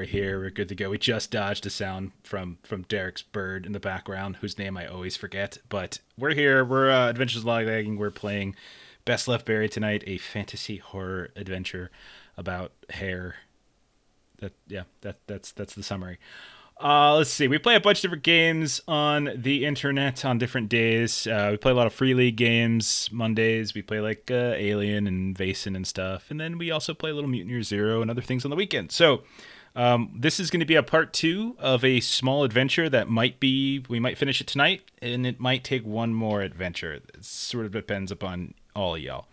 And we are here. We're good to go. We just dodged a sound from from Derek's bird in the background, whose name I always forget. But we're here. We're uh, Adventures Lollygagging. We're playing Best Left Buried tonight, a fantasy horror adventure about hair. That yeah, that that's that's the summary. Uh, let's see. We play a bunch of different games on the internet on different days. Uh, we play a lot of free league games Mondays. We play like uh, Alien and Vaesen and stuff, and then we also play a little Mutant Year Zero and other things on the weekend. So. Um, this is going to be a part two of a small adventure that might be we might finish it tonight, and it might take one more adventure. It sort of depends upon all y'all.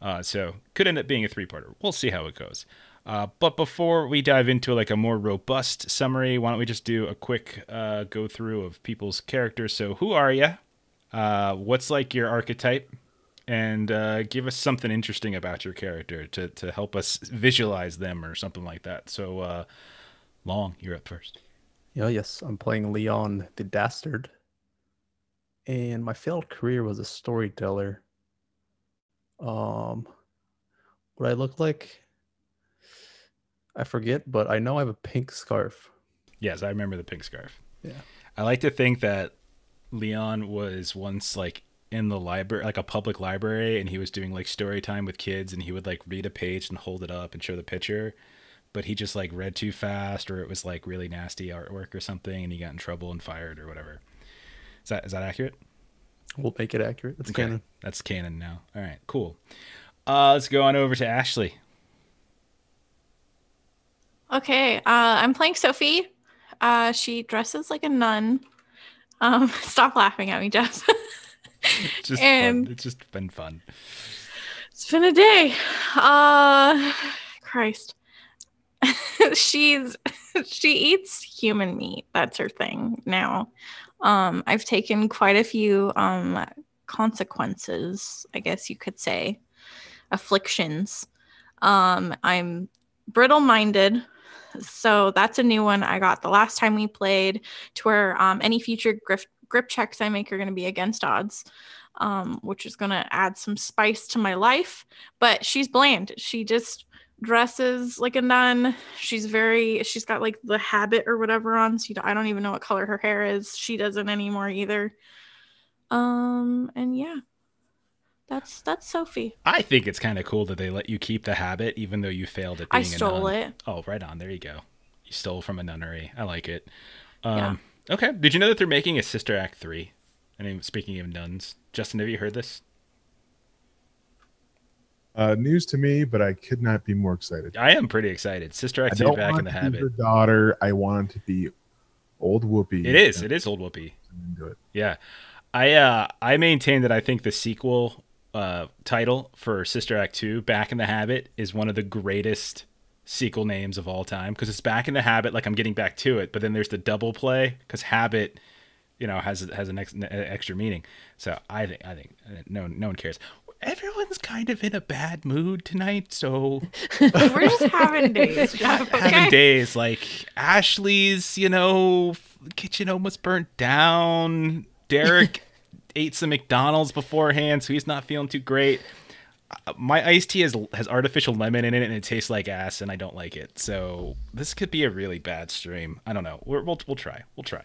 Uh, so could end up being a three-parter. We'll see how it goes. Uh, but before we dive into like a more robust summary, why don't we just do a quick uh, go through of people's characters? So, who are you? Uh, what's like your archetype? And uh, give us something interesting about your character to, to help us visualize them or something like that. So, uh, Long, you're up first. Yeah, yes, I'm playing Leon the Dastard. And my failed career was a storyteller. Um, what I look like, I forget, but I know I have a pink scarf. Yes, I remember the pink scarf. Yeah. I like to think that Leon was once like in the library, like a public library, and he was doing like story time with kids, and he would like read a page and hold it up and show the picture, but he just like read too fast, or it was like really nasty artwork or something, and he got in trouble and fired or whatever. Is that is that accurate? We'll make it accurate. That's okay. canon. That's canon now. All right, cool. Uh, let's go on over to Ashley. Okay, uh, I'm playing Sophie. Uh, she dresses like a nun. Um, stop laughing at me, Jeff. it's just and fun. It's just been fun. It's been a day. Uh, Christ. She's she eats human meat. That's her thing now. Um, I've taken quite a few um consequences, I guess you could say, afflictions. Um, I'm brittle minded so that's a new one I got the last time we played, to where um, any future grip, grip checks I make are going to be against odds, um, which is going to add some spice to my life. But she's bland. She just dresses like a nun. She's very, she's got like the habit or whatever on. So I don't even know what color her hair is. She doesn't anymore either. Um, and yeah, that's that's Sophie. I think it's kind of cool that they let you keep the habit, even though you failed at being I stole it. Oh, right on. There you go. You stole from a nunnery. I like it. Um, yeah. Okay. Did you know that they're making a Sister Act three? I mean, speaking of nuns, Justin, have you heard this? Uh, news to me, but I could not be more excited. I am pretty excited. Sister Act two back in the habit. Her daughter. I want to be old Whoopi. It is. It is old Whoopi. Yeah. I uh I maintain that I think the sequel uh, title for Sister Act 2, Back in the Habit, is one of the greatest sequel names of all time because it's Back in the Habit, like I'm getting back to it, but then there's the double play because habit, you know, has has an ex- extra meaning. So I think I think uh, no no one cares. Everyone's kind of in a bad mood tonight, so we're just having days. Jeff, okay? Having days like Ashley's, you know, kitchen almost burnt down. Derek ate some McDonald's beforehand, so he's not feeling too great. My iced tea has has artificial lemon in it, and it tastes like ass, and I don't like it. So this could be a really bad stream. I don't know. we will we'll try. We'll try.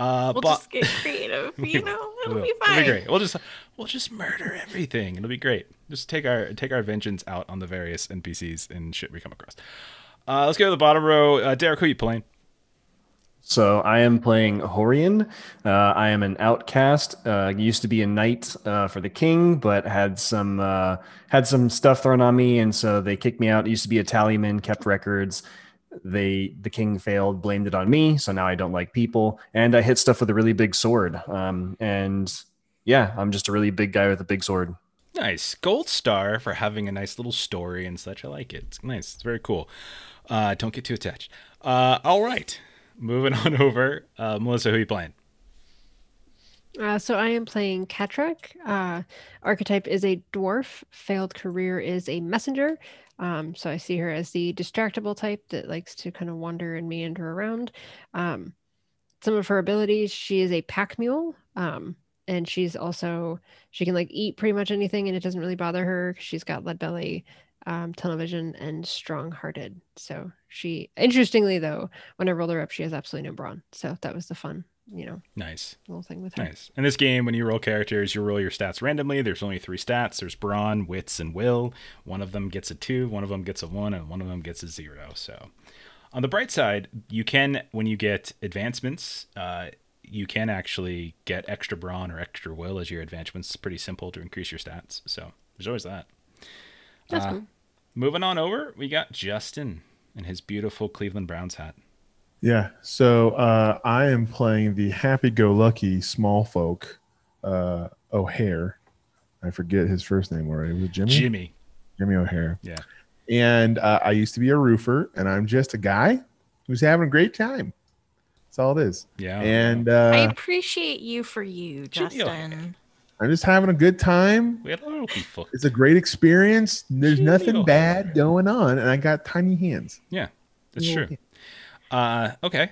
Uh, we'll but, just get creative. You know, it'll we'll, be fine. It'll be great. We'll just we'll just murder everything. It'll be great. Just take our take our vengeance out on the various NPCs and shit we come across. Uh, let's go to the bottom row. Uh, Derek, who are you playing? So I am playing Hohrion. Uh, I am an outcast. Uh, used to be a knight uh, for the king, but had some uh, had some stuff thrown on me, and so they kicked me out. used to be a tallyman, kept records. They the king failed, blamed it on me. So now I don't like people, and I hit stuff with a really big sword. Um, and yeah, I'm just a really big guy with a big sword. Nice gold star for having a nice little story and such. I like it. It's nice. It's very cool. Uh, don't get too attached. Uh, all right moving on over. Uh, Melissa, who are you playing? Uh, so I am playing Khatrak. Uh, archetype is a dwarf. Failed career is a messenger. Um, so I see her as the distractible type that likes to kind of wander and meander around. Um, some of her abilities, she is a pack mule. Um, and she's also she can like eat pretty much anything and it doesn't really bother her. She's got lead belly. Um, tunnel vision, and strong-hearted. So she, interestingly though, when I rolled her up, she has absolutely no brawn. So that was the fun, you know, Nice. little thing with her. Nice. In this game, when you roll characters, you roll your stats randomly. There's only three stats. There's brawn, wits, and will. One of them gets a two, one of them gets a one, and one of them gets a zero. So, on the bright side, you can when you get advancements, uh, you can actually get extra brawn or extra will as your advancements. It's pretty simple to increase your stats. So there's always that. That's Uh, cool. Moving on over, we got Justin and his beautiful Cleveland Browns hat. Yeah. So uh, I am playing the happy-go-lucky small folk uh, O'Hare. I forget his first name already. Was it Jimmy? Jimmy. Jimmy O'Hare. Yeah. And uh, I used to be a roofer, and I'm just a guy who's having a great time. That's all it is. Yeah. And I uh, appreciate you for you, Jimmy Justin. I'm just having a good time. we had a little people. It's a great experience. There's Jimmy nothing O'Hare. bad going on, and I got tiny hands. Yeah, that's Yeah. true. Uh, okay.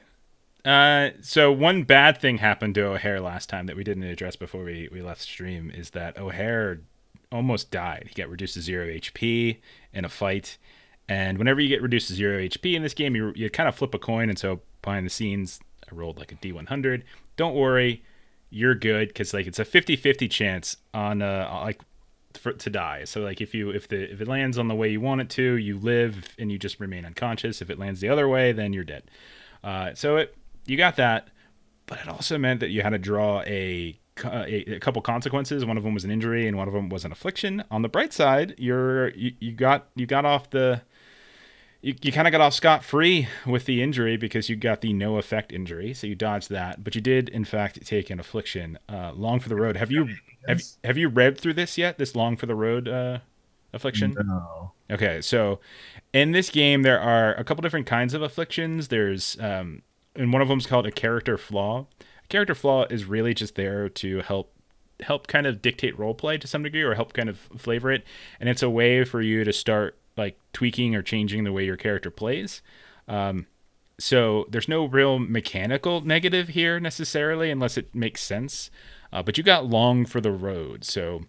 Uh, so one bad thing happened to O'Hare last time that we didn't address before we, we left stream is that O'Hare almost died. He got reduced to zero HP in a fight, and whenever you get reduced to zero HP in this game, you you kind of flip a coin. And so behind the scenes, I rolled like a D100. Don't worry, you're good because like it's a 50-50 chance on uh like for, to die. So like if you if the if it lands on the way you want it to, you live and you just remain unconscious. If it lands the other way, then you're dead. Uh, so it you got that, but it also meant that you had to draw a a, a couple consequences. One of them was an injury, and one of them was an affliction. On the bright side, you're you, you got you got off the you, you kind of got off scot free with the injury because you got the no effect injury, so you dodged that. But you did, in fact, take an affliction. Uh, long for the road. Have you have have you read through this yet? This long for the road uh, affliction. No. Okay, so in this game there are a couple different kinds of afflictions. There's um, and one of them is called a character flaw. A character flaw is really just there to help help kind of dictate role play to some degree or help kind of flavor it, and it's a way for you to start like tweaking or changing the way your character plays. Um, so there's no real mechanical negative here necessarily, unless it makes sense. Uh, but you got long for the road, so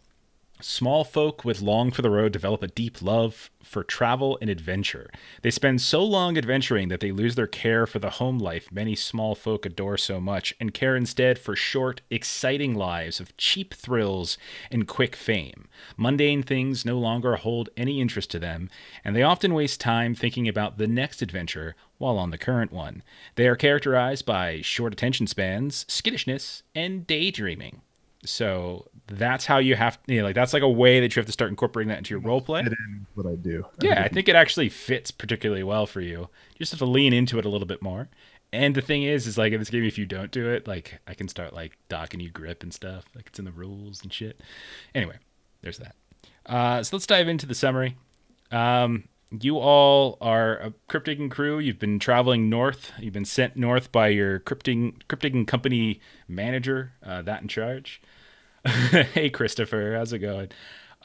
Small folk with long for the road develop a deep love for travel and adventure. They spend so long adventuring that they lose their care for the home life many small folk adore so much and care instead for short, exciting lives of cheap thrills and quick fame. Mundane things no longer hold any interest to them, and they often waste time thinking about the next adventure while on the current one. They are characterized by short attention spans, skittishness, and daydreaming. So that's how you have, you know, like that's like a way that you have to start incorporating that into your role play. Fit in with what I do. Yeah, I think it actually fits particularly well for you. You just have to lean into it a little bit more. And the thing is, is like in this game, if you don't do it, like I can start like docking you grip and stuff. Like it's in the rules and shit. Anyway, there's that. Uh, so let's dive into the summary. Um, you all are a cryptic crew. You've been traveling north. You've been sent north by your cryptic cryptic company manager, uh, that in charge. hey, Christopher, how's it going?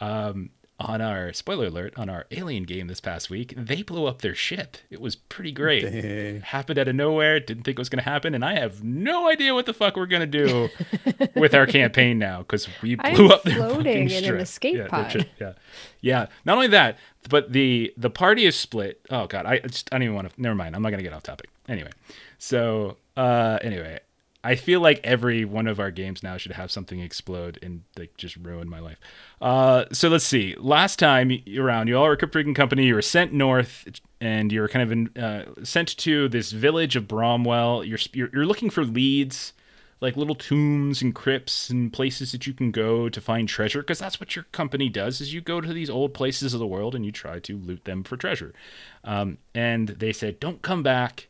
Um, on our spoiler alert on our Alien game this past week, they blew up their ship. It was pretty great. Dang. Happened out of nowhere. Didn't think it was going to happen, and I have no idea what the fuck we're going to do with our campaign now because we I'm blew up their floating fucking in an ship. escape yeah, pod. ship- yeah, yeah. Not only that, but the the party is split. Oh god, I just I don't even want to. Never mind. I'm not going to get off topic. Anyway, so uh, anyway, I feel like every one of our games now should have something explode and like just ruin my life. Uh, so let's see. Last time around, you all were a Cryptic Company. You were sent north, and you were kind of in, uh, sent to this village of Bromwell. You're, you're you're looking for leads, like little tombs and crypts and places that you can go to find treasure, because that's what your company does. Is you go to these old places of the world and you try to loot them for treasure. Um, and they said, don't come back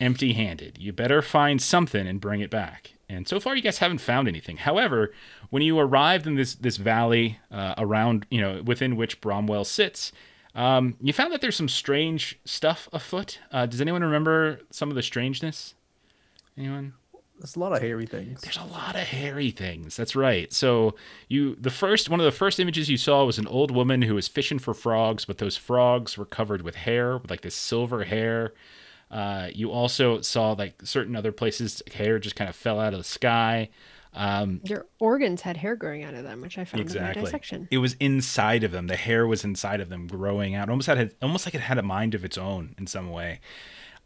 empty handed. You better find something and bring it back. And so far, you guys haven't found anything. However, when you arrived in this this valley uh, around, you know, within which Bromwell sits, um, you found that there's some strange stuff afoot. Uh, does anyone remember some of the strangeness? Anyone? There's a lot of hairy things. There's a lot of hairy things. That's right. So you the first one of the first images you saw was an old woman who was fishing for frogs, but those frogs were covered with hair, with like this silver hair. Uh, you also saw like certain other places hair just kind of fell out of the sky. Um, Your organs had hair growing out of them, which I found in Exactly. my dissection. it was inside of them. The hair was inside of them, growing out. Almost had, almost like it had a mind of its own in some way.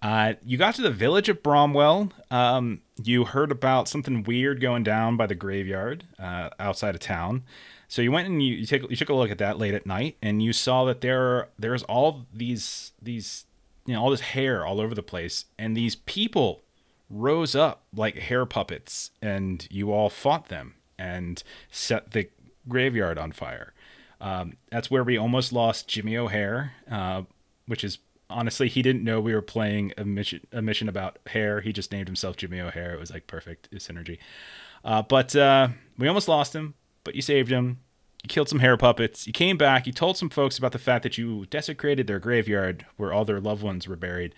Uh, you got to the village of Bromwell. Um, you heard about something weird going down by the graveyard uh, outside of town. So you went and you, you, take, you took a look at that late at night, and you saw that there there's all these these you know all this hair all over the place, and these people rose up like hair puppets, and you all fought them and set the graveyard on fire. Um, that's where we almost lost Jimmy O'Hare, uh, which is honestly he didn't know we were playing a mission a mission about hair. He just named himself Jimmy O'Hare. It was like perfect synergy. Uh, but uh, we almost lost him, but you saved him. You killed some hair puppets. You came back. You told some folks about the fact that you desecrated their graveyard where all their loved ones were buried.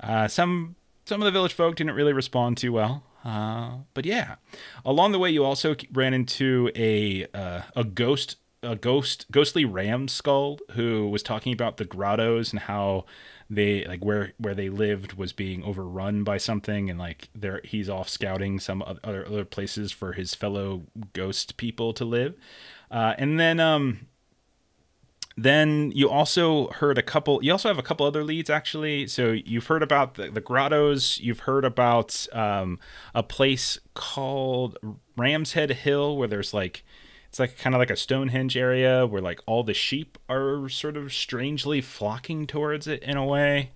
Uh, some some of the village folk didn't really respond too well. Uh, but yeah, along the way you also ran into a uh, a ghost a ghost ghostly ram skull who was talking about the grottos and how they like where where they lived was being overrun by something and like there he's off scouting some other other places for his fellow ghost people to live uh, and then um then you also heard a couple you also have a couple other leads actually. So you've heard about the, the grottos you've heard about um, a place called ram's head hill where there's like it's like kind of like a stonehenge area where like all the sheep are sort of strangely flocking towards it in a way.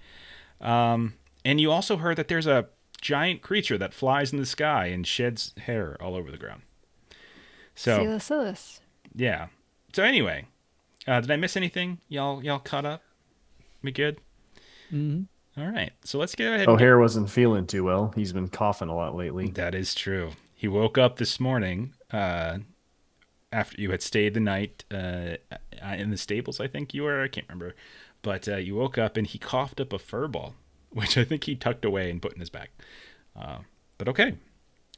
Um, and you also heard that there's a giant creature that flies in the sky and sheds hair all over the ground. So Silicillus. Yeah. So anyway, uh, did I miss anything? Y'all, y'all caught up? We good? hmm All right. So let's go ahead. and O'Hare wasn't feeling too well. He's been coughing a lot lately. That is true. He woke up this morning uh, after you had stayed the night uh, in the stables. I think you were. I can't remember, but uh, you woke up and he coughed up a fur ball, which I think he tucked away and put in his bag. Uh, but okay.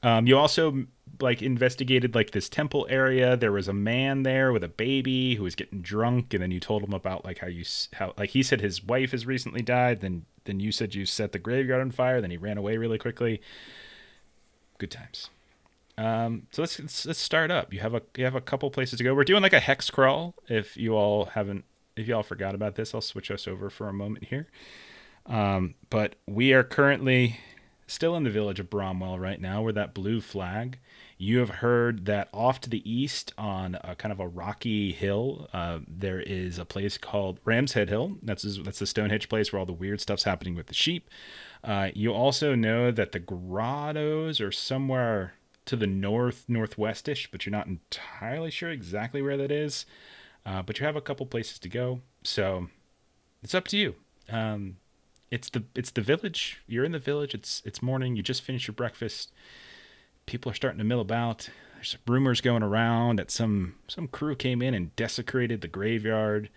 Um, you also like investigated like this temple area. There was a man there with a baby who was getting drunk, and then you told him about like how you how like he said his wife has recently died. Then then you said you set the graveyard on fire. Then he ran away really quickly. Good times. Um, so let's, let's let's start up. You have a you have a couple places to go. We're doing like a hex crawl. If you all haven't, if you all forgot about this, I'll switch us over for a moment here. Um, but we are currently still in the village of Bromwell right now, where that blue flag. You have heard that off to the east, on a kind of a rocky hill, uh, there is a place called Ram's Head Hill. That's that's the Stonehenge place where all the weird stuff's happening with the sheep. Uh, you also know that the grottos are somewhere to the north northwestish, but you're not entirely sure exactly where that is. Uh, but you have a couple places to go, so it's up to you. Um, it's the it's the village. You're in the village. It's it's morning. You just finished your breakfast. People are starting to mill about. There's rumors going around that some some crew came in and desecrated the graveyard.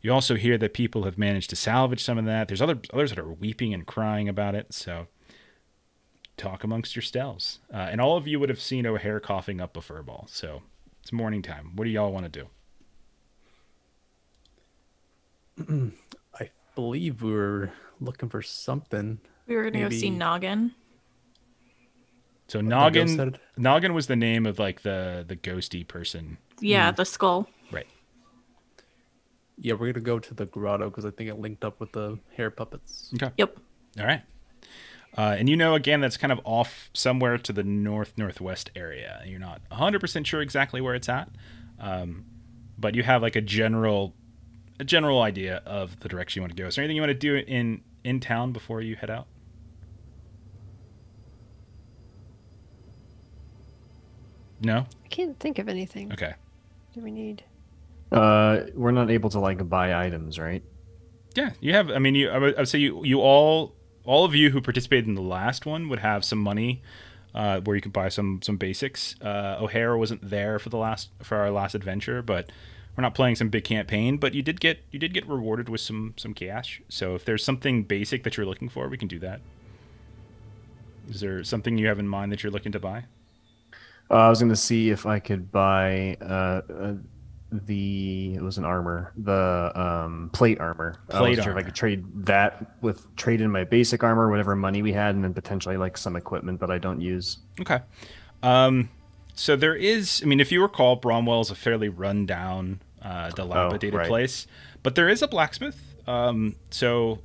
You also hear that people have managed to salvage some of that. There's other others that are weeping and crying about it. So talk amongst yourselves. Uh, and all of you would have seen O'Hare coughing up a furball. So it's morning time. What do y'all want to do? I believe we were looking for something. We were gonna go see Noggin. So the ghost Noggin? Noggin was the name of like the the ghosty person. Yeah, the skull. Right. Yeah, we're gonna go to the grotto because I think it linked up with the hair puppets. Okay. Yep. All right. Uh, and you know, again, that's kind of off somewhere to the north northwest area. You're not 100% sure exactly where it's at, um, but you have like a general, a general idea of the direction you want to go. Is there anything you want to do in in town before you head out? No. I can't think of anything. Okay. Do we need? Uh, we're not able to like buy items, right? Yeah, you have. I mean, you. I would, I would say you. You all, all of you who participated in the last one would have some money, uh, where you could buy some some basics. Uh, O'Hare wasn't there for the last for our last adventure, but we're not playing some big campaign. But you did get you did get rewarded with some some cash. So if there's something basic that you're looking for, we can do that. Is there something you have in mind that you're looking to buy? Uh, I was going to see if I could buy uh, uh, the it was an armor, the um, plate armor. I wasn't sure if. I could trade that with trade in my basic armor, whatever money we had, and then potentially like some equipment that I don't use. Okay. Um, so there is. I mean, if you recall, Bromwell is a fairly rundown, uh, dilapidated right. place, but there is a blacksmith. Um, so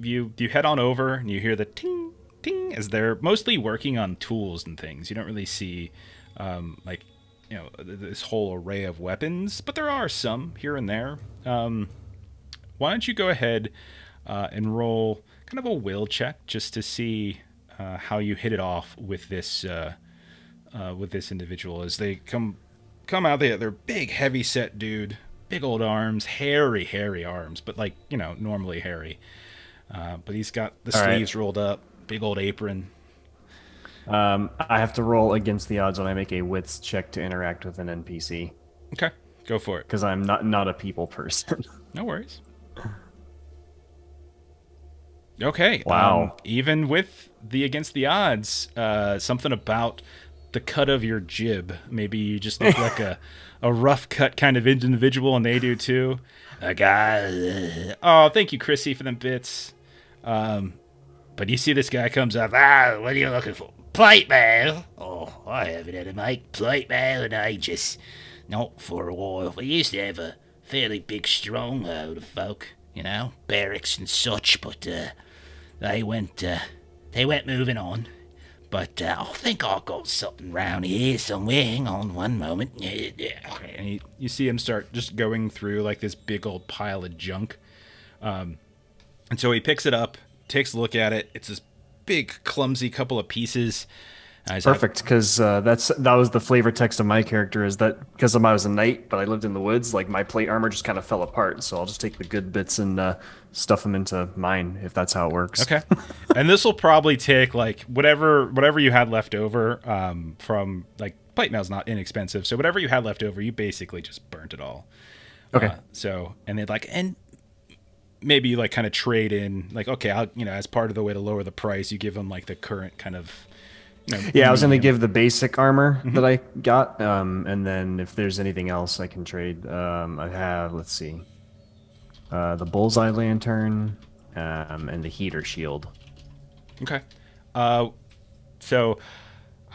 you you head on over and you hear the ting ting as they're mostly working on tools and things. You don't really see um, like you know this whole array of weapons, but there are some here and there. Um, why don't you go ahead uh, and roll kind of a will check just to see uh, how you hit it off with this uh, uh, with this individual as they come come out there. They're big, heavy set dude, big old arms, hairy, hairy arms, but like you know normally hairy. Uh, but he's got the All right. sleeves rolled up, big old apron. Um, I have to roll against the odds when I make a wits check to interact with an NPC Okay, go for it. because I'm not not a people person. No worries. Okay. Wow. um, even with the against the odds, uh, something about the cut of your jib. Maybe you just look like a, a rough cut kind of individual, and they do too. A guy. Oh, thank you, Chrissy, for them bits. Um, but you see this guy comes up. Ah, what are you looking for? Plate mail. Oh, I haven't had a mate plate mail in ages. Not for a while. We used to have a fairly big stronghold of folk, you know, barracks and such, but uh, they went uh, they went moving on. But uh, I think I got something round here somewhere. Hang on one moment. And you, you see him start just going through like this big old pile of junk. Um, and so he picks it up, takes a look at it. It's this big, clumsy couple of pieces. Uh, Perfect, because uh, that's that was the flavor text of my character is that because I was a knight, but I lived in the woods, like my plate armor just kind of fell apart. So I'll just take the good bits and uh, stuff them into mine if that's how it works. Okay. and this will probably take like whatever whatever you had left over um, from like plate mail's not inexpensive, so whatever you had left over, you basically just burnt it all. Okay. Uh, so and they'd like and maybe you like kind of trade in like okay, I'll you know as part of the way to lower the price, you give them like the current kind of. You know, Yeah, I was gonna give the basic armor Mm-hmm. that I got, um, and then if there's anything else I can trade, um, I have. Let's see, uh, the bullseye lantern, um, and the heater shield. Okay. Uh, so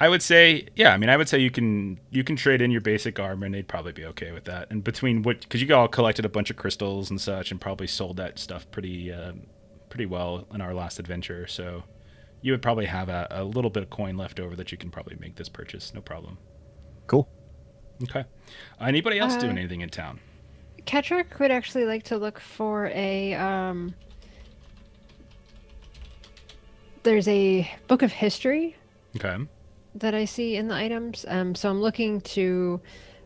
I would say, yeah, I mean, I would say you can you can trade in your basic armor, and they'd probably be okay with that. And between what, because you all collected a bunch of crystals and such, and probably sold that stuff pretty um, pretty well in our last adventure. So you would probably have a, a little bit of coin left over that you can probably make this purchase, no problem. Cool. Okay. Anybody else Uh, doing anything in town? Khatrak would actually like to look for a um there's a book of history Okay. That I see in the items. Um so I'm looking to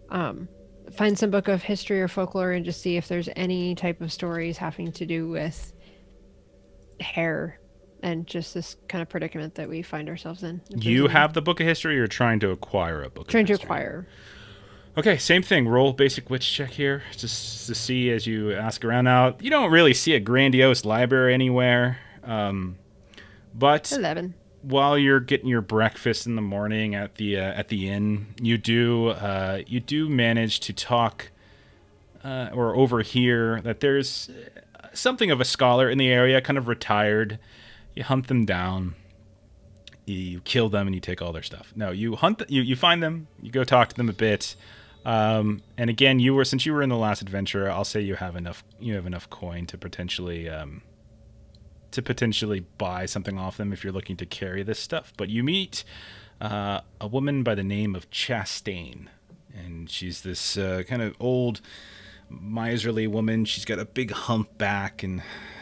um find some book of history or folklore and just see if there's any type of stories having to do with hair and just this kind of predicament that we find ourselves in. You there's any- have the book of history, or you're trying to acquire a book. trying of to acquire. Okay, same thing. Roll basic witch check here, just to see as you ask around. Now, you don't really see a grandiose library anywhere, um, but Eleven. While you're getting your breakfast in the morning at the uh, at the inn, you do uh, you do manage to talk uh, or overhear that there's something of a scholar in the area, kind of retired. You hunt them down. You, kill them and you take all their stuff. No, you hunt. you you find them. You go talk to them a bit. Um, and again, you were since you were in the last adventure, I'll say you have enough. You have enough coin to potentially um, to potentially buy something off them if you're looking to carry this stuff. But you meet uh, a woman by the name of Chastain, and she's this uh, kind of old, miserly woman. She's got a big hump back, and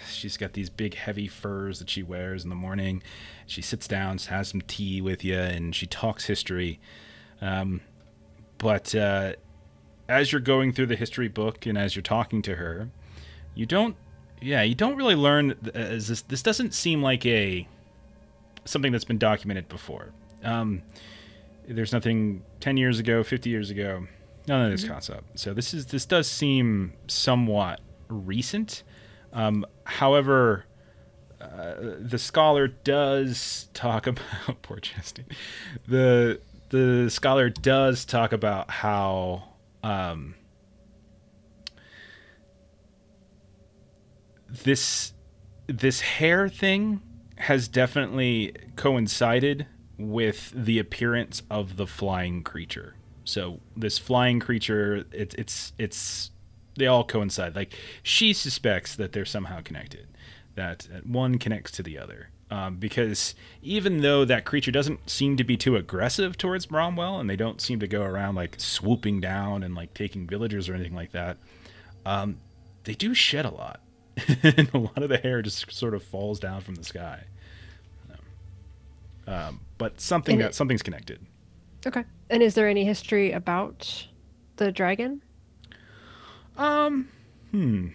she's got these big, heavy furs that she wears in the morning. She sits down, has some tea with you, and she talks history. Um, but uh, as you're going through the history book and as you're talking to her, you don't yeah you don't really learn as this this doesn't seem like a something that's been documented before. Um there's nothing 10 years ago 50 years ago none of this concept. So this is this does seem somewhat recent. Um however uh, the scholar does talk about poor Chesty. The the scholar does talk about how um, this this hair thing has definitely coincided with the appearance of the flying creature. So this flying creature, it, it's it's they all coincide. Like she suspects that they're somehow connected, that one connects to the other. Um, because even though that creature doesn't seem to be too aggressive towards Bromwell, and they don't seem to go around like swooping down and like taking villagers or anything like that, um, they do shed a lot, and a lot of the hair just sort of falls down from the sky. Um, but something And that it- something's connected. Okay. And is there any history about the dragon? Um, hmm.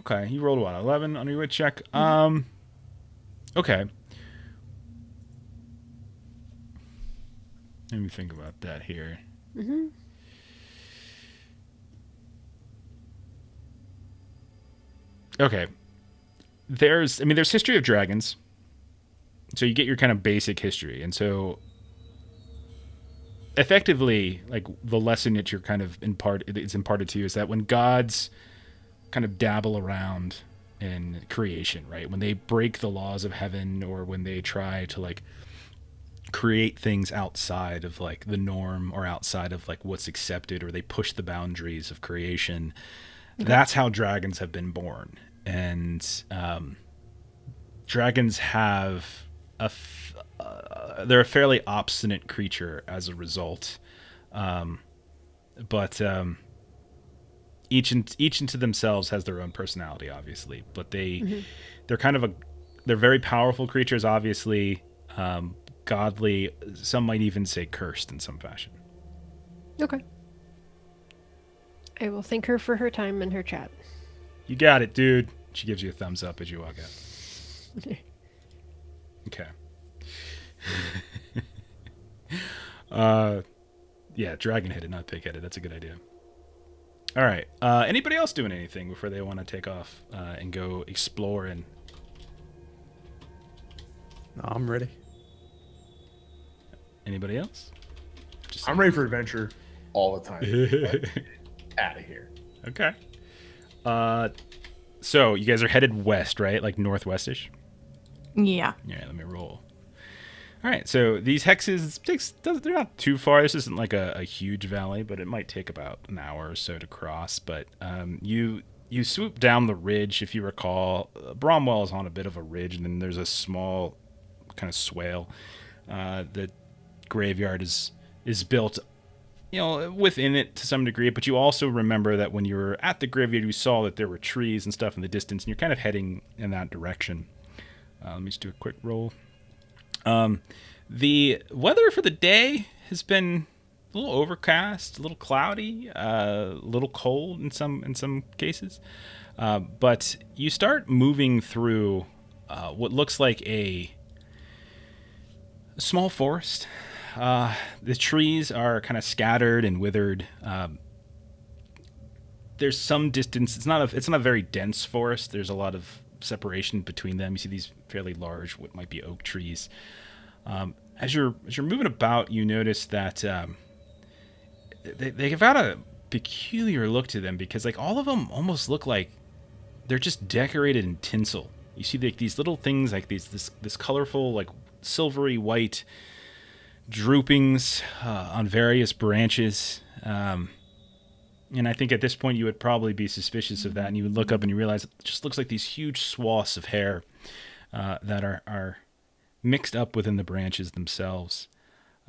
Okay, you rolled what? Eleven on your wit check. Um, okay. Let me think about that here. Mm-hmm. Okay. There's, I mean, there's history of dragons. So you get your kind of basic history, and so effectively, like the lesson that you're kind of impart, it's imparted to you is that when gods kind of dabble around in creation, right? When they break the laws of heaven, or when they try to like create things outside of like the norm or outside of like what's accepted, or they push the boundaries of creation. That's how dragons have been born, and um, dragons have a f- uh, they're a fairly obstinate creature as a result. Um, but um, each in, each into themselves has their own personality obviously but they they're kind of a they're very powerful creatures obviously. Um, godly some might even say cursed in some fashion. Okay. I will thank her for her time and her chat. you got it dude she gives you a thumbs up as you walk out Okay. uh, yeah, dragon headed, not pig headed. That's a good idea. All right. Uh, anybody else doing anything before they want to take off uh, and go exploring? No, I'm ready. Anybody else? Just I'm ready for adventure all the time. Out of here. okay. Uh, so you guys are headed west, right? Like northwestish. Yeah. Yeah, let me roll. All right, so these hexes takes they're not too far. This isn't like a, a huge valley, but it might take about an hour or so to cross. But um, you you swoop down the ridge, if you recall. Uh, Bromwell is on a bit of a ridge, and then there's a small kind of swale. Uh, the graveyard is is built, you know, within it to some degree. But you also remember that when you were at the graveyard, you saw that there were trees and stuff in the distance, and you're kind of heading in that direction. Uh, let me just do a quick roll. Um, the weather for the day has been a little overcast, a little cloudy, uh, a little cold in some in some cases. Uh, but you start moving through uh, what looks like a, a small forest. Uh, the trees are kind of scattered and withered. Um, there's some distance. It's not a it's not a very dense forest. There's a lot of separation between them. You see these fairly large, what might be oak trees. Um, as you're as you're moving about, you notice that um, they they have got a peculiar look to them because like all of them almost look like they're just decorated in tinsel. You see like these little things like these this this colorful like silvery white droopings uh, on various branches. Um, and I think at this point you would probably be suspicious of that, and you would look up and you realize it just looks like these huge swaths of hair uh, that are are mixed up within the branches themselves.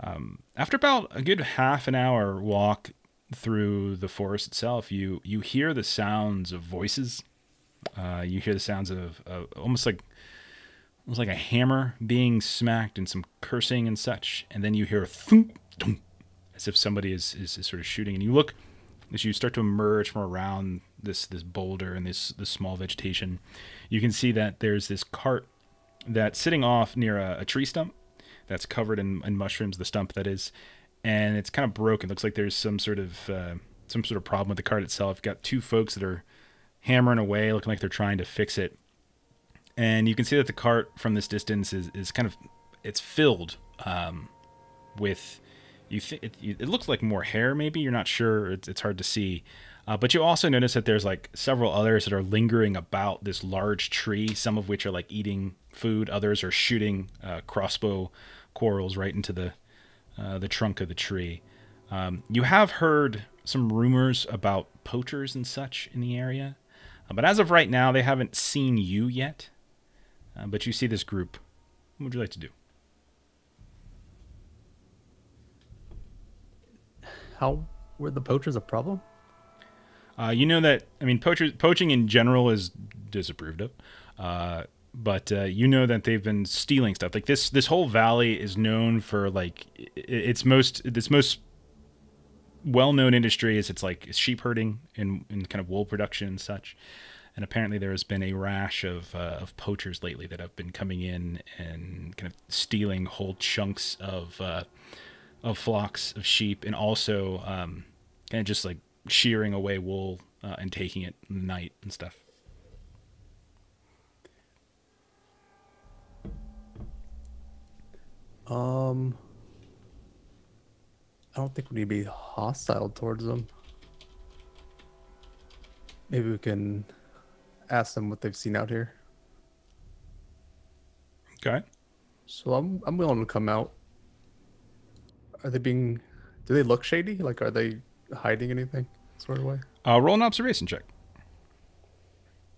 Um, after about a good half an hour walk through the forest itself, you you hear the sounds of voices. Uh, you hear the sounds of, of almost like almost like a hammer being smacked and some cursing and such, and then you hear a thump, thump, as if somebody is, is is sort of shooting, and you look as you start to emerge from around this this boulder and this this small vegetation, you can see that there's this cart that's sitting off near a, a tree stump that's covered in, in mushrooms. The stump that is, and it's kind of broken. looks like there's some sort of uh, some sort of problem with the cart itself. You've got two folks that are hammering away, looking like they're trying to fix it. And you can see that the cart from this distance is, is kind of it's filled um, with you think it, it looks like more hair maybe you're not sure it's, it's hard to see Uh, but you also notice that there's like several others that are lingering about this large tree, some of which are like eating food, others are shooting uh, crossbow quarrels right into the uh, the trunk of the tree. Um, you have heard some rumors about poachers and such in the area, uh, but as of right now, they haven't seen you yet. Uh, but you see this group. What would you like to do? How were the poachers a problem? Uh, you know that I mean, poachers, poaching in general is disapproved of, uh, but uh, you know that they've been stealing stuff. Like this, this whole valley is known for like its most its most well-known industry is it's like sheep herding and, and kind of wool production and such. And apparently, there has been a rash of uh, of poachers lately that have been coming in and kind of stealing whole chunks of uh, of flocks of sheep, and also um, kind of just like shearing away wool uh, and taking it in the night and stuff. Um, I don't think we need to be hostile towards them. Maybe we can ask them what they've seen out here. Okay. So I'm I'm willing to come out. Are they being? Do they look shady? Like, are they hiding anything, sort of way? Uh, roll an observation check.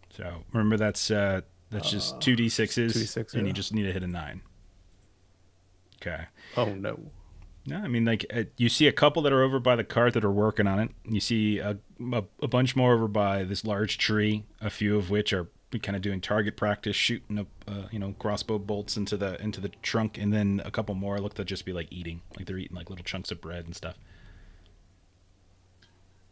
So remember that's uh, that's just two d sixes, 2d6, and you just need to hit a nine. Okay. Oh no. No, I mean like uh, you see a couple that are over by the cart that are working on it. You see a, a, a bunch more over by this large tree. A few of which are kind of doing target practice, shooting up uh, you know crossbow bolts into the into the trunk, and then a couple more look to just be like eating, like they're eating like little chunks of bread and stuff.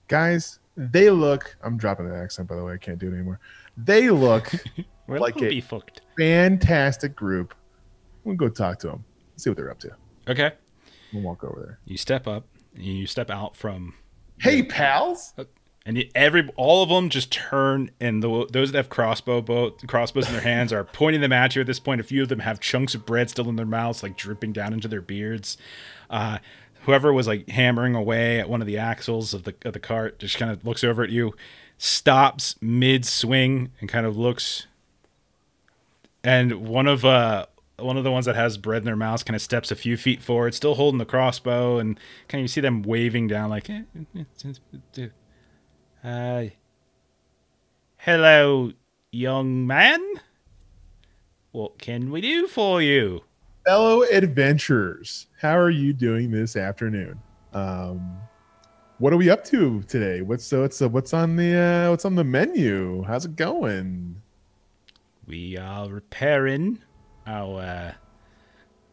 Guys, they look. I'm dropping the accent, by the way. I can't do it anymore. They look Like be fucked. fantastic group. We'll go talk to them, see what they're up to. Okay. We'll walk over there. You step up. and You step out from Hey, pals. and you, every all of them just turn and the, those that have crossbow bow, crossbows in their hands are pointing them at you at this point a few of them have chunks of bread still in their mouths like dripping down into their beards uh, whoever was like hammering away at one of the axles of the of the cart just kind of looks over at you stops mid swing and kind of looks and one of uh one of the ones that has bread in their mouths kind of steps a few feet forward still holding the crossbow and kind of you see them waving down like eh, eh, eh, eh, uh, hello, young man. What can we do for you? fellow adventurers, how are you doing this afternoon? Um, what are we up to today? What's so what's uh, what's on the uh, what's on the menu? How's it going? We are repairing our uh,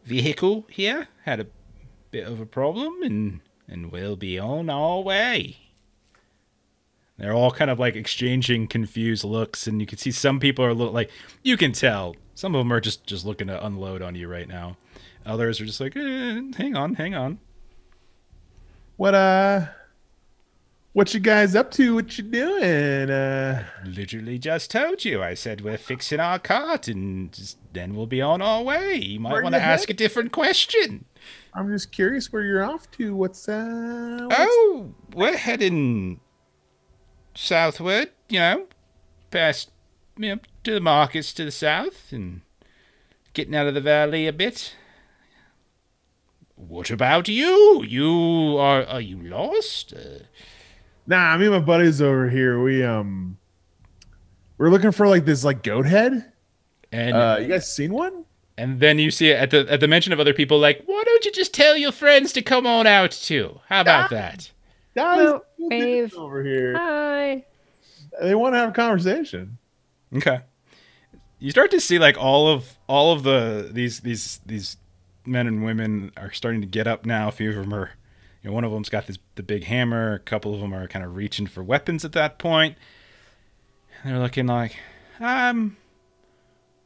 vehicle here. Had a bit of a problem, and and we'll be on our way. They're all kind of like exchanging confused looks, and you can see some people are a little like you can tell some of them are just just looking to unload on you right now. Others are just like, eh, hang on, hang on. What uh, what you guys up to? What you doing? Uh, Literally just told you. I said we're fixing our cart, and just, then we'll be on our way. You might want to ask a different question. I'm just curious where you're off to. What's uh? What's, Oh, we're heading southward, you know, past you know, to the markets to the south and getting out of the valley a bit. What about you? You are are you lost? Uh, Nah, me and my buddies over here. We um, we're looking for like this like goat head. and Uh, you guys seen one? and then you see it at the at the mention of other people like, why don't you just tell your friends to come on out too? How about that? Guys, Well, look Dave. over here. Hi. They want to have a conversation. Okay. You start to see like all of all of the these these these men and women are starting to get up now. A few of them are, you know, one of them's got this the big hammer. A couple of them are kind of reaching for weapons at that point. And they're looking like, um,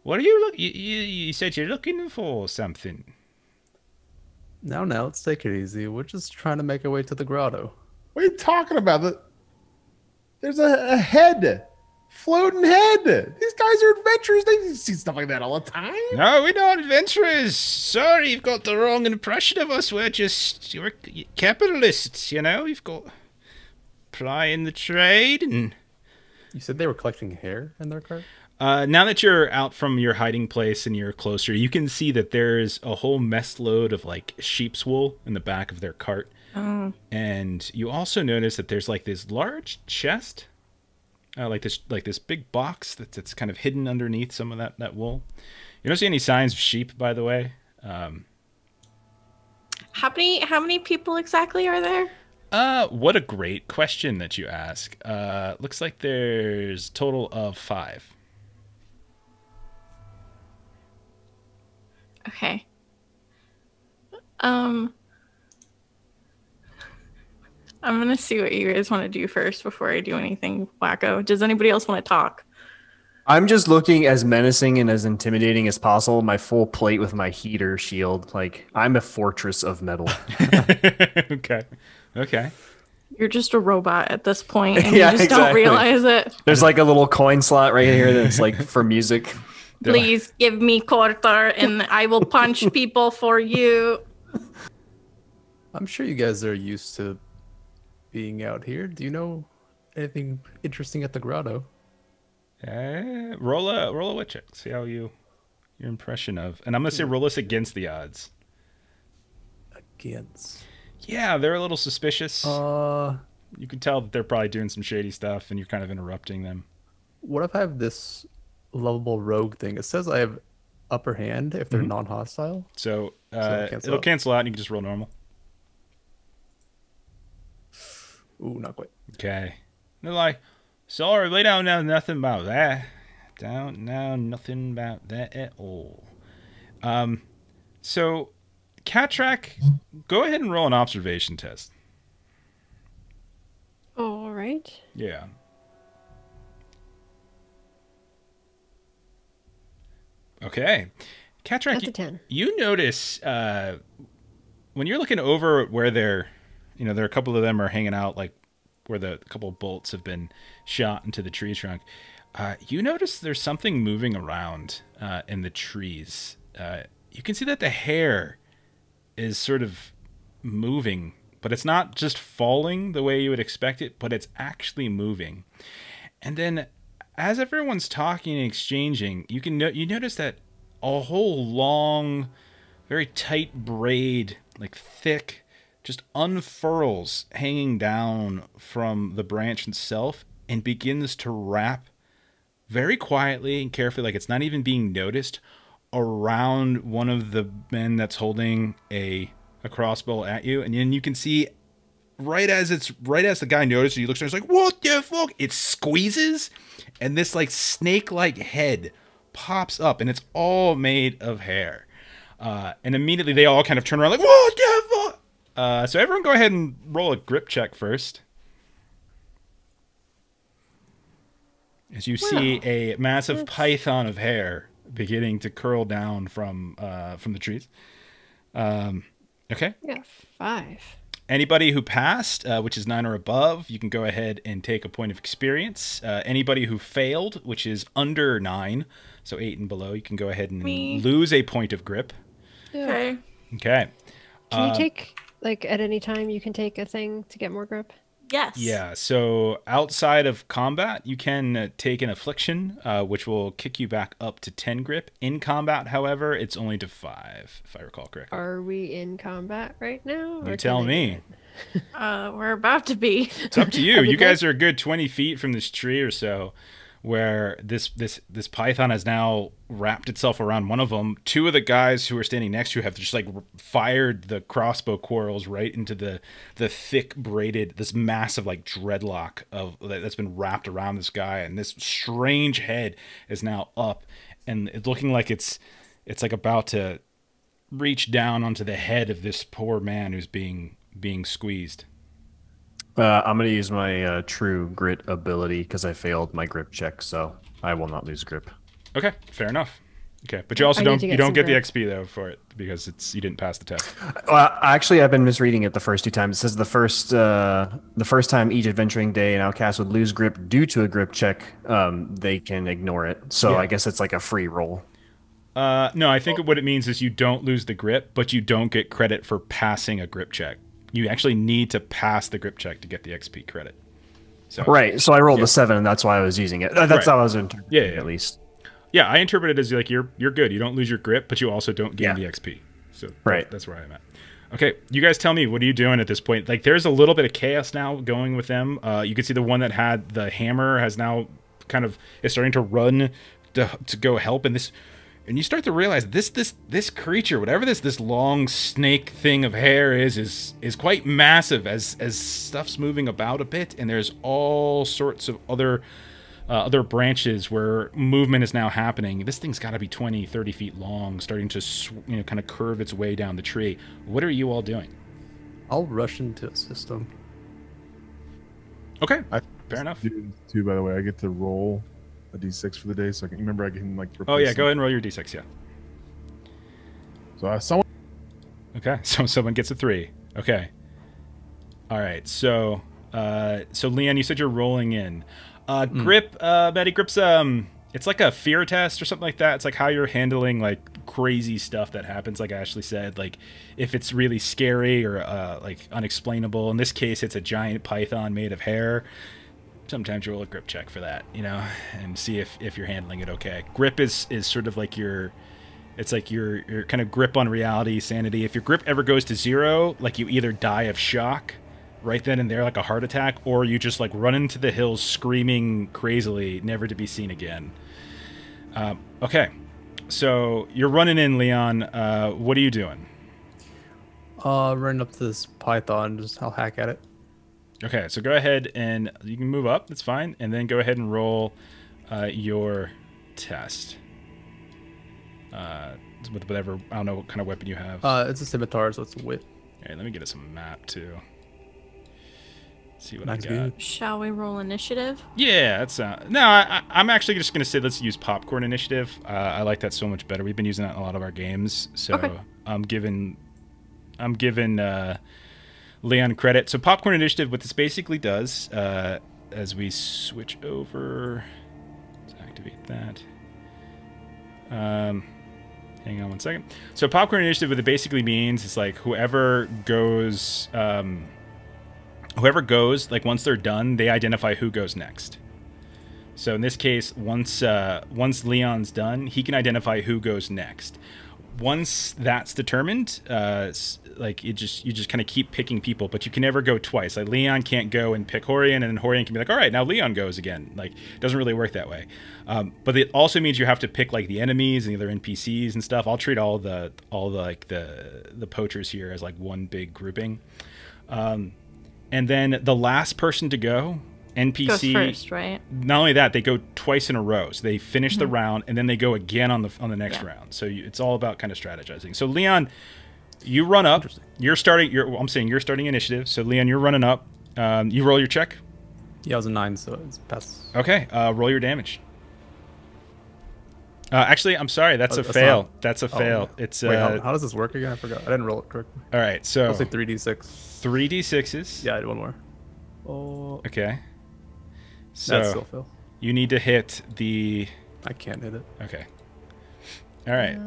what are you look? You, you, you said you're looking for something. No, no, let's take it easy. We're just trying to make our way to the grotto. What are you talking about? There's a, a head, floating head. These guys are adventurers. They see stuff like that all the time. No, we're not adventurers. Sorry, you've got the wrong impression of us. We're just we're capitalists. You know, you've got plying the trade and You said they were collecting hair in their cart. uh, now that you're out from your hiding place and you're closer, you can see that there's a whole mess load of like sheep's wool in the back of their cart. Oh, And you also notice that there's like this large chest, uh, like this like this big box that's, that's kind of hidden underneath some of that, that wool. You don't see any signs of sheep, by the way. Um, how many how many people exactly are there? uh, what a great question that you ask. Uh, looks like there's a total of five. Okay. Um I'm gonna see what you guys want to do first before I do anything wacko. Does anybody else want to talk? I'm just looking as menacing and as intimidating as possible. My full plate with my heater shield. Like I'm a fortress of metal. okay. Okay. You're just a robot at this point, and Yeah, you just don't realize it. There's like a little coin slot right here that's like for music. Please give me quarter, and I will punch people for you. I'm sure you guys are used to being out here. Do you know anything interesting at the grotto? Uh, roll a roll a wit check. See how you your impression of, and I'm gonna say roll this against the odds. Against. Yeah, they're a little suspicious. Uh, you can tell that they're probably doing some shady stuff, and you're kind of interrupting them. what if I have this lovable rogue thing? It says I have upper hand if they're Mhm. non-hostile. So uh, cancel it'll out. cancel out, and you can just roll normal. Ooh, not quite. Okay. They're like, sorry, we don't know nothing about that. Don't know nothing about that at all. Um, so, Khatrak, go ahead and roll an observation test. All right. Yeah. Okay. Khatrak, That's you, a 10. you notice uh, when you're looking over where they're, you know, there are a couple of them are hanging out, like where the couple bolts have been shot into the tree trunk. Uh, you notice there's something moving around uh, in the trees. Uh, you can see that the hair is sort of moving, but it's not just falling the way you would expect it, but it's actually moving. And then, as everyone's talking and exchanging, you can no- you notice that a whole long, very tight braid, like thick, just unfurls hanging down from the branch itself and begins to wrap very quietly and carefully, like it's not even being noticed, around one of the men that's holding a a crossbow at you, and then you can see right as it's right as the guy notices, he looks and he's like, "What the fuck?" It squeezes, and this like snake-like head pops up, and it's all made of hair. Uh, and immediately they all kind of turn around like, "What the fuck?" Uh, so everyone, go ahead and roll a grip check first. As you see a massive python of hair beginning to curl down from uh, from the trees. Um, okay. Yeah, five. Anybody who passed, uh, which is nine or above, you can go ahead and take a point of experience. Uh, anybody who failed, which is under nine, so eight and below, you can go ahead and Me. lose a point of grip. Okay. Okay. Can Uh, you take like at any time you can take a thing to get more grip? Yes. Yeah. So outside of combat, you can uh, take an affliction, uh, which will kick you back up to ten grip. In combat, however, it's only to five, if I recall correctly. Are we in combat right now? You tell me. Uh, we're about to be. It's up to you. You guys are a good twenty feet from this tree or so, where this this this python has now wrapped itself around one of them. Two of the guys who are standing next to you have just like fired the crossbow quarrels right into the the thick braided this massive like dreadlock of that's been wrapped around this guy, and this strange head is now up, and it's looking like it's it's like about to reach down onto the head of this poor man who's being being squeezed. Uh, I'm going to use my uh, true grit ability because I failed my grip check, so I will not lose grip. Okay, fair enough. Okay, but you also I don't you don't some get the. XP though for it because it's you didn't pass the test. Well, actually, I've been misreading it the first two times. It says the first uh, the first time each adventuring day an outcast would lose grip due to a grip check, um, they can ignore it. So Yeah. I guess it's like a free roll. Uh, no, I think what it means is you don't lose the grip, but you don't get credit for passing a grip check. You actually need to pass the grip check to get the XP credit. So Right. So I rolled Yeah. a seven, and that's why I was using it. Uh, That's Right. how I was interpreting Yeah, it, yeah. at least. Yeah, I interpret it as like you're you're good. You don't lose your grip, but you also don't gain the XP. So Right. that's where I'm at. Okay, you guys tell me what are you doing at this point? Like, there's a little bit of chaos now going with them. Uh, you can see the one that had the hammer has now kind of is starting to run to, to go help, and this, and you start to realize this this this creature, whatever this this long snake thing of hair is, is is quite massive as as stuff's moving about a bit, and there's all sorts of other uh, other branches where movement is now happening. This thing's got to be 20, 30 feet long, starting to sw- you know kind of curve its way down the tree. What are you all doing? I'll rush into a system. Okay, I fair enough. do too. By the way, I get to roll a d6 for the day, so I can remember I can like. Oh yeah, replace go them. ahead and roll your d6. Yeah. So uh, someone Okay, so someone gets a three. Okay. All right. So, uh, so Leon, you said you're rolling in. Uh, grip, uh, Betty, grip's um, it's like a fear test or something like that. It's like how you're handling like crazy stuff that happens. Like Ashley said, like if it's really scary or uh, like unexplainable. In this case, it's a giant python made of hair. Sometimes you roll a grip check for that, you know, and see if if you're handling it okay. Grip is is sort of like your it's like your your kind of grip on reality, sanity. If your grip ever goes to zero, like you either die of shock right then and there, like a heart attack, or you just like run into the hills screaming crazily, never to be seen again. Um, okay, so you're running in, Leon. Uh, what are you doing? Uh, running up to this python, just I'll hack at it. Okay, so go ahead and you can move up. That's fine, and then go ahead and roll uh, your test. Uh, with whatever I don't know what kind of weapon you have. Uh, it's a scimitar, so it's a wit. Here, let me get us a map too. See what Nice I got. good. Shall we roll initiative? Yeah, that's uh, no. I, I- I'm actually just gonna say let's use popcorn initiative. Uh, I like that so much better. We've been using that in a lot of our games, so Okay. I'm giving, I'm giving uh, Leon credit. So popcorn initiative, what this basically does, uh, as we switch over, let's activate that. Um, hang on one second. So popcorn initiative, what it basically means is like whoever goes, um, whoever goes, like once they're done, they identify who goes next. So in this case, once uh, once Leon's done, he can identify who goes next. Once that's determined, uh, like it just you just kind of keep picking people, but you can never go twice. Like Leon can't go and pick Hohrion, and then Hohrion can be like, "All right, now Leon goes again." Like it doesn't really work that way. Um, but it also means you have to pick like the enemies and the other NPCs and stuff. I'll treat all the all the like the the poachers here as like one big grouping. Um, and then the last person to go, NPC Goes first, right? not only that, they go twice in a row. So they finish the round and then they go again on the on the next Yeah. round. So you, it's all about kind of strategizing. So Leon, you run up. Interesting. You're starting. You're, I'm saying you're starting initiative. So Leon, you're running up. Um, you roll your check. Yeah, it was a nine, so it's pass. Okay. Uh, roll your damage. Uh, actually, I'm sorry. That's Oh, a that's fail. not- That's a Oh, fail. It's Wait, uh, how, how does this work again? I forgot. I didn't roll it correctly. all right. So I'll say three d six. three d sixes. Yeah, I did one more. Oh, Okay. That's So still fail. you need to hit the. I can't hit it. Okay. All right.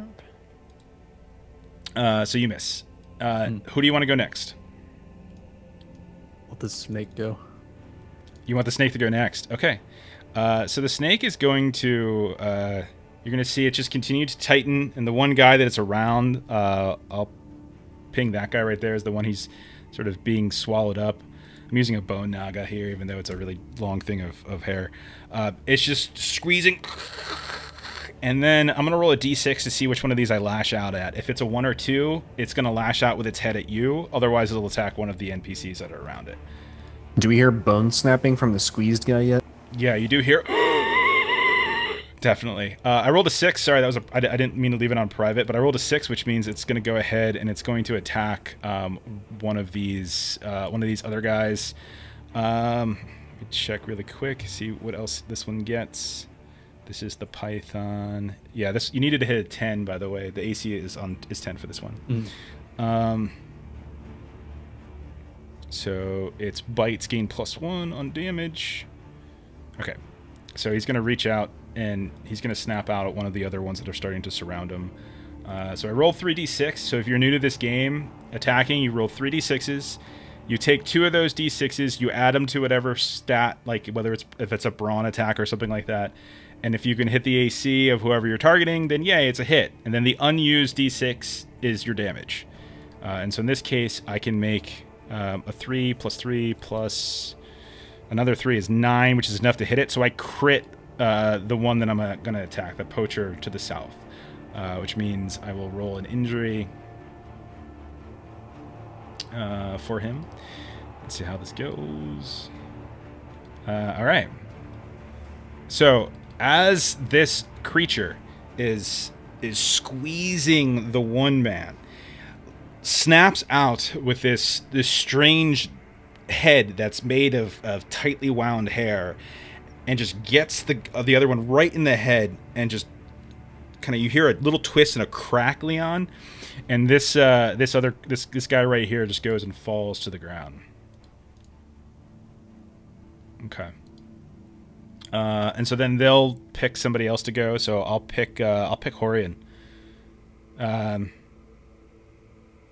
Uh, so you miss. Uh, Hmm. Who do you want to go next? Let this snake go. You want the snake to go next. Okay. Uh, so the snake is going to. Uh, you're going to see it just continue to tighten, and the one guy that it's around, uh, I'll ping that guy right there, is the one he's sort of being swallowed up. I'm using a bone naga here, even though it's a really long thing of, of hair. Uh, it's just squeezing. And then I'm going to roll a d6 to see which one of these I lash out at. If it's a one or two, it's going to lash out with its head at you. Otherwise, it'll attack one of the NPCs that are around it. Do we hear bone snapping from the squeezed guy yet? Yeah, you do hear. Definitely. Uh, I rolled a six. Sorry, that was a. I, I didn't mean to leave it on private, but I rolled a six, which means it's going to go ahead and it's going to attack um, one of these uh, one of these other guys. Um, let me check really quick, see what else this one gets. This is the Python. Yeah, this you needed to hit a ten, by the way. The AC is on is ten for this one. Mm. Um, so its bites gain plus one on damage. Okay, so he's gonna reach out and he's gonna snap out at one of the other ones that are starting to surround him. Uh, so I roll 3d6. So if you're new to this game, attacking, you roll 3d6s. You take two of those d6s, you add them to whatever stat, like whether it's if it's a brawn attack or something like that. And if you can hit the AC of whoever you're targeting, then yay, it's a hit. And then the unused d6 is your damage. Uh, and so in this case, I can make um, a 3 plus 3 plus another 3 is 9, which is enough to hit it. So I crit uh, the one that I'm going to attack, the poacher to the south, uh, which means I will roll an injury uh, for him. Let's see how this goes. Uh, all right. So as this creature is is squeezing the one man, snaps out with this this strange head that's made of, of tightly wound hair, and just gets the uh, the other one right in the head, and just kind of you hear a little twist and a crack, Leon, and this uh, this other this this guy right here just goes and falls to the ground. Okay. Uh, and so then they'll pick somebody else to go. So I'll pick uh, I'll pick Hohrion. Um.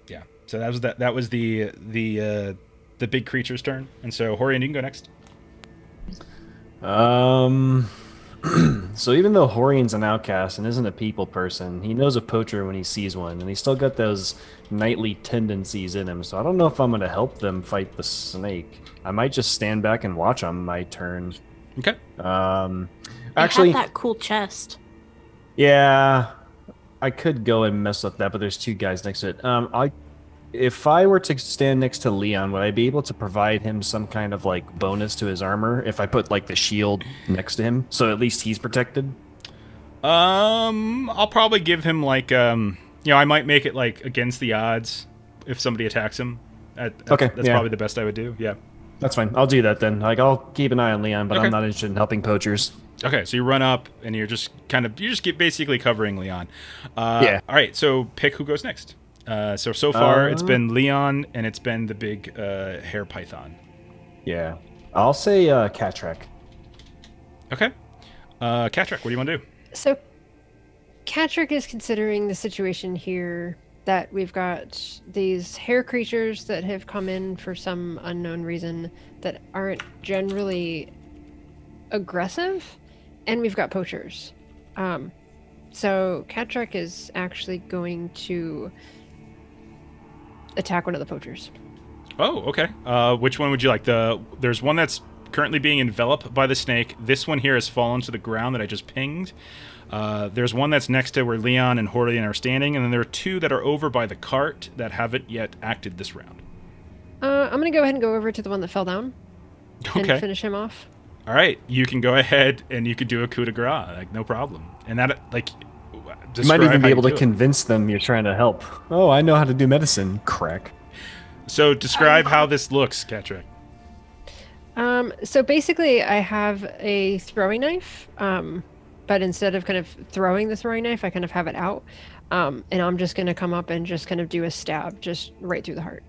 Yeah. So that was that. That was the the uh, the big creature's turn. And so Hohrion, you can go next. Um. so even though Hohrion's an outcast and isn't a people person, he knows a poacher when he sees one, and he's still got those knightly tendencies in him. So I don't know if I'm going to help them fight the snake. I might just stand back and watch on my turn. Okay. Um, They actually, have that cool chest. yeah, I could go and mess with that, but there's two guys next to it. Um, I, if I were to stand next to Leon, would I be able to provide him some kind of like bonus to his armor if I put like the shield next to him, so at least he's protected? Um, I'll probably give him like um, you know, I might make it like against the odds if somebody attacks him. That's, Okay, that's yeah. probably the best I would do. Yeah. That's fine. I'll do that then. Like I'll keep an eye on Leon, but Okay. I'm not interested in helping poachers. Okay, so you run up and you're just kind of you just get basically covering Leon. Uh, Yeah. All right, so pick who goes next. Uh, so so far it's been Leon and it's been the big uh, hair python. Yeah, I'll say uh, Khatrak. Okay. Uh, Khatrak, what do you want to do? So, Khatrak is considering the situation here that we've got these hair creatures that have come in for some unknown reason that aren't generally aggressive, and we've got poachers. Um, so, Khatrak is actually going to attack one of the poachers. Oh, okay. Uh, which one would you like? The there's one that's currently being enveloped by the snake. This one here has fallen to the ground that I just pinged. Uh, there's one that's next to where Leon and Hohrion are standing, and then there are two that are over by the cart that haven't yet acted this round. Uh, I'm going to go ahead and go over to the one that fell down and Okay. finish him off. All right, you can go ahead and you can do a coup de grace, like no problem. And that like You might even be able to do it. convince them you're trying to help. Oh, I know how to do medicine. Crack. So describe how this looks, Khatrak. Um, so basically, I have a throwing knife, um, but instead of kind of throwing the throwing knife, I kind of have it out, um, and I'm just gonna come up and just kind of do a stab, just right through the heart.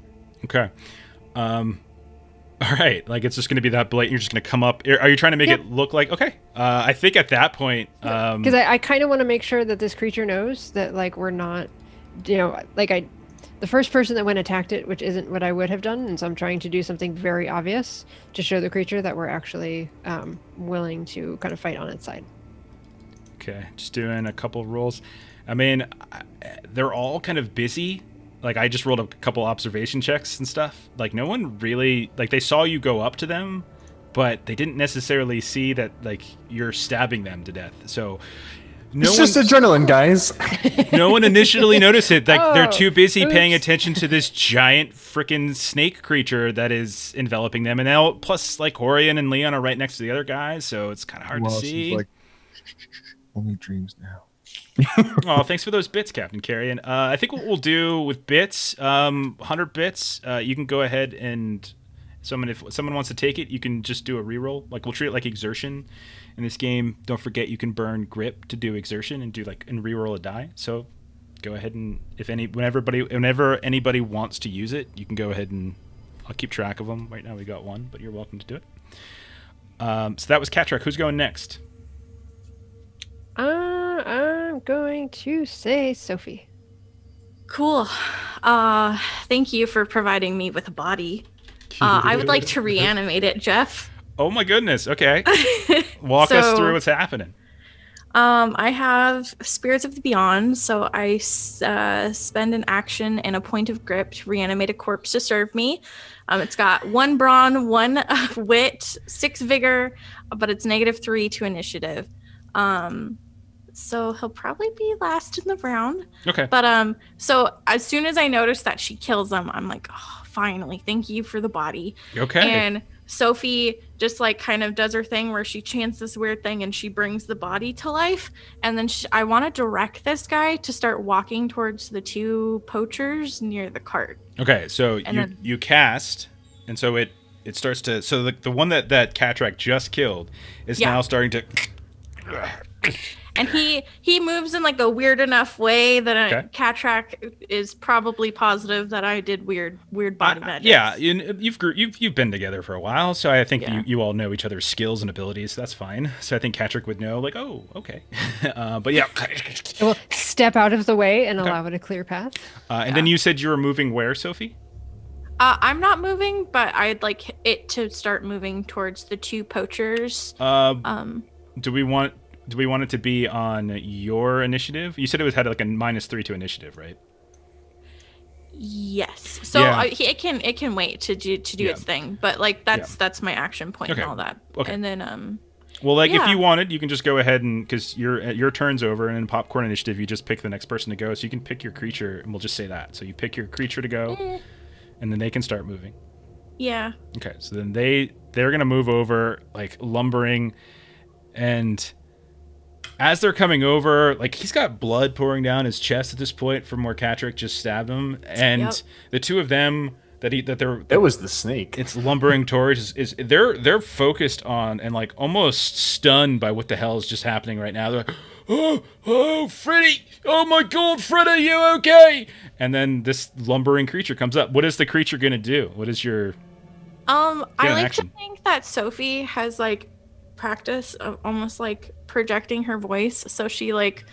Okay. Um, all right, like it's just going to be that blatant. You're just going to come up. Are you trying to make Yep. it look like okay? Uh, I think at that point, um, Because I, I kind of want to make sure that this creature knows that like we're not, you know, like I, the first person that went attacked it, which isn't what I would have done, and so I'm trying to do something very obvious to show the creature that we're actually um, willing to kind of fight on its side. Okay, just doing a couple rolls. I mean, they're all kind of busy. Like I just rolled a couple observation checks and stuff. Like no one really like they saw you go up to them, but they didn't necessarily see that like you're stabbing them to death. So no it's one, just adrenaline, guys. no one initially noticed it. Like they're Oh, too busy paying attention to this giant freaking snake creature that is enveloping them. And now plus like Hohrion and Leon are right next to the other guys, so it's kind of hard Well, to see. like, only dreams now. oh, thanks for those bits, Captain Carrion. Uh, I think what we'll do with bits, um, 100 bits, uh, you can go ahead and someone if someone wants to take it, you can just do a reroll. Like we'll treat it like exertion in this game. Don't forget you can burn grip to do exertion and do like and reroll a die. So go ahead and if any whenever everybody whenever anybody wants to use it, you can go ahead and I'll keep track of them. Right now we got one, but you're welcome to do it. Um, so that was Khatrak. Who's going next? Uh, I'm going to say Sophie. Cool. Uh, thank you for providing me with a body. Uh, I would like to reanimate it, Jeff. Oh my goodness. Okay. Walk us through what's happening. Um, I have Spirits of the Beyond, so I uh, spend an action and a point of grip to reanimate a corpse to serve me. Um, it's got one brawn, one uh, wit, six vigor, but it's negative three to initiative. Um, so he'll probably be last in the round. Okay. But um, so as soon as I notice that she kills him, I'm like, oh, finally, thank you for the body. Okay. And Sophie just like kind of does her thing where she chants this weird thing and she brings the body to life. And then sh I want to direct this guy to start walking towards the two poachers near the cart. Okay, so And you then- you cast, and so it it starts to so the the one that that Khatrak just killed is Yeah. now starting to. And he he moves in like a weird enough way that a Okay. Khatrak is probably positive that I did weird weird body I- magic. yeah, you, you've you've you've been together for a while, so I think Yeah. you, you all know each other's skills and abilities. So that's fine. So I think Khatrak would know, like, oh, okay, uh, but yeah. I will step out of the way and allow it a clear path. Uh, and then you said you were moving where, Sophie? Uh, I'm not moving, but I'd like it to start moving towards the two poachers. Uh, Um, do we want do we want it to be on your initiative? You said it was had like a minus three to initiative, right? Yes. So Yeah. uh, he- it can it can wait to do to do Yeah. its thing, but like that's that's my action point Okay. and all that. Okay. And then um Well, like if Yeah. you wanted, you can just go ahead and because your your turn's over, and in popcorn initiative, you just pick the next person to go. So you can pick your creature, and we'll just say that. So you pick your creature to go, eh, and then they can start moving. yeah. Okay, so then they they're gonna move over like lumbering, and as they're coming over, like he's got blood pouring down his chest at this point from where Khatrak just stabbed him, and Yep. the two of them that he that they're It was the snake. it's lumbering towards is, is they're they're focused on and like almost stunned by what the hell is just happening right now. They're like, oh, oh, Freddy! Oh my God, Freddy, you okay? And then this lumbering creature comes up. What is the creature gonna do? What is your Um I like action. to think that Sophie has like practice of almost like projecting her voice so she like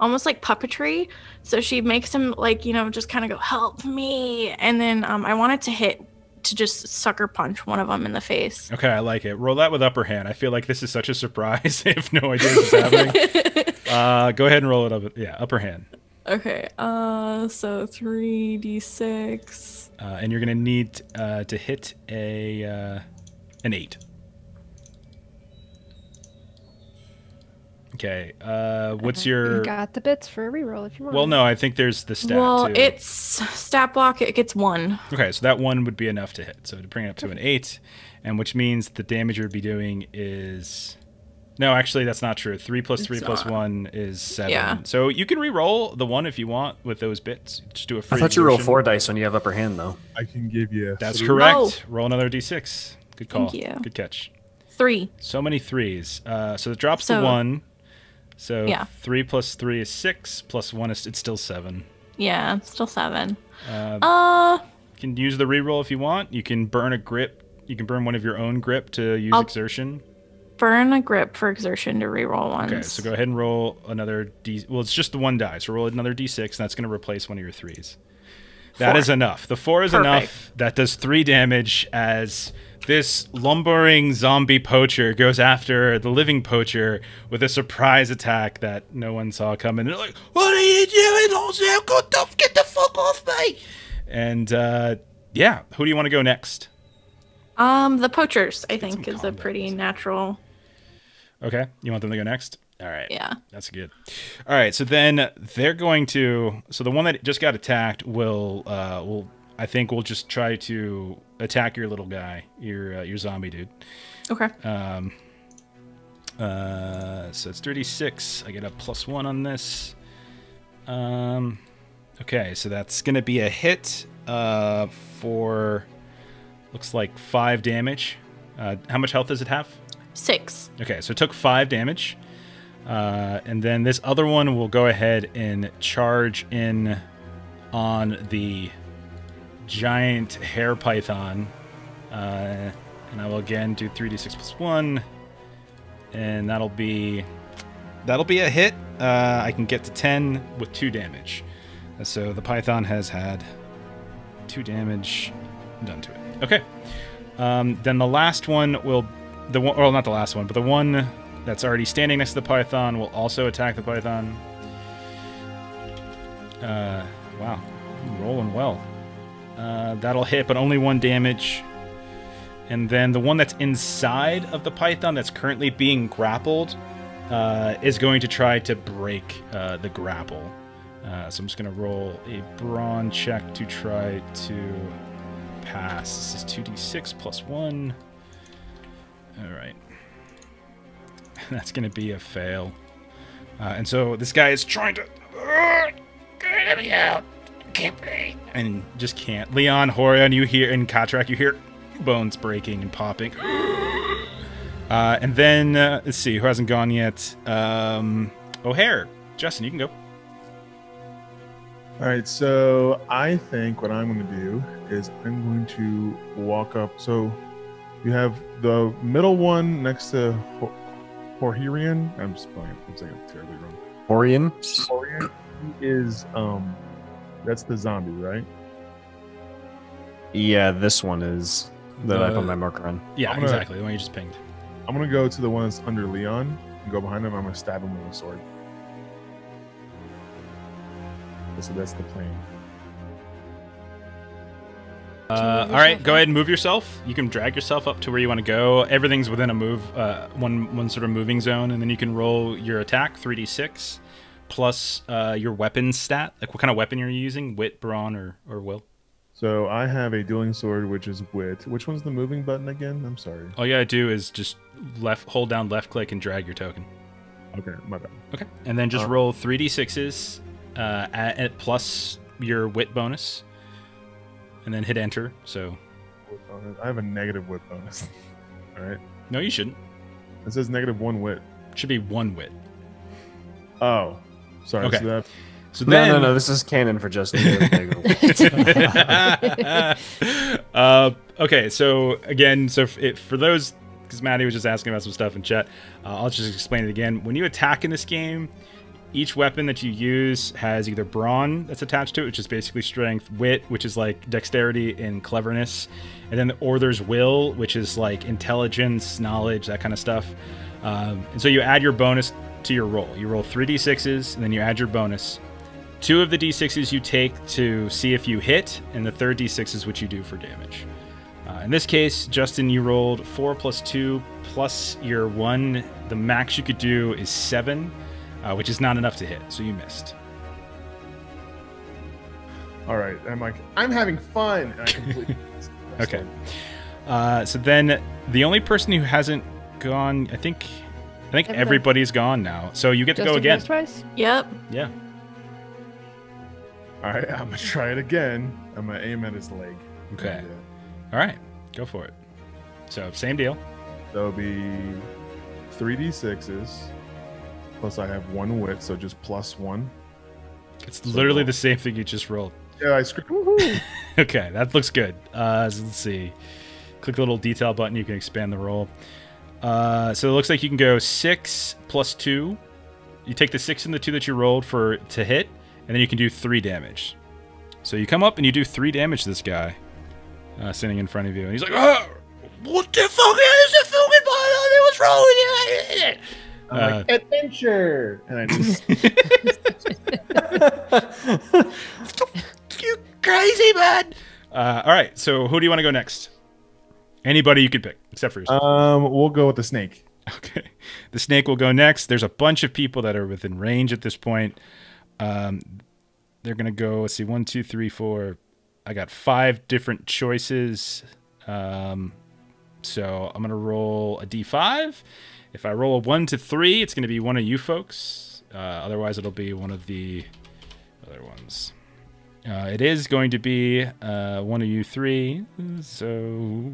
almost like puppetry so she makes him like you know just kind of go help me and then um I wanted to hit to just sucker punch one of them in the face. Okay, I like it. Roll that with upper hand. I feel like this is such a surprise. I have no idea what's happening. Uh, go ahead and roll it up. Yeah, upper hand. Okay, uh, so three d six. Uh, and you're gonna need uh, to hit a uh, an eight. Okay. Uh, what's your? You got the bits for a reroll if you want. Well, no, I think there's the stat Well, too. it's stat block. It gets one. Okay, so that one would be enough to hit. So to bring it up to an eight, and which means the damage you'd be doing is. No, actually, that's not true. Three plus three It's plus not. one is seven. Yeah. So you can re-roll the one if you want with those bits. Just do a I free. thought you roll four dice when you have upper hand, though. I can give you. That's three. correct. Oh. Roll another d6. Good call. Thank you. Good catch. Three. So many threes. Uh, so it drops to So- one. So Yeah. three plus three is six. Plus one is it's still seven. Yeah, it's still seven. Uh, Uh, you can use the reroll if you want. You can burn a grip. You can burn one of your own grip to use I'll- exertion. burn a grip for exertion to reroll once. Okay, so go ahead and roll another d. Well, it's just the one die, so roll another d6, and that's going to replace one of your threes. That Four. is enough. The four is Perfect. enough. That does three damage as this lumbering zombie poacher goes after the living poacher with a surprise attack that no one saw coming. They're like, "What are you doing, Lonsdale? Get the, get the fuck off me!" And uh, yeah, who do you want to go next? Um, the poachers, I think, is a pretty natural. Okay, you want them to go next? All right. Yeah. That's good. All right, so then they're going to. So the one that just got attacked will, uh, will I think we'll just try to attack your little guy, your uh, your zombie dude. Okay. Um. Uh, so it's 36. I get a plus one on this. Um. Okay, so that's gonna be a hit. Uh, for looks like five damage. Uh, how much health does it have? Six. Okay, so it took five damage. Uh, and then this other one will go ahead and charge in on the giant hair python. Uh, and I will again do 3d6 plus 1. And that'll be that'll be a hit. Uh, I can get to 10 with 2 damage. So the python has had 2 damage done to it. Okay. Um, then the last one will, the one, well, not the last one, but the one that's already standing next to the python will also attack the python. Uh, wow, rolling well. Uh, that'll hit, but only one damage. And then the one that's inside of the python that's currently being grappled uh, is going to try to break uh, the grapple. Uh, so I'm just going to roll a brawn check to try to pass. This is 2d6 plus 1. All right. That's going to be a fail. Uh, and so this guy is trying to. Get me out! Get me! And just can't. Leon, Hohrion, you hear, and Khatrak, you hear bones breaking and popping. Uh, and then, uh, let's see, who hasn't gone yet? Um, O'Hare. Justin, you can go. All right, so I think what I'm going to do is I'm going to walk up. So you have the middle one next to Hor- Horhirian. I'm spelling it. I'm saying it terribly wrong. Orion. Horhirian is um, that's the zombie, right? Yeah, this one is that I put my marker on. Yeah, gonna- exactly. The one you just pinged. I'm gonna go to the one that's under Leon and go behind him. I'm gonna stab him with a sword. So that's the plan. Uh, all right, go ahead and move yourself. You can drag yourself up to where you want to go. Everything's within a move, uh, one one sort of moving zone, and then you can roll your attack, 3d6, plus uh, your weapon stat. Like what kind of weapon you're using, wit, brawn, or or will. So I have a dueling sword, which is wit. Which one's the moving button again? I'm sorry. All you gotta do is just left, hold down left click, and drag your token. Okay, my bad. Okay, and then just Uh, roll 3d6s uh, at, at plus your wit bonus, and then hit enter. So Wit bonus. I have a negative wit bonus. All right. no, you shouldn't. It says negative one wit. It should be one wit. Oh, sorry. Okay. That, So No, then, no, no. This is canon for Justin. uh, okay, so again, so it, for those, because Maddie was just asking about some stuff in chat, uh, I'll just explain it again. When you attack in this game, each weapon that you use has either brawn that's attached to it, which is basically strength, wit, which is like dexterity and cleverness, and then or there's will, which is like intelligence, knowledge, that kind of stuff. Um, and so you add your bonus to your roll. You roll three d6s, and then you add your bonus. Two of the d6s you take to see if you hit, and the third d6 is what you do for damage. Uh, in this case, Justin, you rolled four plus two plus your one. The max you could do is seven, uh, which is not enough to hit, so you missed. all right. I'm like, I'm having fun. And I completely. Okay. Uh, so then the only person who hasn't gone, I think, I think Everybody. everybody's gone now. So you get to go again. twice. Yep. Yeah. All right. I'm gonna try it again. I'm gonna aim at his leg. Okay. And, uh, All right. Go for it. So same deal. That'll be three d sixes. Plus, I have one wit, so just plus one. It's literally the same thing you just rolled. Yeah, I screwed. Okay, that looks good. Uh, so let's see. Click the little detail button. You can expand the roll. Uh, so it looks like you can go six plus two. You take the six and the two that you rolled for to hit, and then you can do three damage. So you come up and you do three damage to this guy uh, sitting in front of you, and he's like, oh, "What the fuck is the fucking button? What's wrong with you?" I'm Uh, like, adventure, and I just you crazy man. Uh, all right, so who do you want to go next? Anybody you could pick, except for yourself. um, we'll go with the snake. Okay. The snake will go next. There's a bunch of people that are within range at this point. Um, they're going to go, let's see, one, two, three, four. I got five different choices. Um, so I'm going to roll a d5. If I roll a one to three, it's going to be one of you folks. Uh, otherwise, it'll be one of the other ones. Uh, it is going to be uh, one of you three. So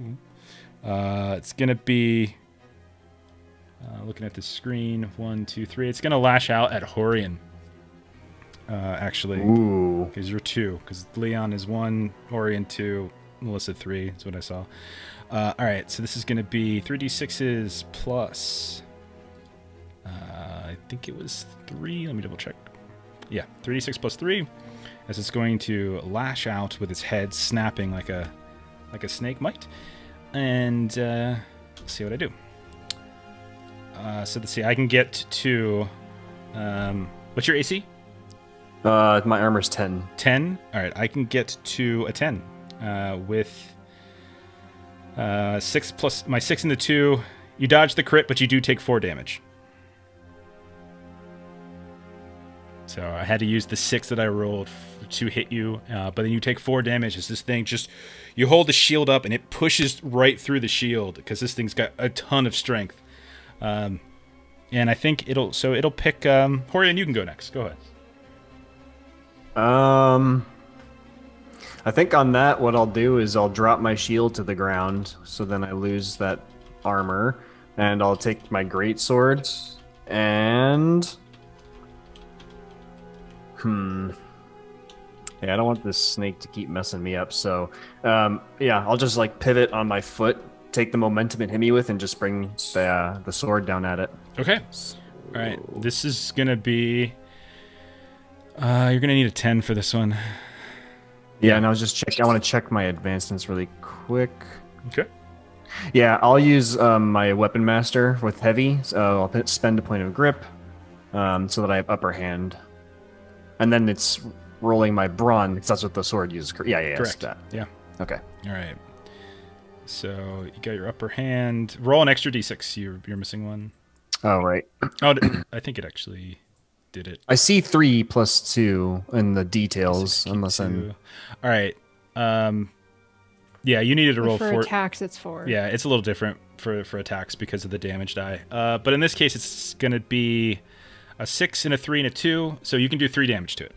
uh, it's going to be. Uh, looking at the screen, one, two, three. It's gonna lash out at Hohrion. Uh, actually, Ooh. because you're two. Because Leon is one, Hohrion two, Melissa three. That's what I saw. Uh, all right, so this is gonna be three d sixes plus. Uh, I think it was three. Let me double check. Yeah, three d six plus three, as it's going to lash out with its head snapping like a like a snake might. And uh, let's see what I do. Uh, so let's see. I can get to. Um, what's your AC? Uh, my armor's 10. 10. All right, I can get to a 10 uh, with uh, six plus my six and the two. You dodge the crit, but you do take four damage. So I had to use the six that I rolled to hit you, uh, but then you take four damage as this thing just you hold the shield up and it pushes right through the shield because this thing's got a ton of strength. Um, and I think it'll so it'll pick um, Hohrion. You can go next. Go ahead. Um, I think on that, what I'll do is I'll drop my shield to the ground, so then I lose that armor, and I'll take my great sword, and hmm, yeah, I don't want this snake to keep messing me up, so um, yeah, I'll just like pivot on my foot, take the momentum it hit me with, and just bring the uh, the sword down at it. Okay. All right. This is gonna be. Uh, you're gonna need a ten for this one. Yeah, and I was just checking. I want to check my advancements really quick. Okay. Yeah, I'll use um, my weapon master with heavy. So I'll p- spend a point of grip, um, so that I have upper hand, and then it's rolling my brawn because that's what the sword uses. Yeah, yeah, yeah. Correct. That. Yeah. Okay. All right. So you got your upper hand. Roll an extra d6. You're you're missing one. Oh right. Oh, d- I think it actually did it. I see three plus two in the details, unless I'm. All right. Um. Yeah, you needed to But roll for four. attacks, it's four. Yeah, it's a little different for for attacks because of the damage die. Uh, but in this case, it's gonna be a six and a three and a two, so you can do three damage to it.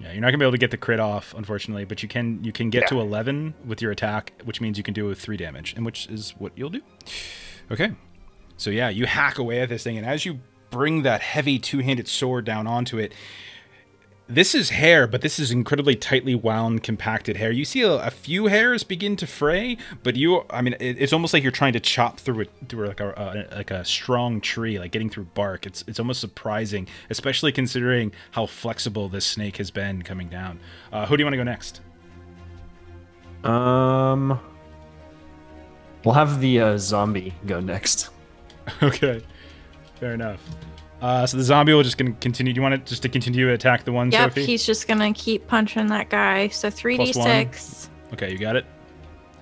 Yeah, you're not gonna be able to get the crit off, unfortunately, but you can you can get to eleven with your attack, which means you can do three damage, and which is what you'll do. Okay, so yeah, you hack away at this thing, and as you bring that heavy two-handed sword down onto it, this is hair, but this is incredibly tightly wound, compacted hair. You see a, a few hairs begin to fray, but you, I mean, it, it's almost like you're trying to chop through it through like a, a like a strong tree, like getting through bark. It's it's almost surprising, especially considering how flexible this snake has been coming down. Uh, who do you want to go next? Um. We'll have the uh, zombie go next. okay, fair enough. Uh, so the zombie will just gonna continue. Do you want it just to continue to attack the one, Yep, Sophie? he's just gonna keep punching that guy. So three d six. Okay, you got it.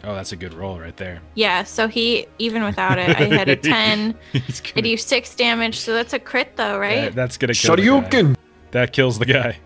Oh, that's a good roll right there. Yeah, so he even without it, I had a ten. He's I gonna, do six damage, so that's a crit though, right? that- that's gonna kill the guy. Shoryuken. That kills the guy.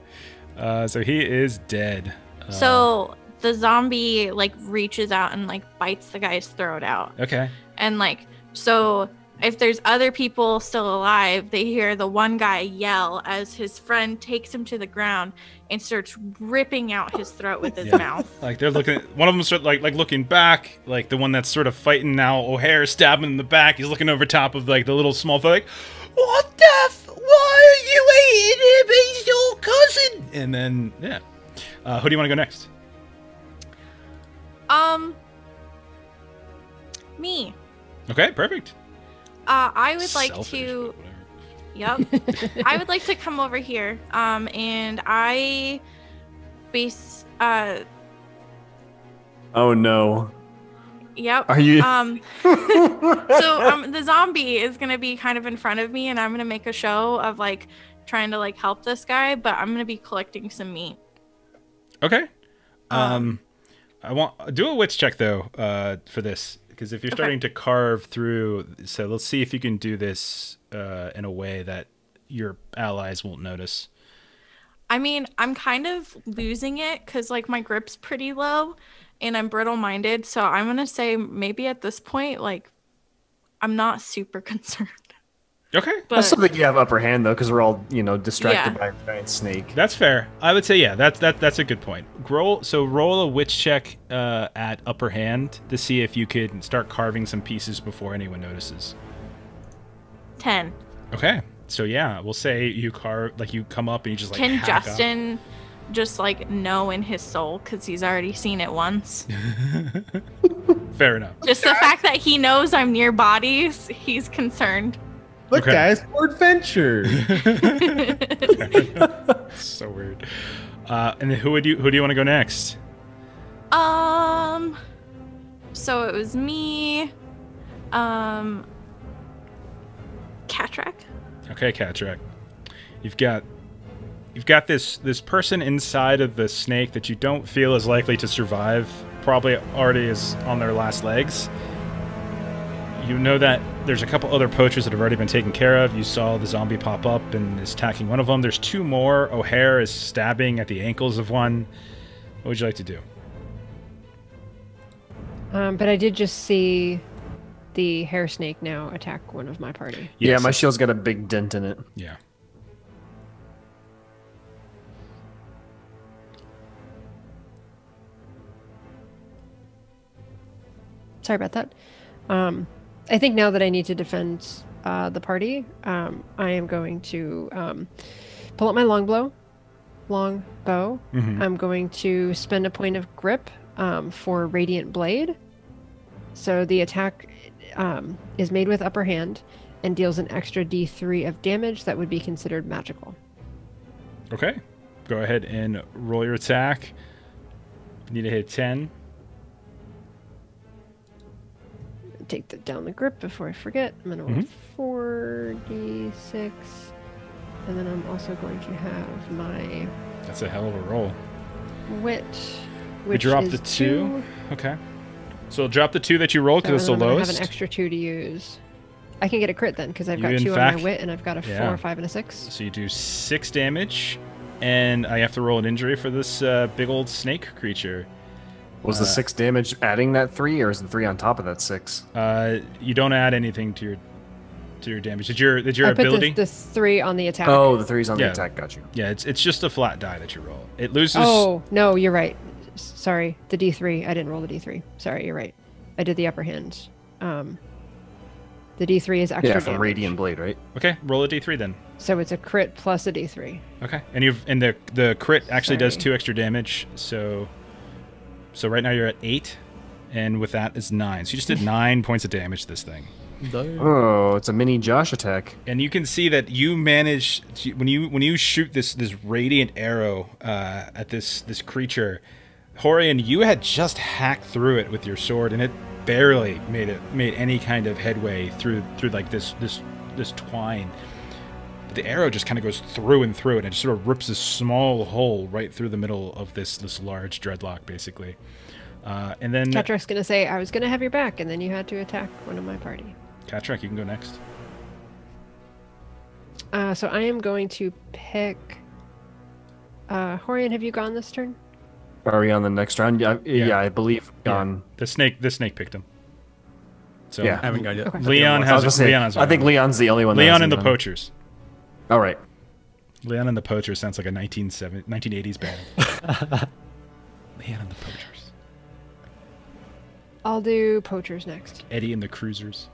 Uh, so he is dead. Uh, So the zombie like reaches out and like bites the guy's throat out. okay. And like so if there's other people still alive, they hear the one guy yell as his friend takes him to the ground and starts ripping out his throat with his Yeah. mouth. Like they're looking. One of them sort of like like looking back. Like the one that's sort of fighting now. O'Hare stabbing in the back. He's looking over top of like the little small foot. Like, what the? F- why are you eating him? He's your cousin. And then yeah. Uh, who do you want to go next? Um me. Okay, perfect. Uh I would like Selfish, to. Yep. I would like to come over here. Um, and I base. Uh, Oh no. yep. Are you? Um, so um, the zombie is gonna be kind of in front of me, and I'm gonna make a show of like trying to like help this guy, but I'm gonna be collecting some meat. Okay. Um, Um, I want do a wits check though uh, for this because if you're Okay. starting to carve through, so let's see if you can do this uh, in a way that your allies won't notice. I mean, I'm kind of losing it because like my grip's pretty low, and I'm brittle minded. So I'm gonna say maybe at this point, like, I'm not super concerned. Okay, But That's something you have upper hand though, because we're all you know distracted Yeah. by a giant snake. that's fair. I would say yeah. That's that that's a good point. Roll so roll a witch check uh, at upper hand to see if you could start carving some pieces before anyone notices. ten. Okay. So yeah, we'll say you carve like you come up and you just like Can hack up. Justin just like know in his soul because he's already seen it once? Fair enough. Just the fact that he knows I'm near bodies, he's concerned. Look, Okay. guys, more adventure. so weird. Uh, and then who would you who do you want to go next? um, Um. So it was me. Um. Khatrak. Okay, Khatrak. You've got you've got this this person inside of the snake that you don't feel is likely to survive. Probably already is on their last legs. You know that there's a couple other poachers that have already been taken care of. You saw the zombie pop up and is attacking one of them. There's two more. O'Hare is stabbing at the ankles of one. What would you like to do? Um, but I did just see the hair snake now attack one of my party. Yeah, Yes. my shield's got a big dent in it. Yeah. Sorry about that. Um, I think now that I need to defend uh, the party, um, I am going to um, pull up my longbow. Long bow. Mhm. I'm going to spend a point of grip um, for Radiant Blade. So the attack um, is made with upper hand and deals an extra d3 of damage that would be considered magical. Okay. Go ahead and roll your attack. You need to hit 10. Take the, down the grip before I forget. I'm going to Mhm. roll 4d6. And then I'm also going to have my That's a hell of a roll. wit. We drop the two. Okay. So drop the two that you rolled So because it's the I'm gonna have an extra two to use. I can get a crit then because I've got two on my wit and I've got a Yeah. four, five, and a six. So you do six damage, and I have to roll an injury for this uh, big old snake creature. Was Uh, the six damage adding that three, or is the three on top of that six? Uh, you don't add anything to your to your damage. Did your did your I put ability? the, the three on the attack. Oh, the three's on Yeah. the attack. Got you. Yeah, it's it's just a flat die that you roll. It loses. Oh, no, you're right. Sorry, the D3. I didn't roll the D3. Sorry, you're right. I did the upper hand. Um, the D3 is extra Yeah, from damage. Radiant Blade, right? Okay, roll a d3 then. So it's a crit plus a D3. Okay, and you've and the the crit actually does two extra damage. So so right now you're at eight, and with that is nine. So you just did nine points of damage to this thing. Oh, it's a mini Josh attack. and you can see that you manage to, when you when you shoot this this radiant arrow uh, at this this creature, Hohrion, you had just hacked through it with your sword, and it barely made it made any kind of headway through through like this this this twine. But the arrow just kind of goes through and through and it just sort of rips a small hole right through the middle of this this large dreadlock, basically. Uh, and then Khatrak's going to say, I was going to have your back, and then you had to attack one of my party. Khatrak, you can go next. Uh, so I am going to pick. Uh, Hohrion, have you gone this turn? Are we on the next round? Yeah, yeah, Yeah. I believe gone. The snake the snake picked him. So Yeah. I haven't gone yet. Okay. Leon has was gonna say, Leon has I think Leon's the only one. that Leon hasn't and the gone. Poachers. All right. Leon and the Poachers sounds like a 1970, 1980s band. Leon and the Poachers. I'll do poachers next. Eddie and the Cruisers.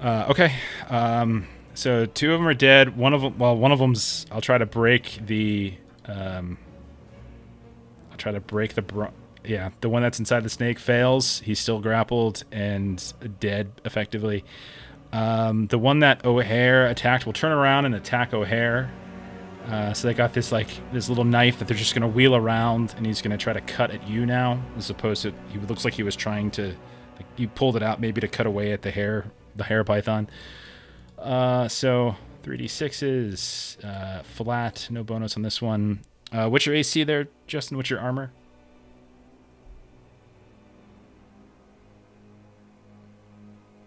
Uh, okay. Um, so two of them are dead. One of them, well, one of them's. I'll try to break the. Um, I'll try to break the. Bro- yeah, the one that's inside the snake fails. He's still grappled and dead effectively. Um, the one that O'Hare attacked will turn around and attack O'Hare. Uh, so they got this like this little knife that they're just gonna wheel around, and he's gonna try to cut at you now, as opposed to he looks like he was trying to. Like, you pulled it out maybe to cut away at the hair, the hair python. Uh, so 3d6s, uh, flat, no bonus on this one. Uh, what's your AC there, Justin? What's your armor?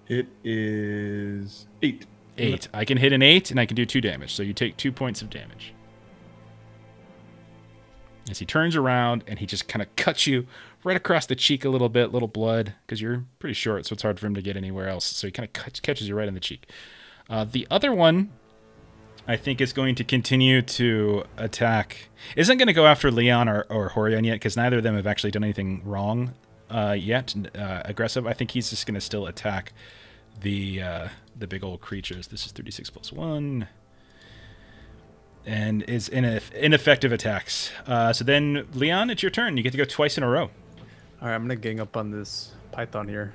It is eight. Eight. I can hit an eight, and I can do two damage. So you take two points of damage. As he turns around and he just kind of cuts you right across the cheek a little bit, little blood, because you're pretty short, so it's hard for him to get anywhere else. So he kind of catches you right in the cheek. Uh, the other one, I think, is going to continue to attack. Isn't going to go after Leon or, or Hohrion yet, because neither of them have actually done anything wrong uh, yet, uh, aggressive. I think he's just going to still attack the uh, the big old creatures. This is 36 plus 1. And is ineff- ineffective attacks. Uh, so then, Leon, it's your turn. You get to go twice in a row. All right, I'm gonna gang up on this python here.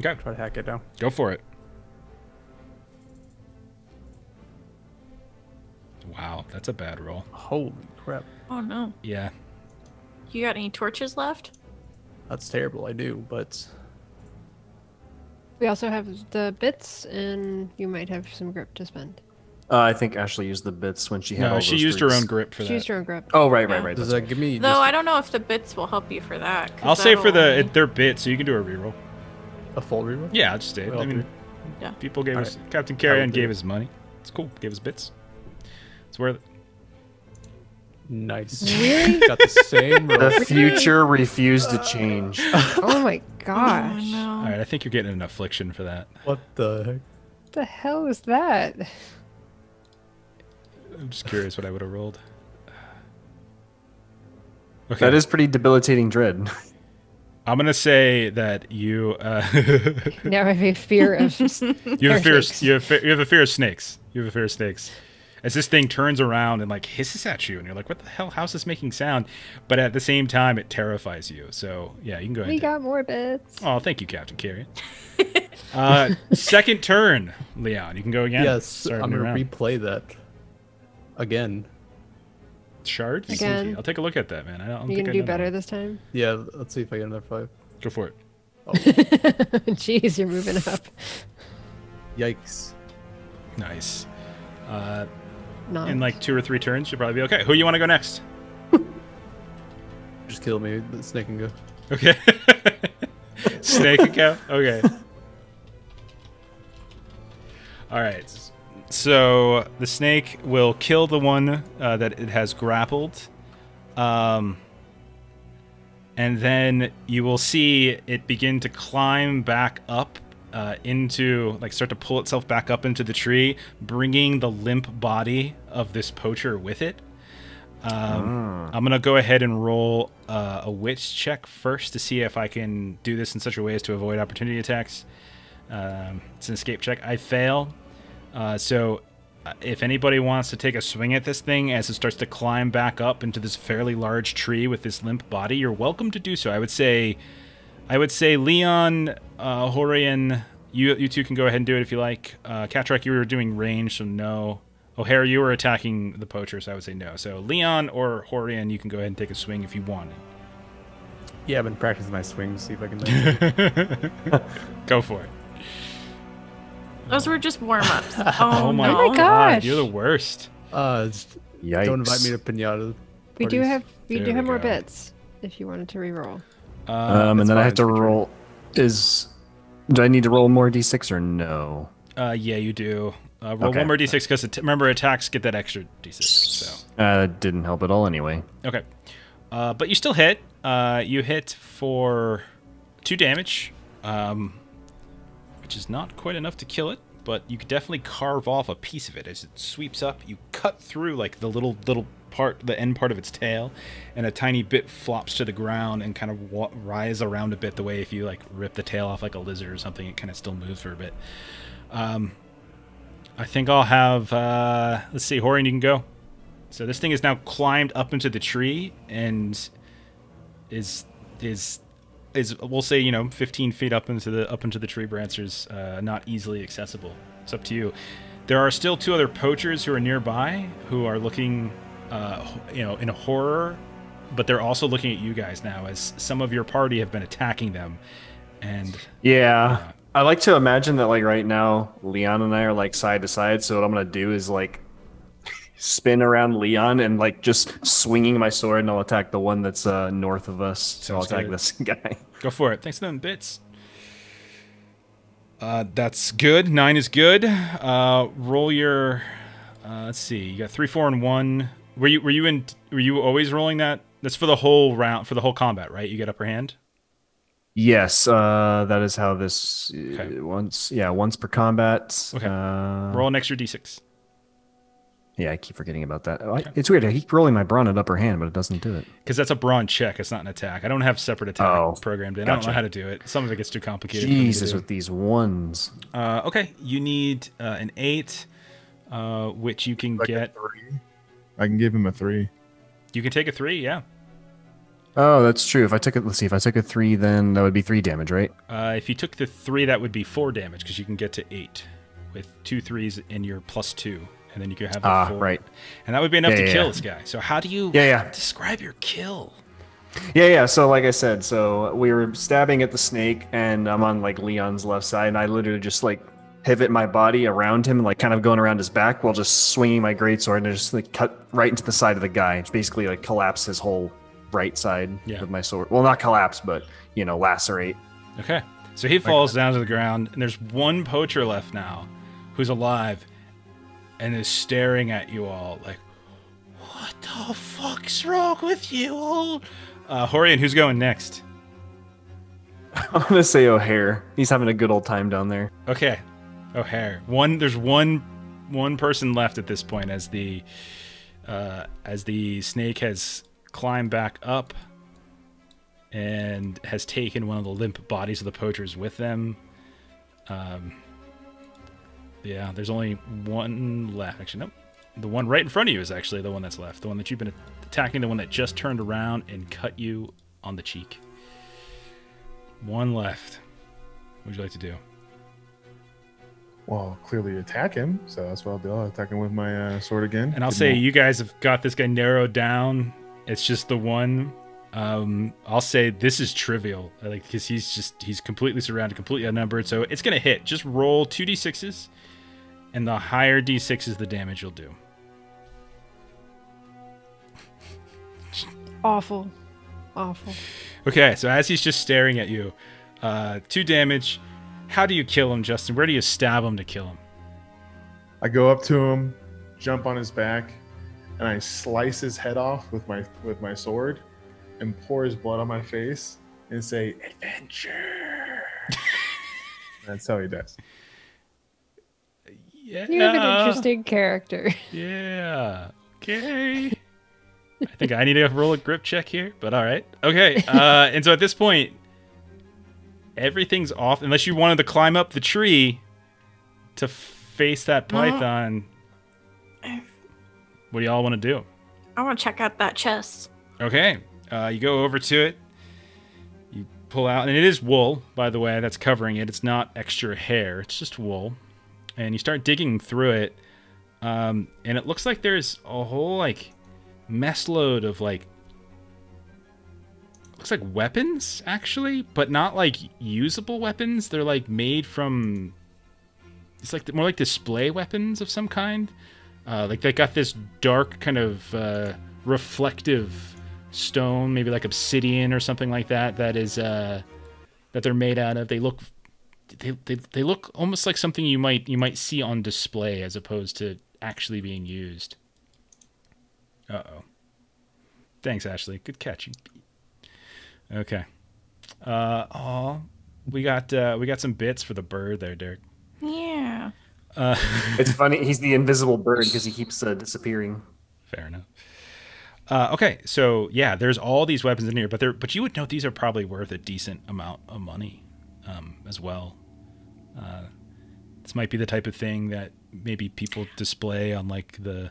Okay, Try to hack it down. go for it. Wow, that's a bad roll. Holy crap! Oh no. Yeah. You got any torches left? That's terrible. I do, but We also have the bits, and you might have some grip to spend. Uh, I think Ashley used the bits when she had No, all she those used her own grip for She that. used her own grip. Oh, right, right, Yeah. right. does that give me? Though just I don't know if the bits will help you for that. I'll say for the only- they're bits, so you can do a reroll. a full reroll? Yeah, I'll just say it. Well, I mean, Yeah. people gave All us right. Captain I Carrion gave it. us money. It's cool. Gave us bits. It's worth it. Nice. Really? Got the same roll. The future refused to change. oh my Oh, gosh! no. All right, I think you're getting an affliction for that. What the heck? What the hell is that? I'm just curious what I would have rolled. Okay, That is pretty debilitating dread. I'm gonna say that you uh, Now I have a fear of. you have a fear. Parasites. You have, you have a fear of snakes. You have a fear of snakes. As this thing turns around and like hisses at you, and you're like, "What the hell? How's this making sound?" But at the same time, it terrifies you. So yeah, you can go ahead. we and take- got more bits. Oh, thank you, Captain Carrion. uh, second turn, Leon. You can go again. Yes, Start a I'm gonna round. replay that again. Shards. Again. I'll take a look at that, man. I don't You think gonna I do know that better one. this time? Yeah, let's see if I get another five. Go for it. Jeez, you're moving up. Yikes! Nice. Uh, Not. in like two or three turns, you'll probably be okay. Who you want to go next? Just kill me. The snake can go. Okay. Snake can go. Okay. All right. So the snake will kill the one uh, that it has grappled, um, and then you will see it begin to climb back up uh, into, like, start to pull itself back up into the tree, bringing the limp body of this poacher with it. Um, I'm gonna go ahead and roll uh, a wits check first to see if I can do this in such a way as to avoid opportunity attacks. Um, it's an escape check. I fail. Uh, so, uh, if anybody wants to take a swing at this thing as it starts to climb back up into this fairly large tree with this limp body, you're welcome to do so. I would say, I would say Leon, uh, Hohrion, you you two can go ahead and do it if you like. Uh, you were doing range, so no. O'Hare, you were attacking the poacher, so I would say no. So Leon or Hohrion, you can go ahead and take a swing if you want. Yeah, I've been practicing my swings. See if I can. go for it. Those were just warm ups. Oh, Oh my, no. Oh my gosh. you're the worst. uh, just Yikes. don't invite me to pinata. we do have we There do we have more bits if you wanted to re-roll. Uh, Um, and then I have to it's your turn. roll. Is do I need to roll more d6 or no? uh, yeah, you do. Uh, roll Okay. one more d6 because remember attacks get that extra d6. So Uh, didn't help at all anyway. okay, uh, but you still hit. Uh, you hit for two damage, um, which is not quite enough to kill it. But you could definitely carve off a piece of it as it sweeps up. You cut through like the little little part, the end part of its tail, and a tiny bit flops to the ground and kind of wa- rise around a bit. The way if you like rip the tail off like a lizard or something, it kind of still moves for a bit. Um, I think I'll have. Uh, let's see, Hohrion, you can go. So this thing is now climbed up into the tree and is is is we'll say you know 15 feet up into the up into the tree branches, uh, not easily accessible. It's up to you. There are still two other poachers who are nearby who are looking, uh, you know, in a horror, but they're also looking at you guys now as some of your party have been attacking them, and Yeah. I like to imagine that like right now Leon and I are like side to side. So what I'm gonna do is like spin around Leon and like just swinging my sword and I'll attack the one that's uh, north of us. So I'll Sounds attack good. this guy. Go for it. Thanks for them bits. Uh, that's good. Nine is good. Uh, roll your. Uh, let's see. You got three, four, and one. Were you were you in? Were you always rolling that? That's for the whole round for the whole combat, right? You get upper hand. Yes, uh, that is how this uh, Okay. once yeah once per combat. Okay. Uh, Roll an extra d6. Yeah, I keep forgetting about that. I, it's weird. I keep rolling my brawn at upper hand, but it doesn't do it. Because that's a brawn check. It's not an attack. I don't have separate attack Oh, programmed in. I don't know how to do it. Some of it gets too complicated. for me to Jesus, with these ones. Uh, okay, you need uh, an eight, uh, which you can Like a get. three. I can give him a three. You can take a three. Yeah. Oh, that's true. If I took it, let's see. If I took a three, then that would be three damage, right? Uh, if you took the three, that would be four damage because you can get to eight with two threes in your plus two, and then you could have the Ah, four. right. And that would be enough Yeah, to yeah, kill yeah. this guy. So how do you Yeah, yeah. describe your kill? Yeah, yeah. So, like I said, so we were stabbing at the snake, and I'm on like Leon's left side, and I literally just like pivot my body around him, like kind of going around his back, while just swinging my greatsword and just like cut right into the side of the guy. Basically like collapse his whole right side Yeah. with my sword. Well, not collapse, but you know, lacerate. Okay. So he falls down to the ground, and there's one poacher left now who's alive and is staring at you all like, What the fuck's wrong with you all? Uh, Hohrion, who's going next? I'm gonna say O'Hare. He's having a good old time down there. Okay. O'Hare. One there's one one person left at this point as the uh, as the snake has climbed back up and has taken one of the limp bodies of the poachers with them. Um, yeah, there's only one left. Actually, nope. The one right in front of you is actually the one that's left. The one that you've been attacking, the one that just turned around and cut you on the cheek. One left. What would you like to do? Well, clearly attack him, so that's what I'll do. I'll attack him with my uh, sword again. And I'll Give say you guys have got this guy narrowed down. It's just the one. Um, I'll say this is trivial, like because he's just he's completely surrounded, completely outnumbered. So it's gonna hit. Just roll two d sixes, and the higher d six is the damage you'll do. Awful. Awful. Okay, so as he's just staring at you, uh, two damage. How do you kill him, Justin? Where do you stab him to kill him? I go up to him, jump on his back, and I slice his head off with my with my sword, and pour his blood on my face, and say "Adventure." That's how he does. Yeah. You have an interesting character. Yeah. Okay. I think I need to roll a grip check here, but all right. Okay. Uh, and so at this point, everything's off unless you wanted to climb up the tree to face that No. python. What do y'all want to do? I want to check out that chest. Okay. Uh, you go over to it. You pull out, and it is wool, by the way, that's covering it. It's not extra hair, it's just wool. And you start digging through it. Um, and it looks like there's a whole, like, mess load of, like, looks like weapons, actually, but not, like, usable weapons. They're, like, made from. It's like more like display weapons of some kind. Uh, like they got this dark kind of uh, reflective stone, maybe like obsidian or something like that. That is uh, that they're made out of. They look they, they, they look almost like something you might you might see on display as opposed to actually being used. Uh oh. Thanks, Ashley. Good catch. Okay. Uh oh, we got uh, we got some bits for the bird there, Derek. Yeah. Uh, It's funny. He's the invisible bird because he keeps uh, disappearing. Fair enough. Uh, okay, so yeah, there's all these weapons in here, but they're but you would note these are probably worth a decent amount of money, um, as well. Uh, this might be the type of thing that maybe people display on like the.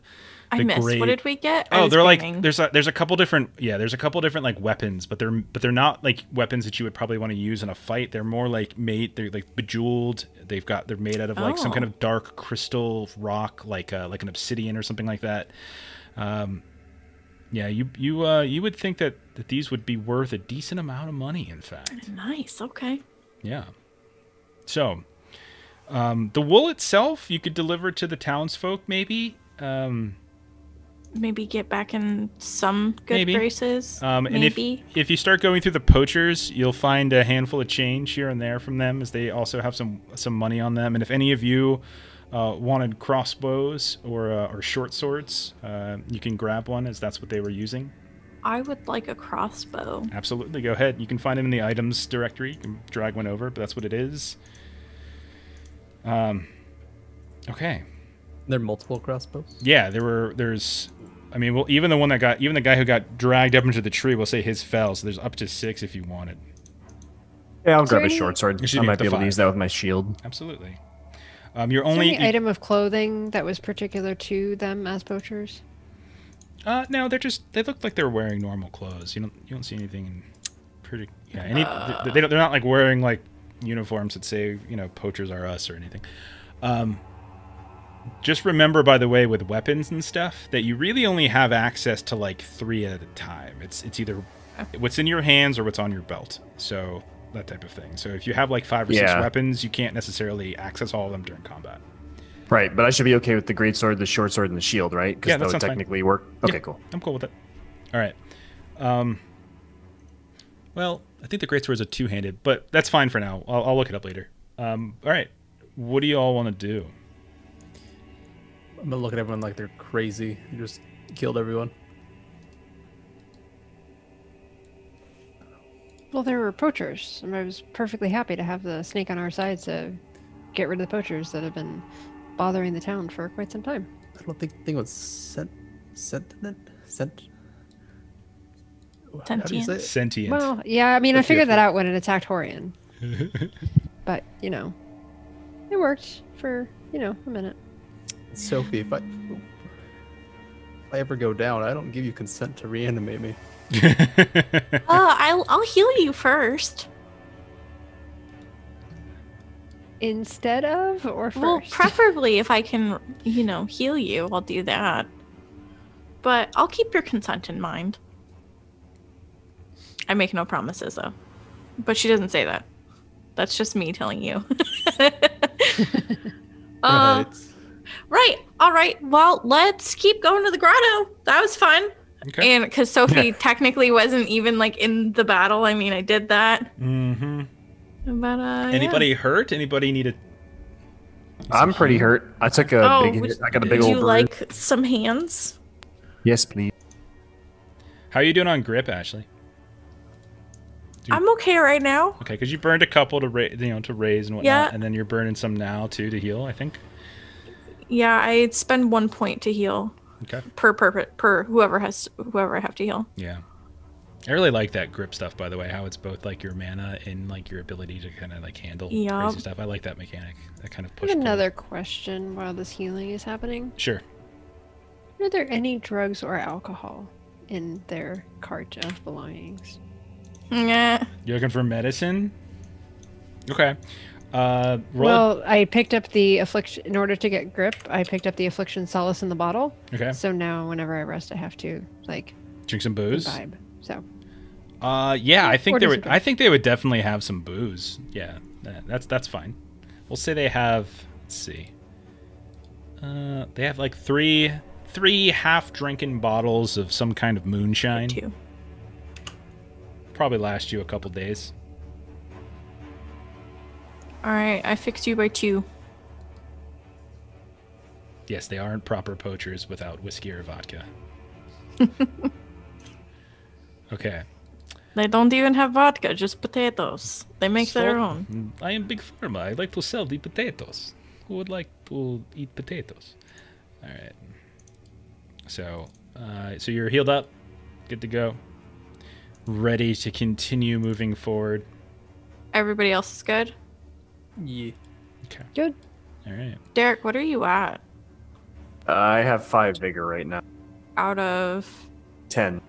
I missed. great- What did we get? I Oh, they're like there's a, there's a couple different yeah there's a couple different like weapons, but they're but they're not like weapons that you would probably want to use in a fight. They're more like made they're like bejeweled. They've got they're made out of like some kind Oh. of dark crystal rock, like uh, like an obsidian or something like that. Um, yeah, you you uh, you would think that that these would be worth a decent amount of money. In fact, nice. Okay. yeah. So, um, the wool itself you could deliver to the townsfolk, maybe. Um, Maybe get back in some good Maybe. graces. Um, and Maybe. if if you start going through the poachers, you'll find a handful of change here and there from them, as they also have some some money on them. And if any of you uh, wanted crossbows or uh, or short swords, uh, you can grab one, as that's what they were using. I would like a crossbow. Absolutely, go ahead. You can find them in the items directory. You can drag one over, but that's what it is. Um, okay. There are multiple crossbows. Yeah, there were. There's. I mean, well, even the one that got, even the guy who got dragged up into the tree, will say his fell. So there's up to six if you wanted. Yeah, I'll Is grab a any- short sword. I might be able five. to use that with my shield. Absolutely. Um, you're Is there only. any item of clothing that was particular to them as poachers? Uh, no, they're just. They look like they're wearing normal clothes. You don't. You don't see anything. in Pretty. Yeah. Any. they, they don't, they're not like wearing like uniforms that say you know poachers are us or anything. Um. Just remember, by the way, with weapons and stuff, that you really only have access to like three at a time. It's it's either what's in your hands or what's on your belt. So that type of thing. So if you have like five or six weapons, you can't necessarily access all of them during combat. Right, but I should be okay with the great sword, the short sword, and the shield, right? Because Yeah, that that would sounds fine. technically work. Okay, Yeah. cool. I'm cool with it. All right. Um. Well, I think the great sword's a two-handed, but that's fine for now. I'll, I'll look it up later. Um. All right. What do you all want to do? I'm gonna look at everyone like they're crazy. You just killed everyone. Well, there were poachers, and I was perfectly happy to have the snake on our side to get rid of the poachers that have been bothering the town for quite some time. I don't think think it was sent sentient sent. How do you say? Sentient. Well, yeah, I mean, I figured that out when it attacked Hohrion. but, you know, it worked for, you know, a minute. Sophie, if I if I ever go down, I don't give you consent to reanimate me. Uh, I'll I'll heal you first. Instead of or first? Well, preferably if I can, you know, heal you, I'll do that. But I'll keep your consent in mind. I make no promises though. But she doesn't say that. That's just me telling you. uh, Right. Right. All right. Well, let's keep going to the grotto. That was fun. okay. And because Sophie technically wasn't even like in the battle. I mean, I did that. mm-hmm. But uh, yeah. Anybody hurt? Anybody need a? I'm pretty hurt. I took a Oh, big. would, hit. I got a big would old. you bruise. like some hands? Yes, please. How are you doing on grip, Ashley? Dude. I'm okay right now. Okay, because you burned a couple to ra- you know to raise and whatnot, Yeah. and then you're burning some now too to heal. I think. Yeah, I spend one point to heal Okay. per per per whoever has whoever I have to heal. Yeah. I really like that grip stuff, by the way. How it's both like your mana and like your ability to kind of like handle Yup. crazy stuff. I like that mechanic. That kind of I push. have pull. another question while this healing is happening. Sure. Are there any drugs or alcohol in their cart of belongings? Yeah. You're looking for medicine. Okay. Uh, roll. Well, I picked up the affliction in order to get grip. I picked up the affliction solace in the bottle. okay. So now, whenever I rest, I have to like Drink some booze. imbibe. So Uh, yeah, I think they would. I think they would definitely have some booze. Yeah, that's that's fine. We'll say they have. Let's see. Uh, they have like three three half drinking bottles of some kind of moonshine. Two. Probably last you a couple days. All right, I fixed you by two. Yes, they aren't proper poachers without whiskey or vodka. okay. They don't even have vodka, just potatoes. They make their own. Mm, I am big pharma. I like to sell the potatoes. Who would like to eat potatoes? All right. So, uh, so you're healed up, good to go, ready to continue moving forward. Everybody else is good. Yeah. Okay. good. All right. Derek, what are you at? I have five vigor right now. Out of Ten.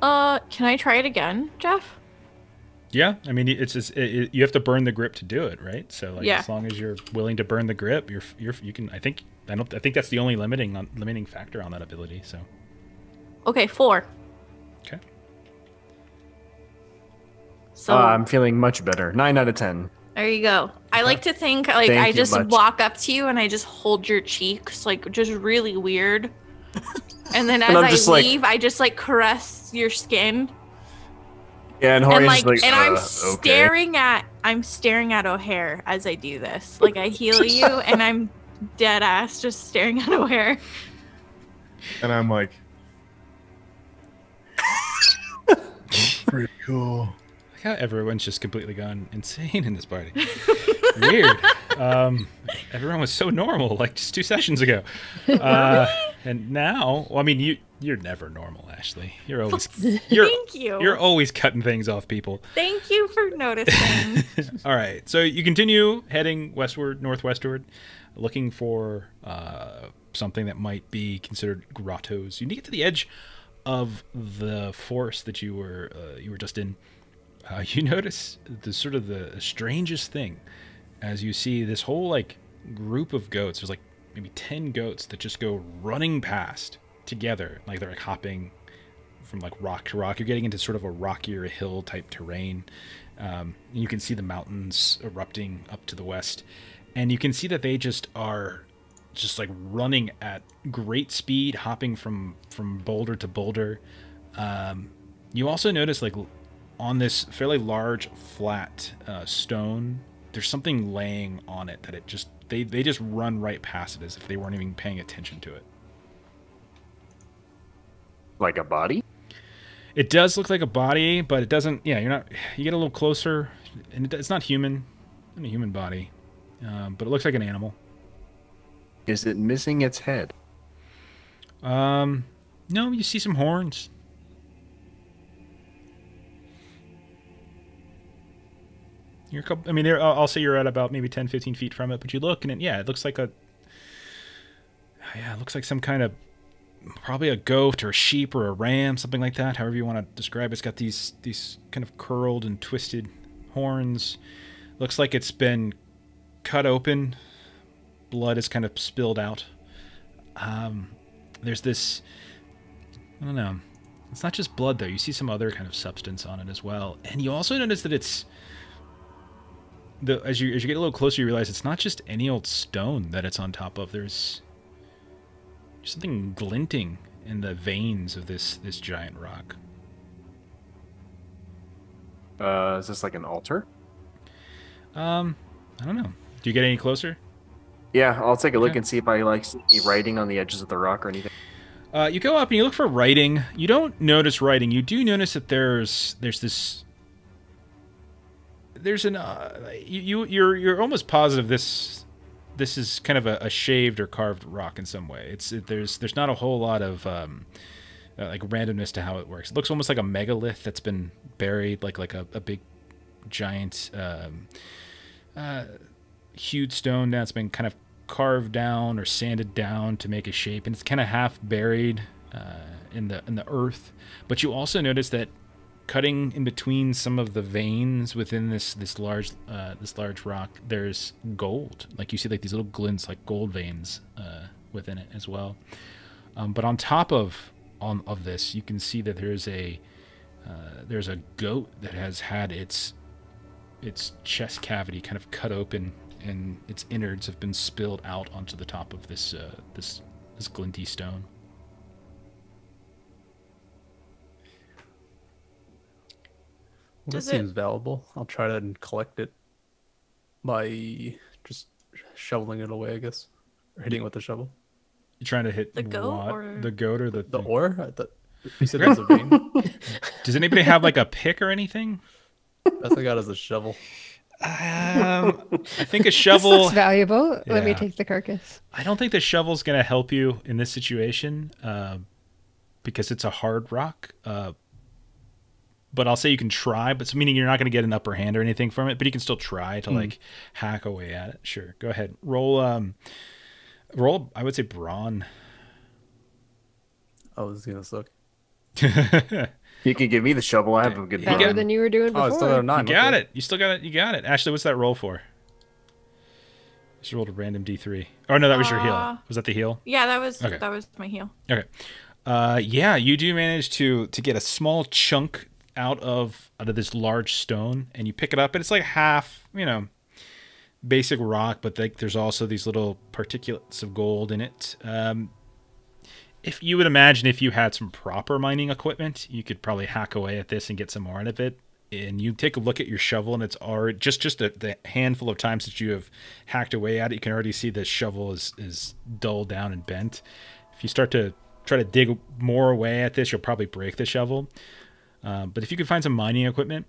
uh, can I try it again, Jeff? Yeah, I mean, it's, it's it, it- you have to burn the grip to do it, right? So, like, Yeah. as long as you're willing to burn the grip, you're you're you can. I think I don't. I think that's the only limiting on limiting factor on that ability. So, Okay, four. So Uh, I'm feeling much better. Nine out of ten. There you go. I like to think like Thank I just much. walk up to you and I just hold your cheeks, like just really weird. And then as And I'm I just like- leave, I just like caress your skin. Yeah, and and like, like, and I'm "Uh, okay." staring at I'm staring at O'Hare as I do this. Like I heal you and I'm dead ass just staring at O'Hare. And I'm like, pretty cool. How everyone's just completely gone insane in this party. Weird. Um, everyone was so normal like just two sessions ago, uh, and now, well, I mean, you you're never normal, Ashley. You're always you're Thank you. you're always cutting things off people. Thank you for noticing. All right, so you continue heading westward, northwestward, looking for uh, something that might be considered grottos. You need to get to the edge of the forest that you were uh, you were just in. Uh, you notice the sort of the strangest thing as you see this whole like group of goats. There's like maybe ten goats that just go running past together, like they're like hopping from like rock to rock. You're getting into sort of a rockier hill type terrain. Um, you can see the mountains erupting up to the west, and you can see that they just are just like running at great speed, hopping from from boulder to boulder. Um, you also notice like on this fairly large flat uh, stone, there's something laying on it that it just they they just run right past it as if they weren't even paying attention to it. Like a body? It does look like a body, but it doesn't. Yeah, you're not. You get a little closer, and it, it's not human, not a human body, um, but it looks like an animal. Is it missing its head? Um, no, you see some horns. You're, a couple, I mean, I'll say you're at about maybe 10, 15 feet from it, but you look and it, yeah, it looks like a, yeah, it looks like some kind of, probably a goat or a sheep or a ram, something like that. However you want to describe it. It's got these these kind of curled and twisted horns. Looks like it's been cut open. Blood is kind of spilled out. Um, there's this, I don't know. It's not just blood though. You see some other kind of substance on it as well, and you also notice that it's the as you as you get a little closer, you realize it's not just any old stone that it's on top of. There's something glinting in the veins of this this giant rock. Uh, is this like an altar? Um, I don't know. Do you get any closer? Yeah, I'll take a look and see if I like see any writing on the edges of the rock or anything. Uh, you go up and you look for writing. You don't notice writing. You do notice that there's there's this there's an uh, you you- you're you're almost positive this this is kind of a, a shaved or carved rock in some way. It's it, there's there's not a whole lot of um, uh, like randomness to how it works. It looks almost like a megalith that's been buried, like like a, a big giant um, uh, hewed stone that's been kind of carved down or sanded down to make a shape, and it's kind of half buried uh, in the in the earth. But you also notice that cutting in between some of the veins within this this large uh, this large rock, there's gold. Like you see, like these little glints, like gold veins uh, within it as well. Um, but on top of on of this, you can see that there's a uh, there's a goat that has had its its chest cavity kind of cut open and its innards have been spilled out onto the top of this uh, this this glinty stone. Well, Does this it- seems valuable. I'll try to collect it by just shoveling it away, I guess, or hitting it with a shovel. You're trying to hit The goat what? or- the goat or the, The thing? ore? I thought you said it was a vein. Does anybody have like a pick or anything? That's what I got as a shovel. Um, I think a This shovel. looks valuable. Let me take the carcass. I don't think the shovel's going to help you in this situation uh, because it's a hard rock. Uh, but I'll say you can try, but it's meaning you're not going to get an upper hand or anything from it, but you can still try to like hack away at it. Sure, go ahead. Roll. Um, roll. I would say brawn. Oh, this is gonna suck. You can give me the shovel. I have a good Better than you were doing Oh, before. it's still got a You got okay. it. You still got it. You got it. Ashley, what's that roll for? Just rolled a random d3. Oh no, that was your heal. Uh, Was that the heal? Yeah, that was Okay. that was my heal. Okay. Uh, yeah, you do manage to to get a small chunk out of out of this large stone, and you pick it up, and it's like half, you know, basic rock, but like there's also these little particulates of gold in it. Um, if you would imagine if you had some proper mining equipment, you could probably hack away at this and get some more out of it. And you take a look at your shovel, and it's already just just a, the handful of times that you have hacked away at it. You can already see the shovel is is dulled down and bent. If you start to try to dig more away at this, you'll probably break the shovel. Um, but if you could find some mining equipment,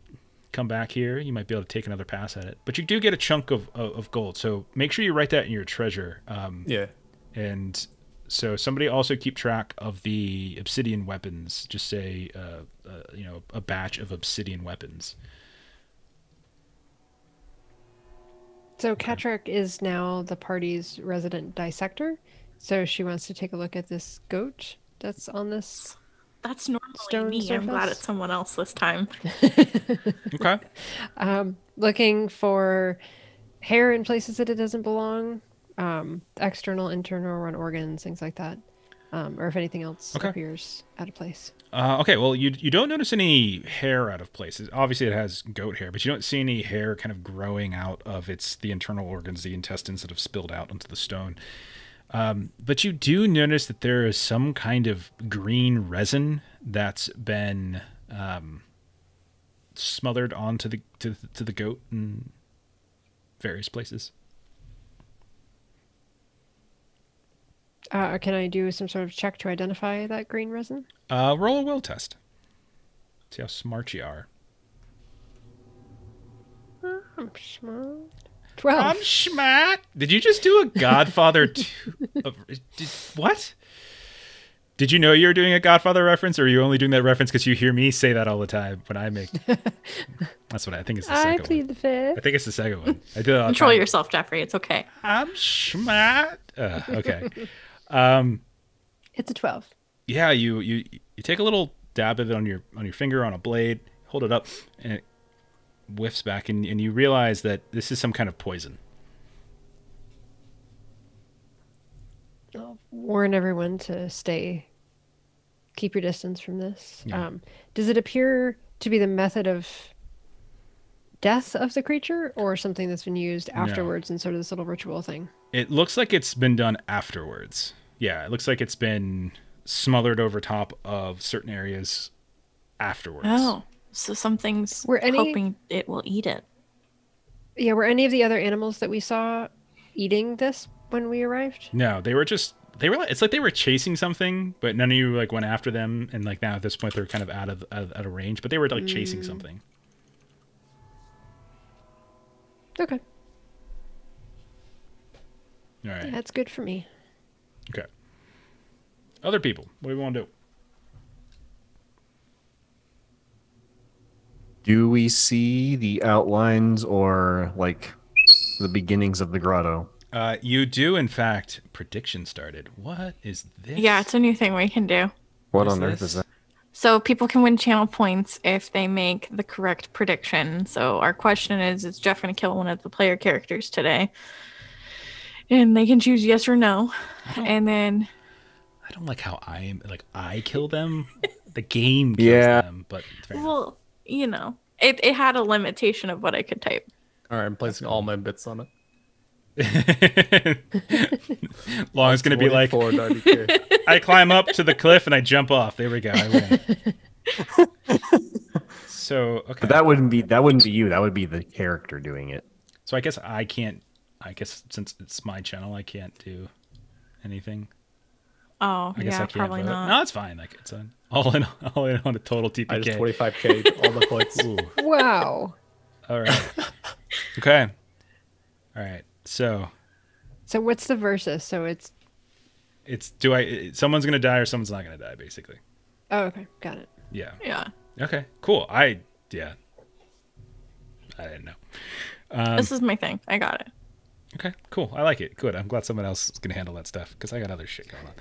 come back here, you might be able to take another pass at it. But you do get a chunk of, of, of gold, so make sure you write that in your treasure. Um, Yeah. and so somebody also keep track of the obsidian weapons. Just say, uh, uh, you know, a batch of obsidian weapons. So Khatrak is now the party's resident dissector. So she wants to take a look at this goat that's on this. That's normally Stone me. I'm glad it's someone else this time. Okay. um, looking for hair in places that it doesn't belong, um, external, internal, run organs, things like that, um, or if anything else Okay. appears out of place. Uh, okay, well, you you don't notice any hair out of place. Obviously, it has goat hair, but you don't see any hair kind of growing out of its the internal organs, the intestines that have spilled out onto the stone. Um, but you do notice that there is some kind of green resin that's been um, smothered onto the to, to the goat in various places. Uh, can I do some sort of check to identify that green resin? Uh, roll a will test. See how smart you are. I'm smart. Twelve. I'm smart. Did you just do a Godfather? two, uh, did, what? Did you know you were doing a Godfather reference, or are you only doing that reference because you hear me say that all the time when I make? That's what I think it's the I second plead one. the fifth. I think it's the second one. I do it Control time. yourself, Jeffrey. It's okay. I'm smart. Uh, okay. Um, It's a twelve. yeah, you you you take a little dab of it on your on your finger on a blade, hold it up, and it whiffs back, and, and you realize that this is some kind of poison. I'll warn everyone to stay, keep your distance from this. Yeah. Um, does it appear to be the method of death of the creature, or something that's been used afterwards in sort of this little ritual thing? It looks like it's been done afterwards. Yeah, it looks like it's been smothered over top of certain areas afterwards. Oh, so something's Were any- hoping it will eat it. Yeah, were any of the other animals that we saw eating this when we arrived? No, they were just they were. like- It's like they were chasing something, but none of you like went after them. And like now at this point, they're kind of out of out of, out of range. But they were like chasing Mm. something. Okay, All right. that's good for me. Okay. Other people, what do we want to do? Do we see the outlines or like the beginnings of the grotto? Uh, you do, in fact, prediction started. What is this? Yeah, it's a new thing we can do. What on earth this? is that? So people can win channel points if they make the correct prediction. So our question is: Is Jeff going to kill one of the player characters today? And they can choose yes or no, and then I don't like how I am. Like I kill them. the game kills Yeah. them, but fair well, you know, it it had a limitation of what I could type. All right, I'm placing all my bits on it. Long is going to be like I climb up to the cliff and I jump off. There we go. I win. so okay. But that wouldn't be that wouldn't be you. That would be the character doing it. So I guess I can't. I guess since it's my channel, I can't do anything. Oh, I guess yeah, I can't probably vote. not. No, it's fine. Like it's an all in, all in on a total I just TPK. 25k all the points. Ooh. Wow. All right. okay. All right. So So what's the versus? So it's it's do I? Someone's gonna die or someone's not gonna die. Basically. oh okay, got it. Yeah. Yeah, Okay. Cool. I yeah. I didn't know. Um, this is my thing. I got it. Okay, cool. I like it. Good. I'm glad someone else is gonna handle that stuff because I got other shit going on.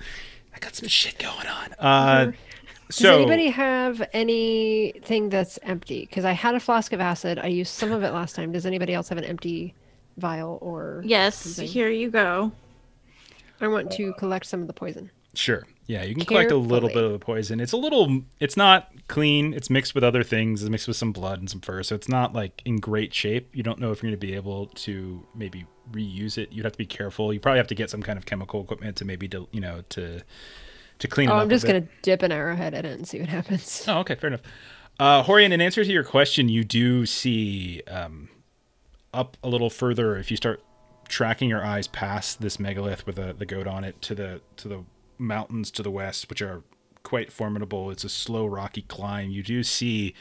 I got some shit going on. Uh, Does so anybody have anything that's empty? Because I had a flask of acid. I used some of it last time. Does anybody else have an empty vial or? Yes, something? here you go. I want to collect some of the poison. sure, yeah, you can collect a little bit of the poison. It's a little. It's not clean. It's mixed with other things. It's mixed with some blood and some fur, so it's not like in great shape. You don't know if you're gonna be able to maybe reuse it. You'd have to be careful. You probably have to get some kind of chemical equipment to maybe to you know to to clean Oh, it up. I'm a just bit. gonna dip an arrowhead in it and see what happens. Oh, okay, fair enough. Uh, Hohrion, in answer to your question, you do see um, up a little further if you start tracking your eyes past this megalith with the, the goat on it to the to the mountains to the west, which are quite formidable. It's a slow, rocky climb. You do see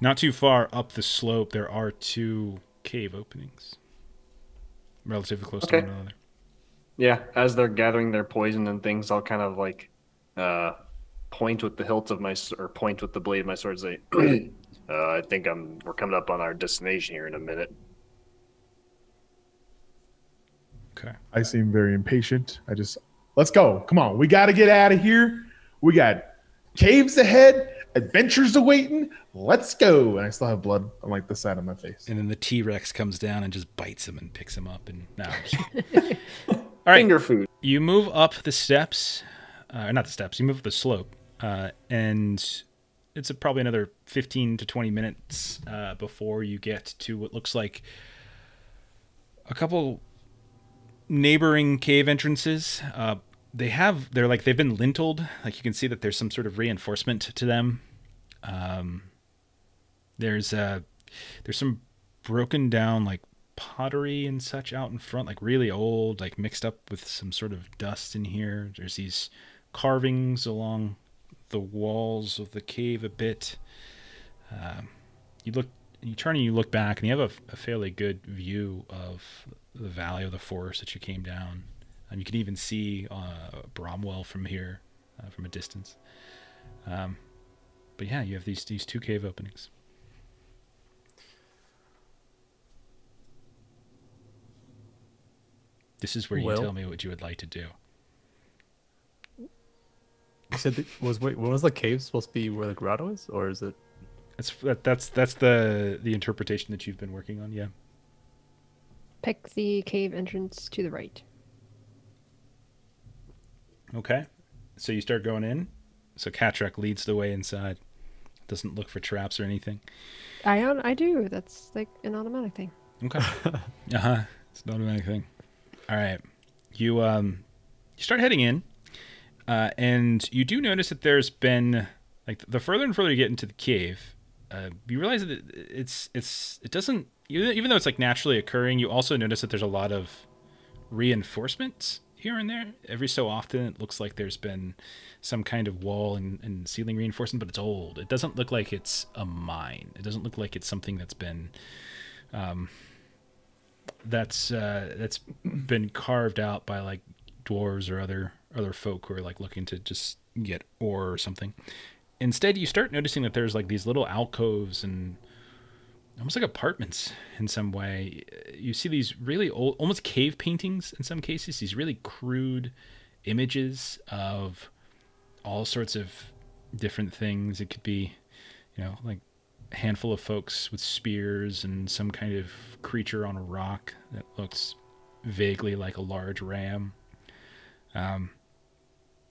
not too far up the slope there are two cave openings, relatively close Okay. to one another. Yeah, as they're gathering their poison and things, I'll kind of like uh, point with the hilt of my s- or point with the blade of my sword. and Say, uh, I think I'm we're coming up on our destination here in a minute. Okay. I seem very impatient. I just let's go. Come on, we got to get out of here. We got caves ahead, Adventures awaiting. Let's go. And I still have blood on like the side of my face. And then the T Rex comes down and just bites him and picks him up. And now, all right, Finger food. you move up the steps, uh, not the steps. You move up the slope, uh, and it's a, probably another fifteen to twenty minutes uh, before you get to what looks like a couple neighboring cave entrances. Uh, they have they're like they've been lintled. Like you can see that there's some sort of reinforcement to them. Um, there's uh there's some broken down like pottery and such out in front, like really old, like mixed up with some sort of dust in here. There's these carvings along the walls of the cave a bit. Um, you look, you turn and you look back, and you have a, a fairly good view of the valley of the forest that you came down. And you can even see uh, Bromwell from here, uh, from a distance. Um, but yeah, you have these these two cave openings. This is where you Well- tell me what you would like to do. You said that was wait, when was the cave supposed to be where the grotto is, or is it? That's that, that's that's the the interpretation that you've been working on. Yeah. Pick the cave entrance to the right. Okay. So you start going in. So Khatrak leads the way inside. Doesn't look for traps or anything. I on I do. That's like an automatic thing. Okay. uh huh. It's not an anything. All right. You um, you start heading in, uh, and you do notice that there's been like the further and further you get into the cave, uh, you realize that it's it's it doesn't even though it's like naturally occurring. You also notice that there's a lot of reinforcements here and there. Every so often, it looks like there's been some kind of wall and, and ceiling reinforcement, but it's old. It doesn't look like it's a mine. It doesn't look like it's something that's been um, that's uh, that's been carved out by like dwarves or other other folk who are like looking to just get ore or something. Instead, you start noticing that there's like these little alcoves and almost like apartments in some way. You see these really old, almost cave paintings in some cases. These really crude images of all sorts of different things. It could be, you know, like a handful of folks with spears and some kind of creature on a rock that looks vaguely like a large ram. Um,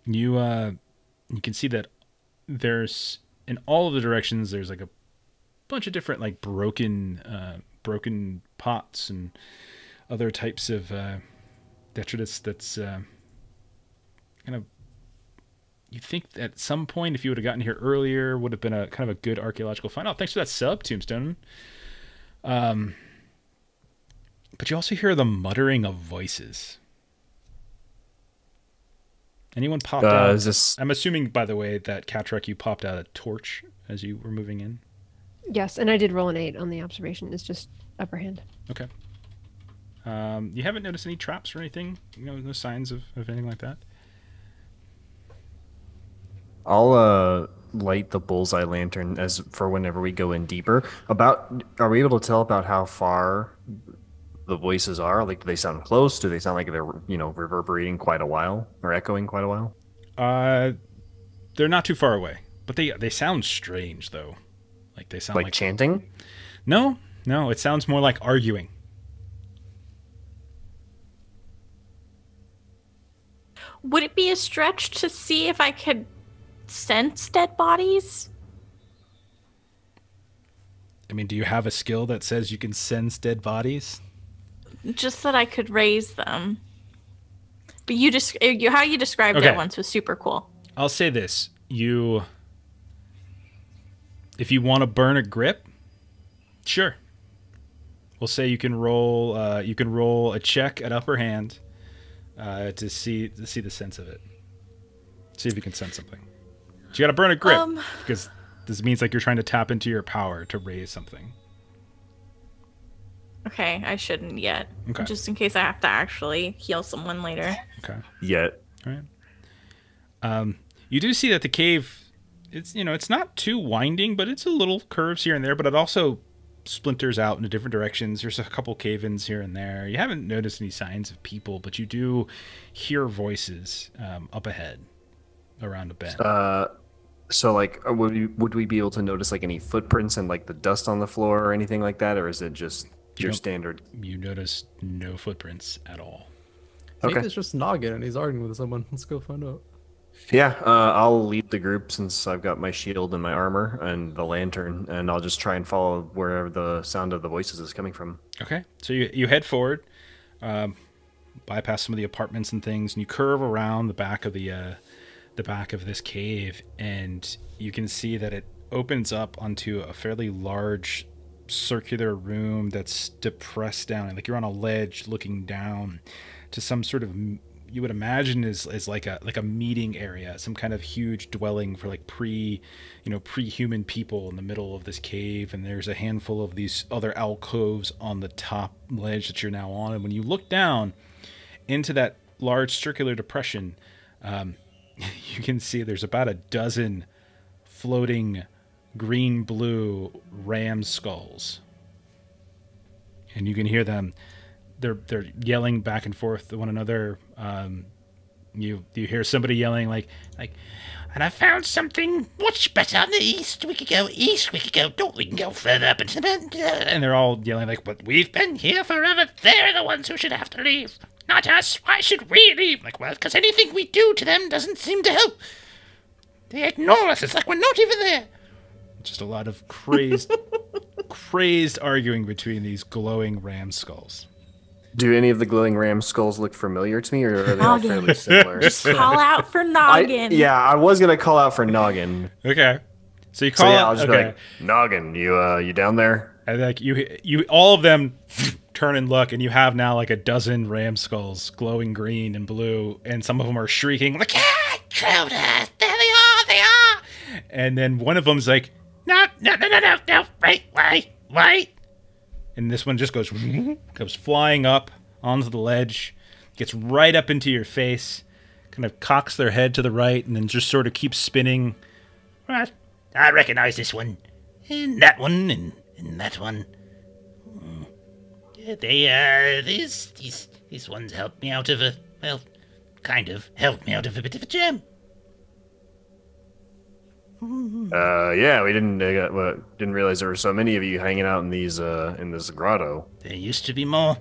you uh, you can see that there's in all of the directions there's like a bunch of different like broken uh, broken pots and other types of uh, detritus that's uh, kind of you think at some point if you would have gotten here earlier would have been a kind of a good archaeological find. Oh, thanks for that sub, Tombstone. Um, but you also hear the muttering of voices. Anyone popped Uh, out? is this I'm assuming, by the way, that Khatrak, you popped out a torch as you were moving in. Yes, and I did roll an eight on the observation. It's just upper hand. Okay. Um, you haven't noticed any traps or anything? You know, no signs of, of anything like that? I'll uh light the bullseye lantern as for whenever we go in deeper. About are we able to tell about how far the voices are? Like do they sound close? Do they sound like they're, you know, reverberating quite a while or echoing quite a while? Uh, they're not too far away, but they they sound strange though. Like they sound Like, like, chanting? no, no. It sounds more like arguing. Would it be a stretch to see if I could sense dead bodies? I mean, do you have a skill that says you can sense dead bodies? Just that I could raise them. But you just you how you described Okay. it once was super cool. I'll say this: you, if you want to burn a grip, sure. We'll say you can roll. Uh, you can roll a check at upper hand uh, to see to see the sense of it. See if you can sense something. But you got to burn a grip Um. because this means like you're trying to tap into your power to raise something. Okay, I shouldn't yet. Okay. Just in case I have to actually heal someone later. Okay. Yet. All right. Um, you do see that the cave, it's you know, it's not too winding, but it's a little curves here and there. But it also splinters out into different directions. There's a couple cave-ins here and there. You haven't noticed any signs of people, but you do hear voices um, up ahead, around a bend. Uh So like, uh, would we would we be able to notice like any footprints and like the dust on the floor or anything like that, or is it just your don't- standard? You notice no footprints at all. Maybe Okay. it's just Noggin and he's arguing with someone. Let's go find out. Yeah, uh, I'll lead the group since I've got my shield and my armor and the lantern, and I'll just try and follow wherever the sound of the voices is coming from. Okay, so you you head forward, um, bypass some of the apartments and things, and you curve around the back of the uh, the back of this cave, and you can see that it opens up onto a fairly large circular room that's depressed down, like you're on a ledge looking down to some sort of you would imagine is is like a like a meeting area, some kind of huge dwelling for like pre, you know, pre-human people in the middle of this cave, and there's a handful of these other alcoves on the top ledge that you're now on. And when you look down into that large circular depression, um, you can see there's about a dozen floating green blue ram skulls, and you can hear them they're they're yelling back and forth to one another. Um, you you hear somebody yelling like like, and I found something much better on the east. We could go east. We could go. Don't we can go further up into the mountains. And they're all yelling like, but we've been here forever. They're the ones who should have to leave, not us. Why should we leave? Like, well, because anything we do to them doesn't seem to help. They ignore us. It's like we're not even there. Just a lot of crazed, crazed arguing between these glowing ram skulls. Do any of the glowing ram skulls look familiar to me, or are they all fairly similar? Call out for I, Noggin. yeah, I was gonna call out for Noggin. Okay. So you So call yeah, out, I'll just okay. be like, Noggin, you uh, you down there? and like you you all of them turn and look and you have now like a dozen ram skulls glowing green and blue and some of them are shrieking like yeah intruders there they are they are and then one of them's like no no no no no no wait wait wait and this one just goes comes flying up onto the ledge gets right up into your face kind of cocks their head to the right and then just sort of keeps spinning Right. I recognize this one. And that one and, and that one. Hmm. Yeah, they uh these these these ones helped me out of a well kind of helped me out of a bit of a jam. Uh, yeah, we didn't uh, well, didn't realize there were so many of you hanging out in these uh in this grotto. There used to be more.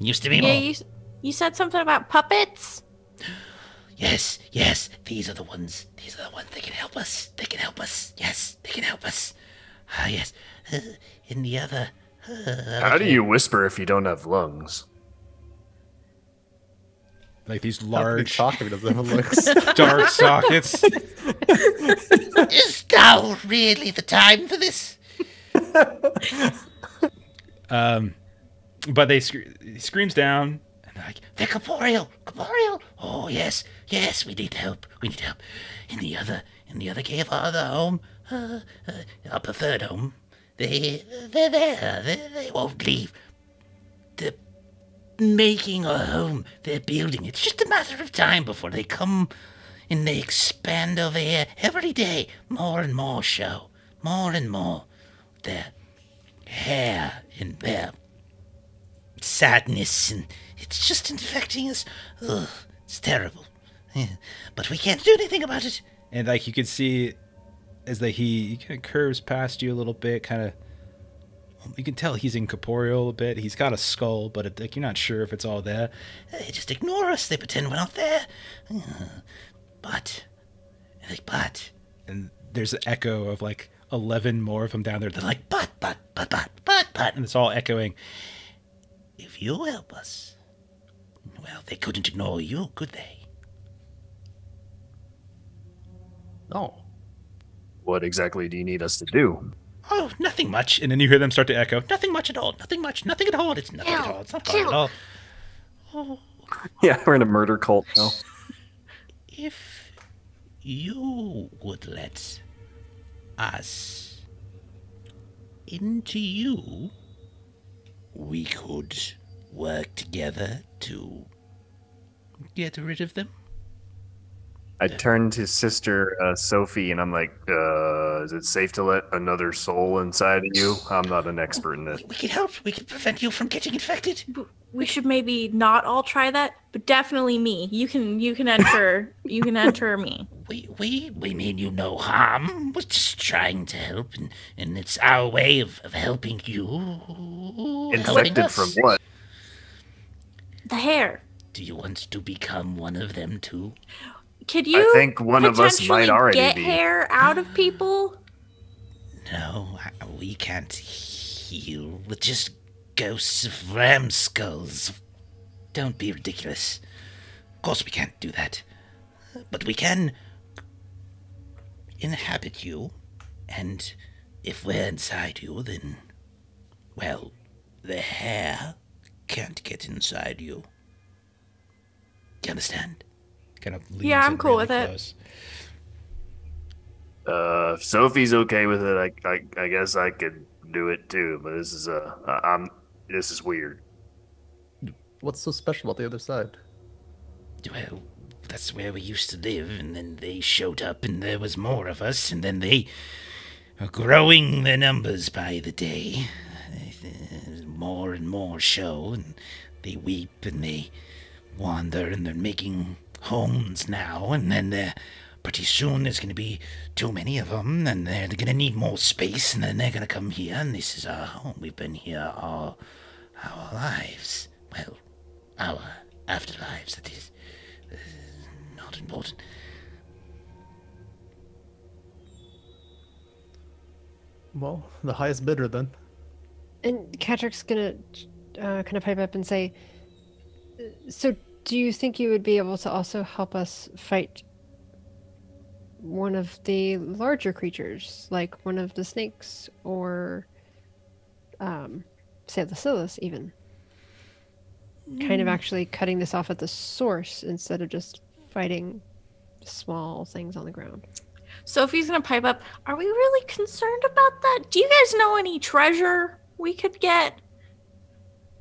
Used to be Yeah, more. you, you said something about puppets? Yes, yes, these are the ones. These are the ones that can help us. They can help us. Yes, they can help us. Ah, yes. Uh, in the other. Uh, How do you whisper if you don't have lungs? Like these How can he large talk if he doesn't have legs? dark sockets? Is now really the time for this? um, but they sc- he screams down and they're like, "They're corporeal, corporeal. Oh yes, yes, we need help. We need help. In the other, in the other cave, our other home, uh, uh, our preferred home. They, they're there. They, they won't leave. Making a home. They're building. It's just a matter of time before they come and they expand over here every day. More and more show. More and more. Their hair and their sadness and it's just infecting us. Ugh, it's terrible. But we can't do anything about it. And like you can see as like he, he kind of curves past you a little bit, kind of you can tell he's incorporeal a bit. He's got a skull, but it, like you're not sure if it's all there. They just ignore us. They pretend we're not there. But, like, but, and there's an echo of like eleven more of them down there. They're like, but, but, but, but, but, but, and it's all echoing. If you help us, well, they couldn't ignore you, could they? no. What exactly do you need us to do? Oh, nothing much. And then you hear them start to echo. Nothing much at all. Nothing much. Nothing at all. It's nothing at all. It's not hard at all. Oh, Yeah, we're in a murder cult now. if you would let us into you, we could work together to get rid of them. I turned to Sister uh, Sophie and I'm like, uh, "Is it safe to let another soul inside of you? I'm not an expert in this." We, we can help. We can prevent you from getting infected. We should maybe not all try that, but definitely me. You can you can enter you can enter me. We we we mean you no harm. We're just trying to help, and, and it's our way of, of helping you. helping Infected us. from what? The hair. Do you want to become one of them too? Could you think one of us might potentially already get be. hair out of people? No, I- we can't heal with just ghosts of ram skulls. Don't be ridiculous. Of course, we can't do that. But we can inhabit you, and if we're inside you, then, well, the hair can't get inside you. Do you understand? Kind of leans Yeah, I'm in cool really with it. Uh, if Sophie's okay with it, I, I, I guess I could do it too. But this is uh, I'm this is weird. What's so special about the other side? Well, that's where we used to live, and then they showed up, and there was more of us, and then they are growing their numbers by the day. More and more show, and they weep and they wander, and they're making homes now, and then they're pretty soon there's going to be too many of them, and they're going to need more space, and then they're going to come here, and this is our home. We've been here all our lives. Well, our afterlives, that is not important. Well, the highest bidder then. And Khatrak's gonna uh, kind of pipe up and say, "So, do you think you would be able to also help us fight one of the larger creatures, like one of the snakes, or, um, Salacillus, even? Kind of actually cutting this off at the source instead of just fighting small things on the ground." Sophie's gonna pipe up. Are we really concerned about that? Do you guys know any treasure we could get?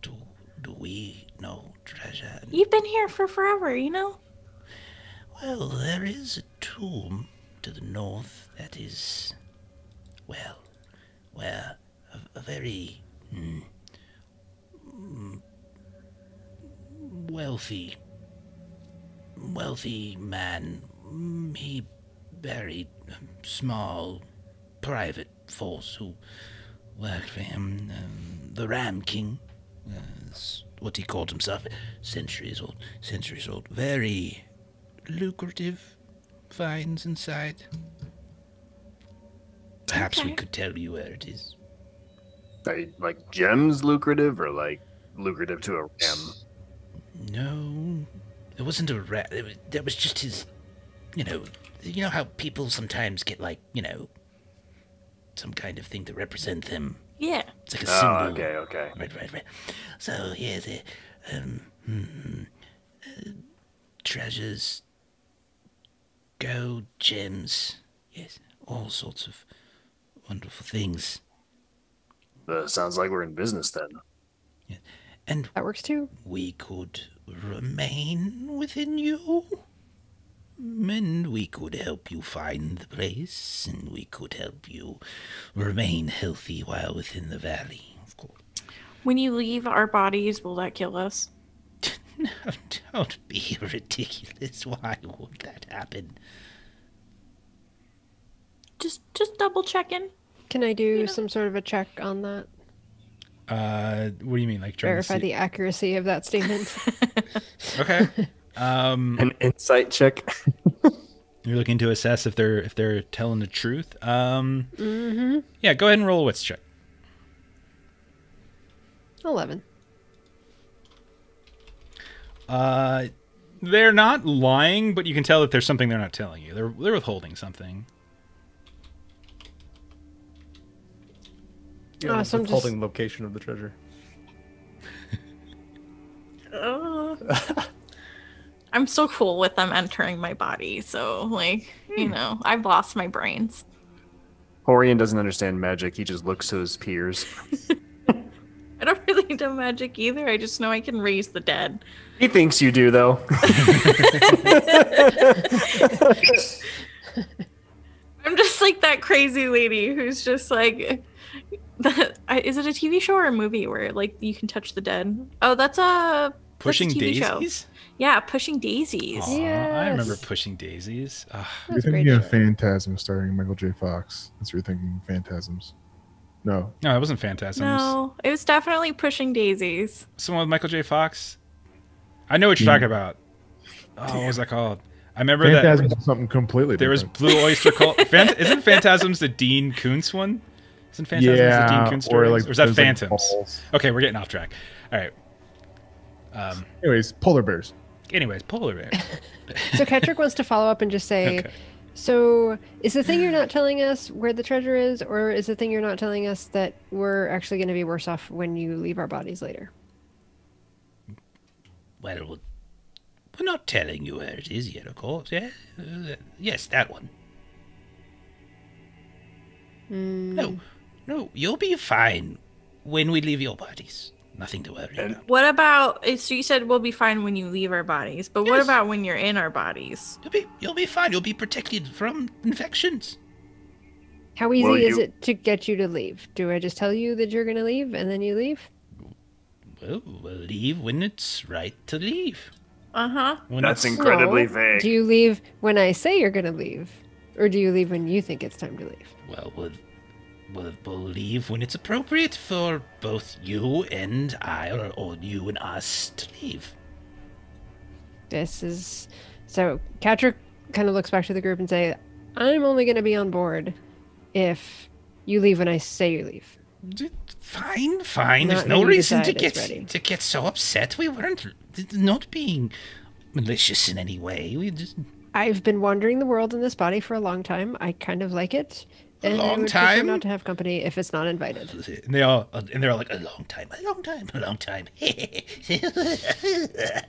Do, do we know treasure? You've been here for forever, you know? Well, there is a tomb to the north that is, well, where a, a very hmm, mm, wealthy, wealthy man, mm, he buried a small private force who worked for him, um, the Ram King. Uh, what he called himself, centuries old, centuries old. Very lucrative finds inside. Perhaps we could tell you where it is. Like gems lucrative or like lucrative to a ram? No, it wasn't a rat. It was, that was just his. You know, you know how people sometimes get like, you know, some kind of thing to represent them. Yeah. It's like a symbol. Oh, okay, okay. Right, right, right. So here's the um, hmm, uh, treasures, gold, gems. Yes, all sorts of wonderful things. Uh, sounds like we're in business then. And That works too. we could remain within you. And we could help you find the place, and we could help you remain healthy while within the valley, of course. When you leave our bodies, will that kill us? No, don't be ridiculous. Why would that happen? Just just double checking. Can I do You know- some sort of a check on that? Uh, what do you mean, like trying to Verify see- the accuracy of that statement. Okay. Um, An insight check. you're looking to assess if they're if they're telling the truth. Um, mm-hmm. yeah, go ahead and roll a wits check. 11. Uh, they're not lying, but you can tell that there's something they're not telling you. They're they're withholding something. Yeah, Uh, so I'm just- location of the treasure. Uh, I'm so cool with them entering my body, so like, you hmm. know, I've lost my brains. Hohrion doesn't understand magic. He just looks to his peers. I don't really know magic either. I just know I can raise the dead. He thinks you do, though. I'm just like that crazy lady who's just like, that, is it a TV show or a movie where like you can touch the dead? Oh, that's a Pushing TV show. Daisies. yeah, pushing daisies. Aw, I remember pushing daisies. Ugh. You're thinking of show. Phantasm starring Michael J. Fox. That's what you're thinking. Phantasms. No. No, it wasn't Phantasms. No, it was definitely pushing daisies. Someone with Michael J. Fox. I know what you're Hmm. talking about. Oh, what was that called? I remember that Phantasms is something completely different. there was. Blue Oyster Cult. Phant- isn't Phantasms the Dean Koontz one? Isn't Phantasms the Dean yeah, Koontz or like or is that there's, like, Phantoms? okay, we're getting off track. All right. Um. Anyways, polar bears. Anyways, polar bear. So Khatrak wants to follow up and just say, Okay. so is the thing you're not telling us where the treasure is, or is the thing you're not telling us that we're actually going to be worse off when you leave our bodies later? Well, we're not telling you where it is yet, of course. Yeah? Uh, yes, that one. Hmm. No, no, you'll be fine when we leave your bodies. Nothing to worry about. What about? eh, So you said we'll be fine when you leave our bodies, but what about when you're in our bodies? You'll be, you'll be fine. You'll be protected from infections. How easy Well, is it to get you to leave? Do I just tell you that you're going to leave and then you leave? Well, we'll leave when it's right to leave. Uh huh. When That's incredibly No. vague. Do you leave when I say you're going to leave, or do you leave when you think it's time to leave? Well, we'll, we'll, we'll leave when it's appropriate for both you and I, or, or you and us to leave. This is so. Khatrak kind of looks back to the group and say, "I'm only going to be on board if you leave when I say you leave." Fine, fine. There's no reason to get to get so upset. We weren't not being malicious in any way. We just I've been wandering the world in this body for a long time. I kind of like it. A long time? not to have company if it's not invited. and they all and they're all like, a long time, a long time, a long time.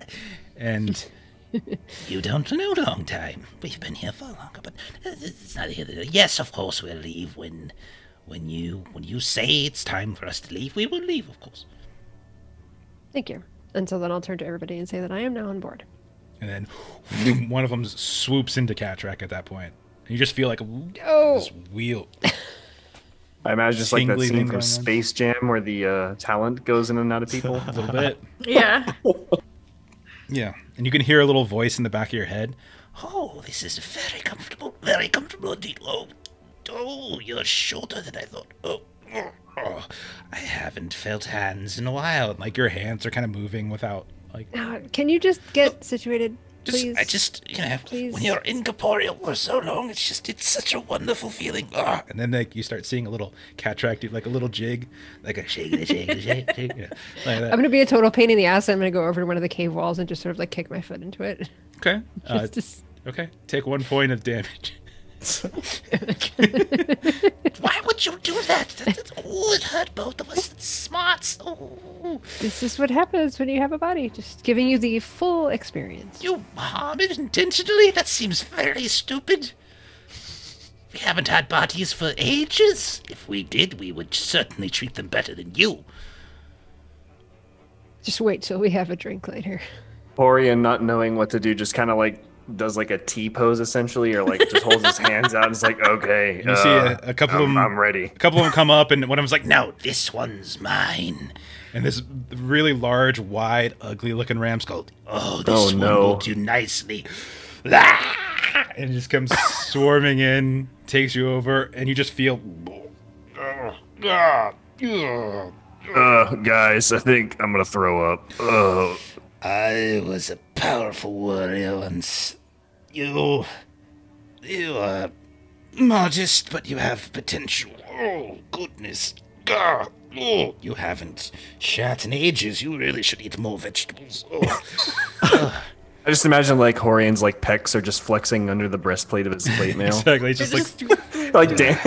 and you don't know long time. We've been here for longer, but it's not here. Yes, of course we'll leave when when you when you say it's time for us to leave. We will leave, of course. Thank you. And so then I'll turn to everybody and say that I am now on board. and then one of them swoops into Khatrak at that point. And you just feel like a, Oh. this wheel. I imagine just like that scene from on. Space Jam where the uh, talent goes in and out of people. a little bit. Yeah. Yeah, and you can hear a little voice in the back of your head. Oh, this is very comfortable, very comfortable indeed. Oh, oh, you're shorter than I thought. Oh, oh, oh. I haven't felt hands in a while. Like your hands are kind of moving without like. Uh, can you just get situated, Just, please? I just, you know, Please. when you're incorporeal for so long, it's just, it's such a wonderful feeling. Ah, And then like you start seeing a little Khatrak do like a little jig, like a shake, shake, shake, shake, shake. yeah, like. I'm gonna be a total pain in the ass. I'm gonna go over to one of the cave walls and just sort of like kick my foot into it. Okay. Uh, to okay. Take one point of damage. Why would you do that? that, that oh, it hurt both of us. It's smart. Oh, this is what happens when you have a body. Just giving you the full experience. you harm it intentionally? That seems very stupid. We haven't had bodies for ages. If we did, we would certainly treat them better than you. Just wait till we have a drink later. Hohrion, not knowing what to do, just kind of like does like a T pose essentially, or like just holds his hands out. and is like, okay, And you see uh, a, a couple of I'm, them. I'm ready. A couple of them come up, and one of them's like, "No!" This one's mine. And this really large, wide, ugly-looking ram's called, Oh, this Oh, one no. will do nicely. Ah! and just comes swarming in, takes you over, and you just feel. Uh, guys, I think I'm gonna throw up. Uh, I was a powerful warrior once. You. You are modest, but you have potential. Oh, goodness. God. Oh, you haven't shat in ages. You really should eat more vegetables. Oh. I just imagine like Hohrion's like pecs are just flexing under the breastplate of his plate mail. Exactly. It's just like like damn.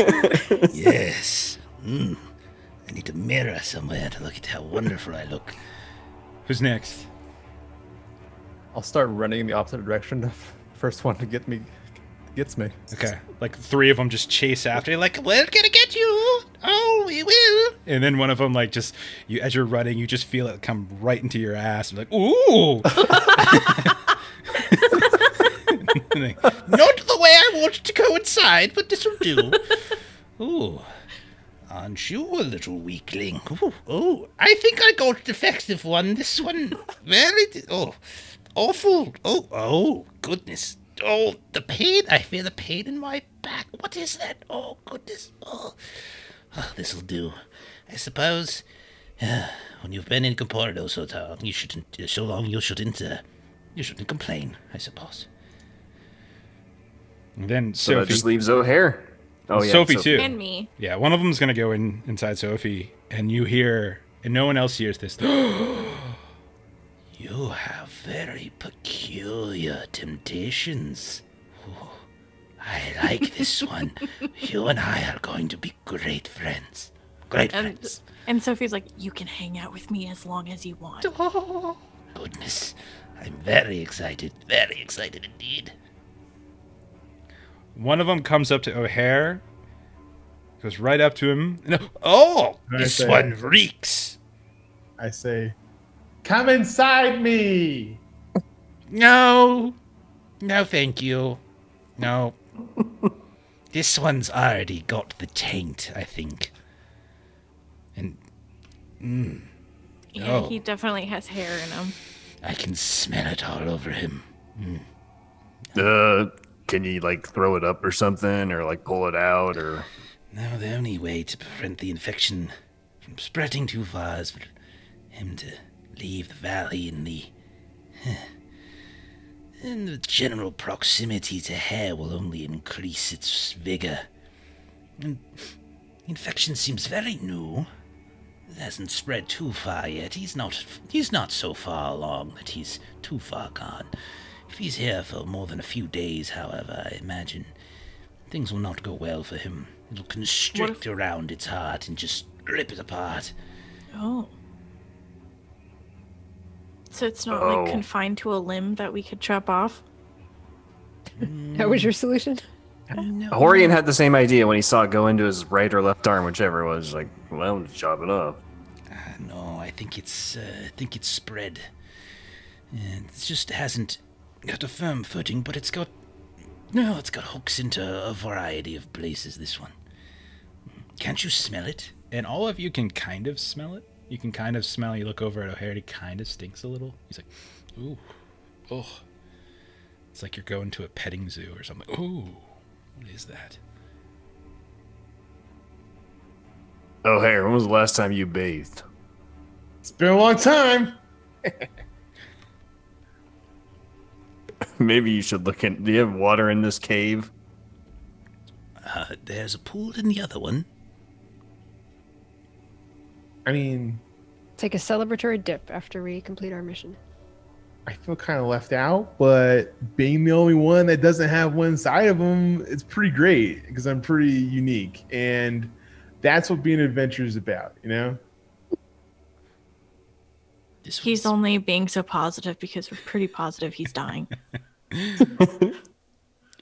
yes. Mm. I need a mirror somewhere to look at how wonderful I look. who's next? I'll start running in the opposite direction of first one to get me gets me. Okay, like three of them just chase after you, like we're gonna get you. Oh, we will. And then one of them, like, just you as you're running, you just feel it come right into your ass. You're like, ooh. Not the way I wanted to go inside, but this'll do. Ooh. Aren't you a little weakling? Ooh, oh, I think I got a defective one. This one, very, oh, awful. Oh, oh, goodness. Oh, the pain. I feel the pain in my back. What is that? Oh, goodness. Oh, oh this'll do. I suppose. Uh, when you've been in Comporto so long, you shouldn't. So long, you shouldn't. Uh, you shouldn't complain. I suppose. And then So that Sophie, just leaves O'Hare. Oh yeah, Sophie Sophie. too. And me. Yeah, one of them's gonna go in inside Sophie, and you hear, and no one else hears this. you have very peculiar temptations. Ooh, I like this one. you and I are going to be great friends. Great And, friends. and Sophie's like, you can hang out with me as long as you want. Oh. Goodness, I'm very excited. Very excited indeed. One of them comes up to O'Hare, goes right up to him. No, oh, I this say- one reeks. I say, "Come inside me." No, no, thank you. No. this one's already got the taint, I think. And mm, Yeah, Oh. he definitely has hair in him. I can smell it all over him. Uh, can you like throw it up or something, or like pull it out, or Now, the only way to prevent the infection from spreading too far is for him to leave the valley in the. in the general proximity to hair will only increase its vigor. And the infection seems very new. It hasn't spread too far yet. He's not. He's not so far along that he's too far gone. If he's here for more than a few days, however, I imagine things will not go well for him. It'll constrict around its heart and just rip it apart. Oh. So it's not Oh. like confined to a limb that we could chop off? That was your solution? No. Hohrion had the same idea when he saw it go into his right or left arm, whichever it was. Like, well, just chop it off. Uh, no, I think it's. Uh, I think it's spread. And it just hasn't got a firm footing, but it's got. No, it's got hooks into a variety of places. This one. Can't you smell it? And all of you can kind of smell it. You can kind of smell. You look over at O'Hare. He kind of stinks a little. He's like, "Ooh, oh." It's like you're going to a petting zoo or something. Ooh, what is that? Oh, hey, when was the last time you bathed? It's been a long time. Maybe you should look in. Do you have water in this cave? Uh, there's a pool in the other one. I mean, Take a celebratory dip after we complete our mission. I feel kind of left out, but being the only one that doesn't have one side of them, it's pretty great because I'm pretty unique, and that's what being an adventure is about, you know. This He's one's- only being so positive because we're pretty positive he's dying.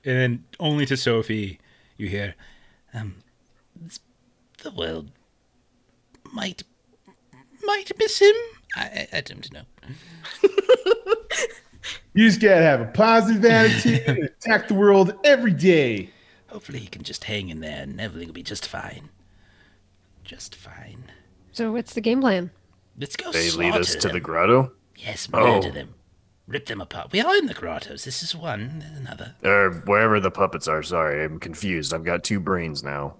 And then only to Sophie, you hear, Um, the world might might miss him. I, I, I don't know. You just gotta have a positive attitude and attack the world every day. Hopefully, he can just hang in there, and everything will be just fine. Just fine. So what's the game plan? Let's go. They lead us slaughter to the grotto, Yes, Oh. murder them. Rip them apart. We are in the grottos. This is one. There's another. or wherever the puppets are. Sorry, I'm confused. I've got two brains now.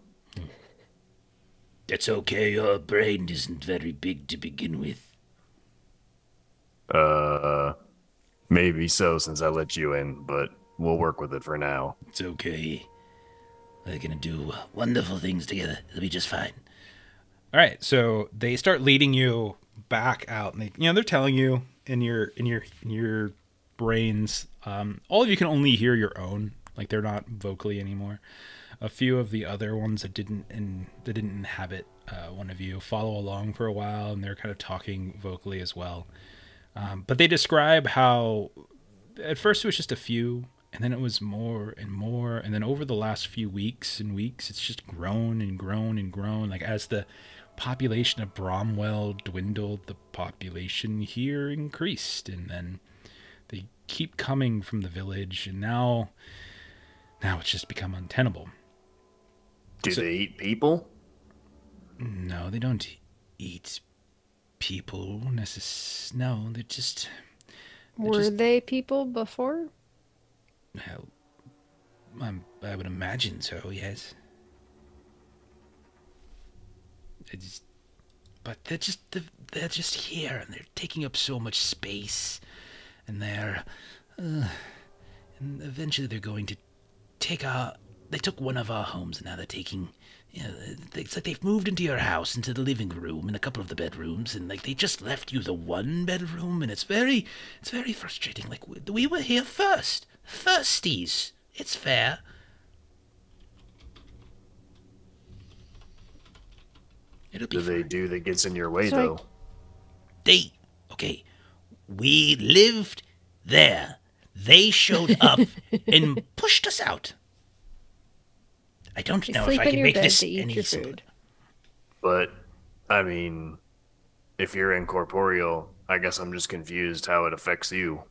That's okay. Your brain isn't very big to begin with. Uh, maybe so since I let you in, but we'll work with it for now. It's okay. We're gonna do wonderful things together. It'll be just fine. All right, so they start leading you back out, and they, you know, they're telling you in your in your in your brains. Um, all of you can only hear your own, like they're not vocally anymore. A few of the other ones that didn't in that didn't inhabit uh, one of you follow along for a while, and they're kind of talking vocally as well. Um, but they describe how at first it was just a few, and then it was more and more and then over the last few weeks and weeks it's just grown and grown and grown like as the population of Bromwell dwindled the population here increased and then they keep coming from the village and now now it's just become untenable Do So- they eat people? no they don't eat people necess- no they're just They're Were just- they people before? well I'm, i would imagine so yes They just, but they're just they're just here and they're taking up so much space, and they're, uh, and eventually they're going to take our. They took one of our homes and now they're taking. You know, it's like they've moved into your house, into the living room, and a couple of the bedrooms, and like they just left you the one bedroom, and it's very, it's very frustrating. Like we, we were here first, firsties. It's fair. It'll be Do they fine. do that gets in your way So I- though? They, okay, we lived there. They showed up and pushed us out. I don't They know if sleep I in can your make bed this to eat any your food. But I mean, if you're incorporeal, I guess I'm just confused how it affects you.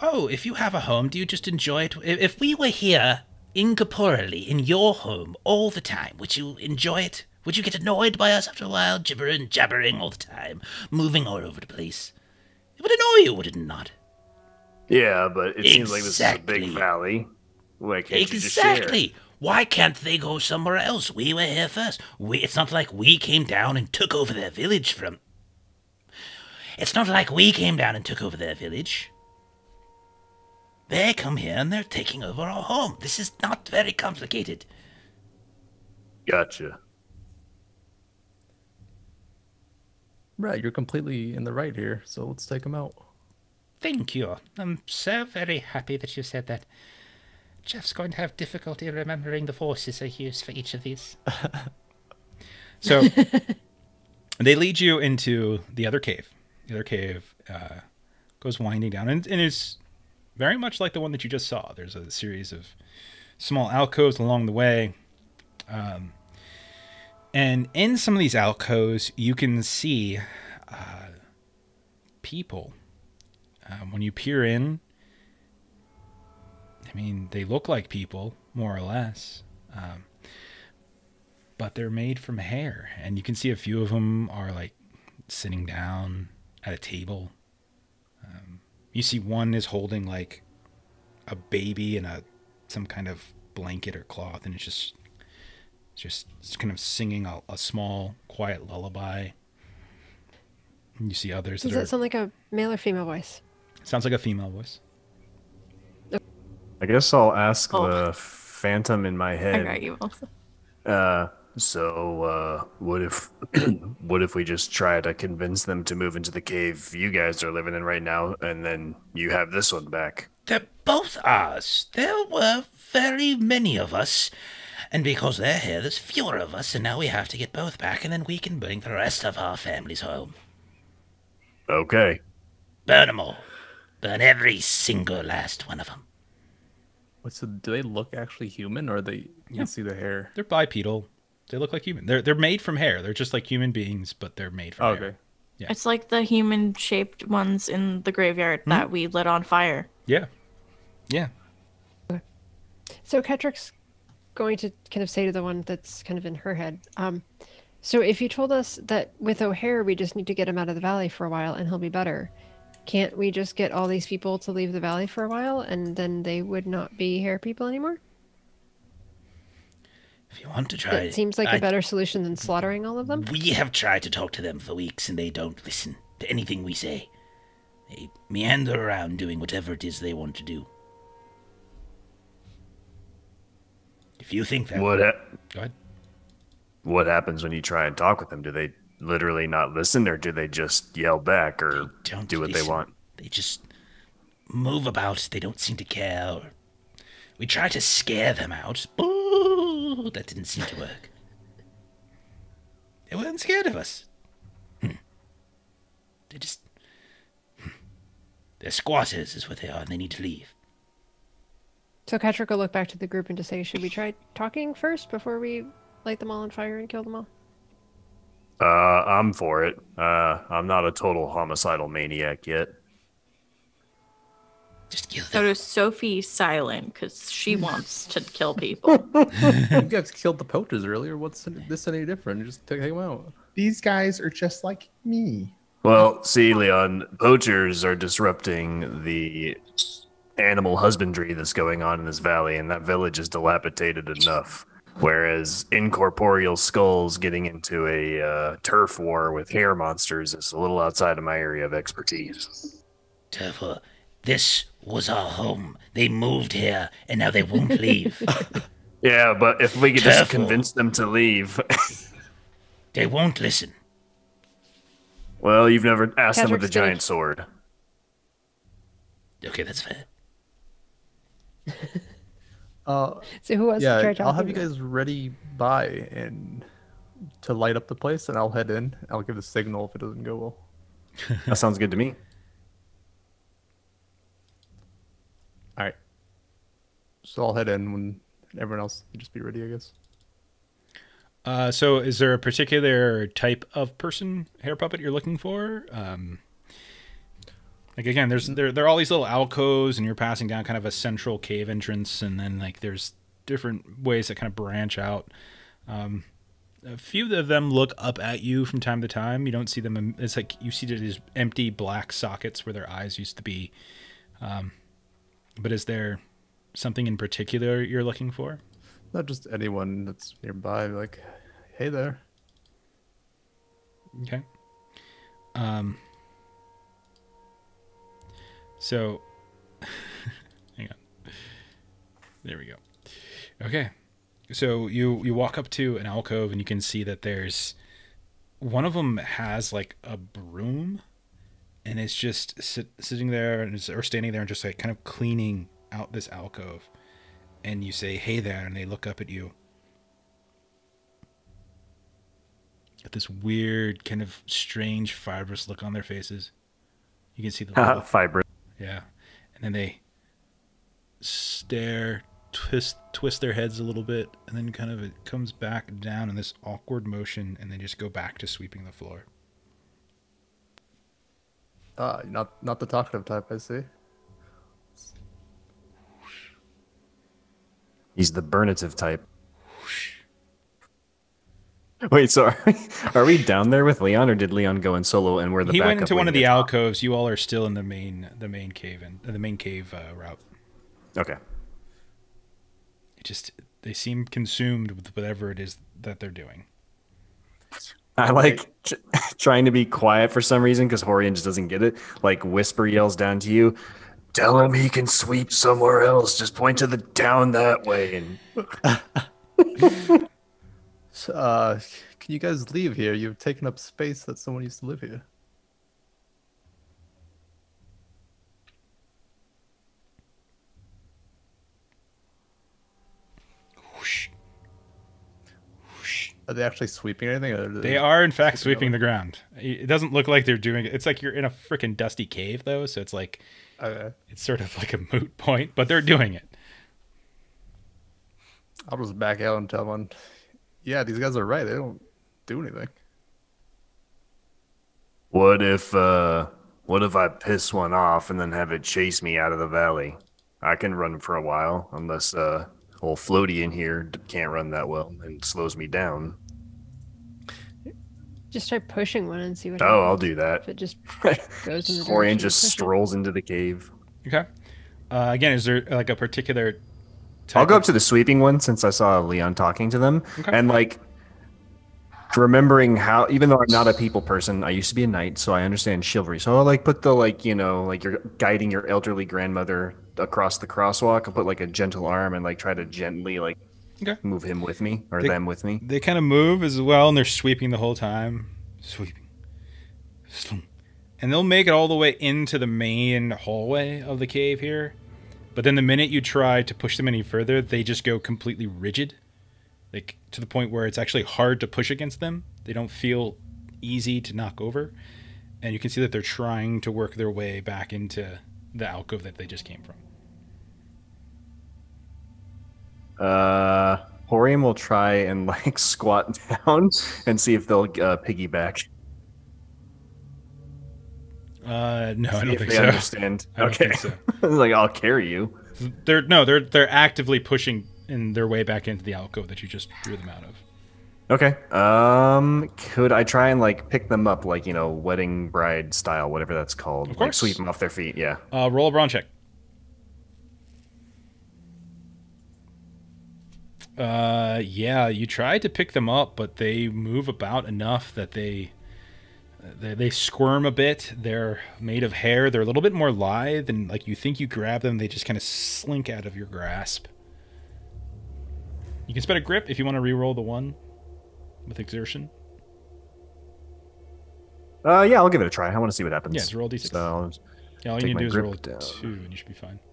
Oh, if you have a home, do you just enjoy it? If if we were here incorporeally in your home all the time, would you enjoy it? Would you get annoyed by us after a while, gibbering, jabbering all the time, moving all over the place? It would annoy you, would it not? Yeah, but it seems like this is a big valley. Why can't you just share? Exactly. Why can't they go somewhere else? We were here first. We, it's not like we came down and took over their village from. It's not like we came down and took over their village. They come here and they're taking over our home. This is not very complicated. Gotcha. Right, you're completely in the right here, so let's take them out. Thank you. I'm so very happy that you said that. Jeff's going to have difficulty remembering the forces I use for each of these. So they lead you into the other cave. The other cave uh, goes winding down, and, and it's very much like the one that you just saw. There's a series of small alcoves along the way. Um, and in some of these alcoves, you can see uh, people. Um, when you peer in, I mean, they look like people, more or less. Um, but they're made from hair and you can see a few of them are like sitting down at a table um, you see one is holding like a baby in a some kind of blanket or cloth and it's just just kind of singing a, a small quiet lullaby and you see others Does that are that sound like a male or female voice? sounds like a female voice I guess I'll ask Oh. the phantom in my head. I head. got you, Melissa. Uh, so uh, what if what if we just try to convince them to move into the cave you guys are living in right now, and then you have this one back? They're both ours. There were very many of us. And because they're here, there's fewer of us, and now we have to get both back, and then we can bring the rest of our families home. Okay. Burn 'em all. Burn every single last one of them. What's the, do they look actually human, or they you Yeah. can see the hair? they're bipedal they look like human they're, they're made from hair they're just like human beings but they're made from Oh, hair okay. Yeah. It's like the human shaped ones in the graveyard that we lit on fire. yeah yeah So Khatrak's going to kind of say to the one that's kind of in her head. Um, so if you told us that with O'Hare we just need to get him out of the valley for a while and he'll be better, can't we just get all these people to leave the valley for a while and then they would not be hair people anymore? If you want to try It seems like a a better solution than slaughtering all of them. We have tried to talk to them for weeks, and they don't listen to anything we say. They meander around doing whatever it is they want to do. If you think that, What ha- go ahead what happens when you try and talk with them? Do they literally not listen, or do they just yell back, or don't do what they listen. want? they just move about. They don't seem to care. We try to scare them out. Boo! That didn't seem to work. They weren't scared of us. Hmm. They just. hmm. They're squatters, is what they are, and they need to leave. So Khatrak will look back to the group and just say, "Should we try talking first before we light them all on fire and kill them all?" Uh, I'm for it. Uh, I'm not a total homicidal maniac yet. Just kill So them. does Sophie silent because she wants to kill people. you guys killed the poachers earlier. What's this any different? Just take them out. These guys are just like me. Well, see, Leon, poachers are disrupting the animal husbandry that's going on in this valley, and that village is dilapidated enough. Whereas incorporeal skulls getting into a uh, turf war with hair monsters is a little outside of my area of expertise. Therefore, this was our home. They moved here, and now they won't leave. Yeah, but if we could just Careful. convince them to leave. they won't listen. well, you've never asked them with a Khatrak's gonna- giant sword. Okay, that's fair. Uh, So who wants to try yeah, talking? I'll have you guys ready by and to light up the place, and I'll head in. I'll give the signal if it doesn't go well. That sounds good to me. All right. So I'll head in when everyone else can just be ready, I guess. Uh, so, is there a particular type of person, hair puppet, you're looking for? Um, like again, there's there there are all these little alcoves, and you're passing down kind of a central cave entrance, and then like there's different ways that kind of branch out. Um, a few of them look up at you from time to time. You don't see them. It's like you see these empty black sockets where their eyes used to be. Um, but is there something in particular you're looking for? Not just anyone that's nearby. Like, hey there. Okay. Um. So, hang on. There we go. Okay. So you you walk up to an alcove and you can see that there's one of them has like a broom, and it's just sit, sitting there and or standing there and just like kind of cleaning out this alcove. And you say, "Hey there," and they look up at you. Got this weird, kind of strange, fibrous look on their faces. You can see the little, Fiber. Yeah, and then they stare, twist, twist their heads a little bit, and then kind of it comes back down in this awkward motion, and they just go back to sweeping the floor. Ah, you're not not the talkative type, I see. He's the burnative type. Wait, so are we, are we down there with Leon, or did Leon go in solo and we're the he backup went into one of the top? alcoves. You all are still in the main, the main cave, in the main cave uh, route. Okay. It just they seem consumed with whatever it is that they're doing. I like tr- trying to be quiet for some reason because Hohrion just doesn't get it. Like whisper yells down to you, "Tell him he can sweep somewhere else. Just point to the down that way." And Uh, can you guys leave here? You've taken up space that someone used to live here. Whoosh. Whoosh. Are they actually sweeping anything? Or They are in fact sweeping the ground. It doesn't look like they're doing it. It's like you're in a freaking dusty cave though, so it's like Okay. it's sort of like a moot point, but they're doing it. I'll just back out and tell them, yeah, these guys are right. They don't do anything. what if, uh, what if I piss one off and then have it chase me out of the valley? I can run for a while, unless uh, old floaty in here can't run that well and slows me down. Just try pushing one and see what. Oh, happens. I'll do that. If it just goes in the Hohrion direction just you push it. strolls into the cave. Okay. Uh, again, is there like a particular? I'll go up to the sweeping one since I saw Leon talking to them. Okay. And like remembering how even though I'm not a people person, I used to be a knight, so I understand chivalry. So I'll like put the like, you know, like you're guiding your elderly grandmother across the crosswalk. I'll put like a gentle arm and like try to gently like Okay. move him with me or They- them with me. They kind of move as well, and they're sweeping the whole time, sweeping, and they'll make it all the way into the main hallway of the cave here. But then the minute you try to push them any further, they just go completely rigid, like to the point where it's actually hard to push against them. They don't feel easy to knock over, and you can see that they're trying to work their way back into the alcove that they just came from. Uh, Hohrion will try and like squat down and see if they'll uh, piggyback. Uh, no, I don't think so. understand. I okay. think so. like I'll carry you. They're no, they're they're actively pushing in their way back into the alcove that you just drew them out of. Okay. Um, could I try and like pick them up, like you know, wedding bride style, whatever that's called? Of Like sweep them off their feet. Yeah. Uh, roll a brawn check. Uh, yeah, you try to pick them up, but they move about enough that they, they they squirm a bit. They're made of hair. They're a little bit more lithe, and like you think you grab them, they just kind of slink out of your grasp. You can spend a grip if you want to re-roll the one with exertion. Uh, yeah, I'll give it a try. I want to see what happens. Yeah, just roll a d6. So Yeah, all you need to do is roll down. two, and you should be fine.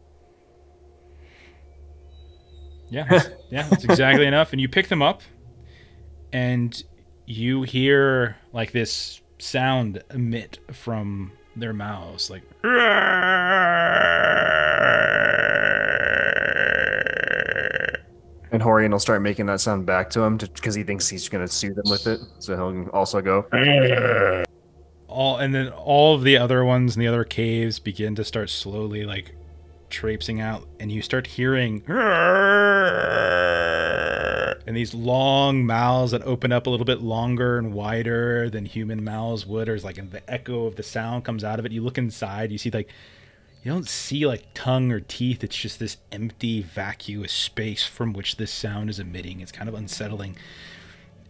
Yeah, that's, yeah, that's exactly enough. And you pick them up, and you hear like this sound emit from their mouths, like and Horian will start making that sound back to him because he thinks he's going to soothe them with it. So he'll also go. all, and then all of the other ones in the other caves begin to start slowly like traipsing out, and you start hearing and these long mouths that open up a little bit longer and wider than human mouths would, or is like the echo of the sound comes out of it. You look inside, you see like you don't see like tongue or teeth. It's just this empty, vacuous space from which this sound is emitting. It's kind of unsettling.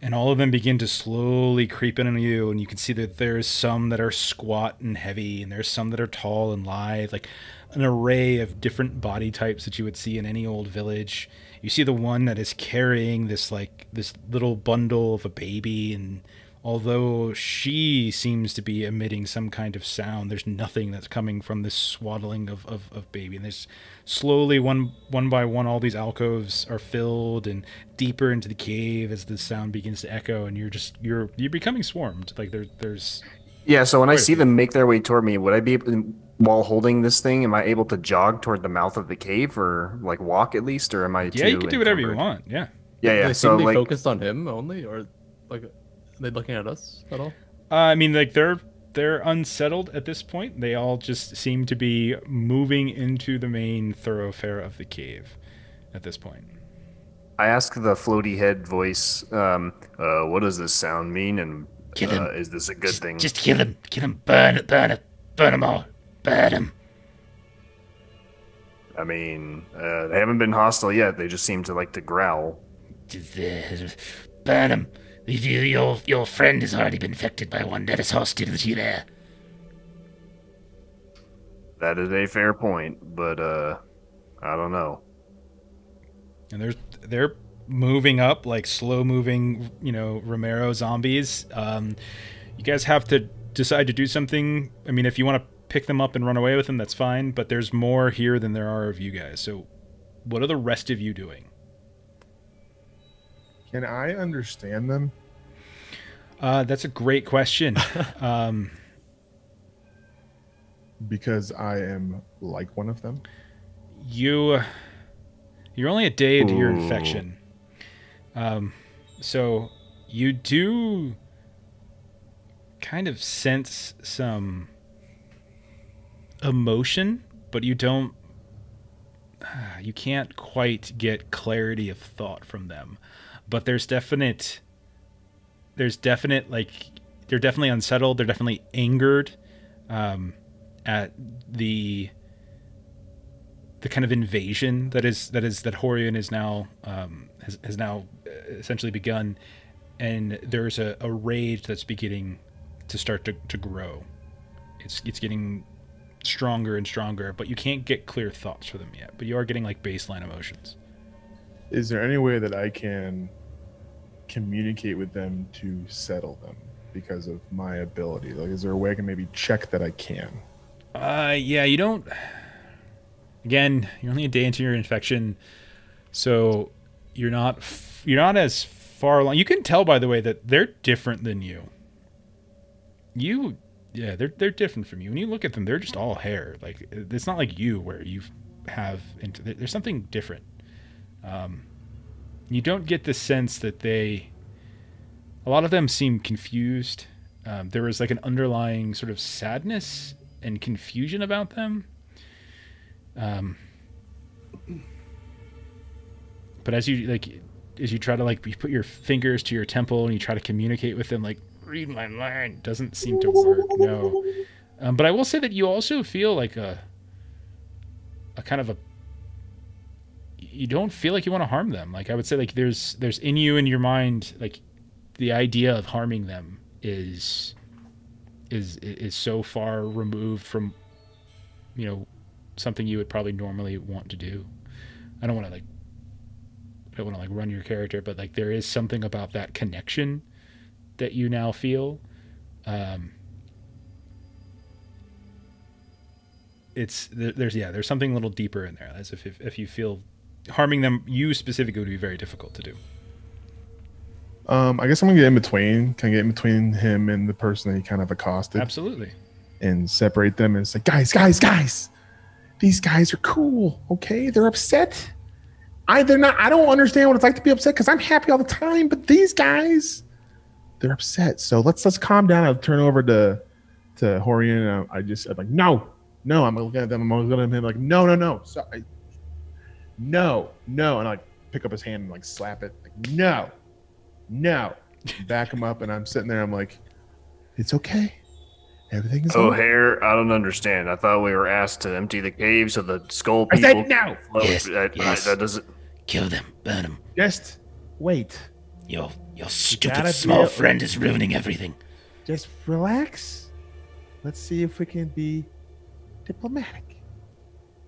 And all of them begin to slowly creep in on you, and you can see that there's some that are squat and heavy, and there's some that are tall and lithe, like an array of different body types that you would see in any old village. You see the one that is carrying this like this little bundle of a baby, and although she seems to be emitting some kind of sound, there's nothing that's coming from this swaddling of, of, of baby. And there's slowly one one by one all these alcoves are filled and deeper into the cave as the sound begins to echo and you're just you're you're becoming swarmed. Like there there's Yeah. So when I see them make their way toward me, would I be able, while holding this thing? Am I able to jog toward the mouth of the cave, or like walk at least, or am I? Yeah, you too can do whatever you want. Yeah. Yeah, Do yeah. they So seem like, focused on him only, or like are they looking at us at all? Uh, I mean like they're they're unsettled at this point. They all just seem to be moving into the main thoroughfare of the cave at this point. I ask the floaty head voice, um, uh, "What does this sound mean? And Kill him. uh, is this a good Just, thing?" just kill him. Kill him. Burn it. Burn it. Burn them all. Burn them. I mean, uh, they haven't been hostile yet. They just seem to like to growl. Just, burn him. Your, your, your friend has already been infected by one. Let us hostility there. That is a fair point, but uh, I don't know. and they're they're moving up like slow moving you know romero zombies um you guys have to decide to do something i mean if you want to pick them up and run away with them that's fine but there's more here than there are of you guys. So what are the rest of you doing? Can I understand them? uh that's a great question. Um Because I am like one of them. you you're only a day into your infection. Um so you do kind of sense some emotion but you don't you can't quite get clarity of thought from them but there's definite there's definite like they're definitely unsettled they're definitely angered um at the the kind of invasion that is that is that Hohrion is now um, has has now uh, essentially begun, and there's a, a rage that's beginning to start to, to grow. It's it's getting stronger and stronger, but you can't get clear thoughts for them yet. But you are getting like baseline emotions. Is there any way that I can communicate with them to settle them because of my ability? Like, is there a way I can maybe check that I can? Uh, yeah, you don't. Again, you're only a day into your infection, so you're not f- you're not as far along. You can tell, by the way, that they're different than you. You, yeah, they're they're different from you. When you look at them, they're just all hair. Like it's not like you where you have into. There's something different. Um, you don't get the sense that they. A lot of them seem confused. Um, there was like an underlying sort of sadness and confusion about them. Um, but as you like, as you try to like you put your fingers to your temple and you try to communicate with them, like read my mind, doesn't seem to work. No. Um, but I will say that you also feel like a, a kind of a. You don't feel like you want to harm them. Like I would say, like there's there's in you in your mind, like the idea of harming them is is is so far removed from you know something you would probably normally want to do. I don't want to like I don't want to like run your character, but like there is something about that connection that you now feel. Um, it's there's yeah there's something a little deeper in there as if, if if you feel harming them you specifically would be very difficult to do. Um, I guess I'm gonna get in between. Can I get in between him and the person that he kind of accosted Absolutely. and separate them and say, guys, guys, guys, these guys are cool. Okay, they're upset. I they're not. I don't understand what it's like to be upset because I'm happy all the time. But these guys, they're upset. So let's let's calm down. I'll turn over to to Hohrion. And I, I just I'm like, no, no. I'm looking at them. I'm looking at him like, no, no, no. So I, no, no, and I like pick up his hand and like slap it. Like, no, no. Back him up, and I'm sitting there. I'm like, it's okay. Everything is Oh, okay. hair! I don't understand. I thought we were asked to empty the cave so the skull people. I said no. Yes, that, yes. that doesn't. Kill them, burn them. Just wait. Your your stupid gotta small able- friend is ruining everything. Just relax. Let's see if we can be diplomatic.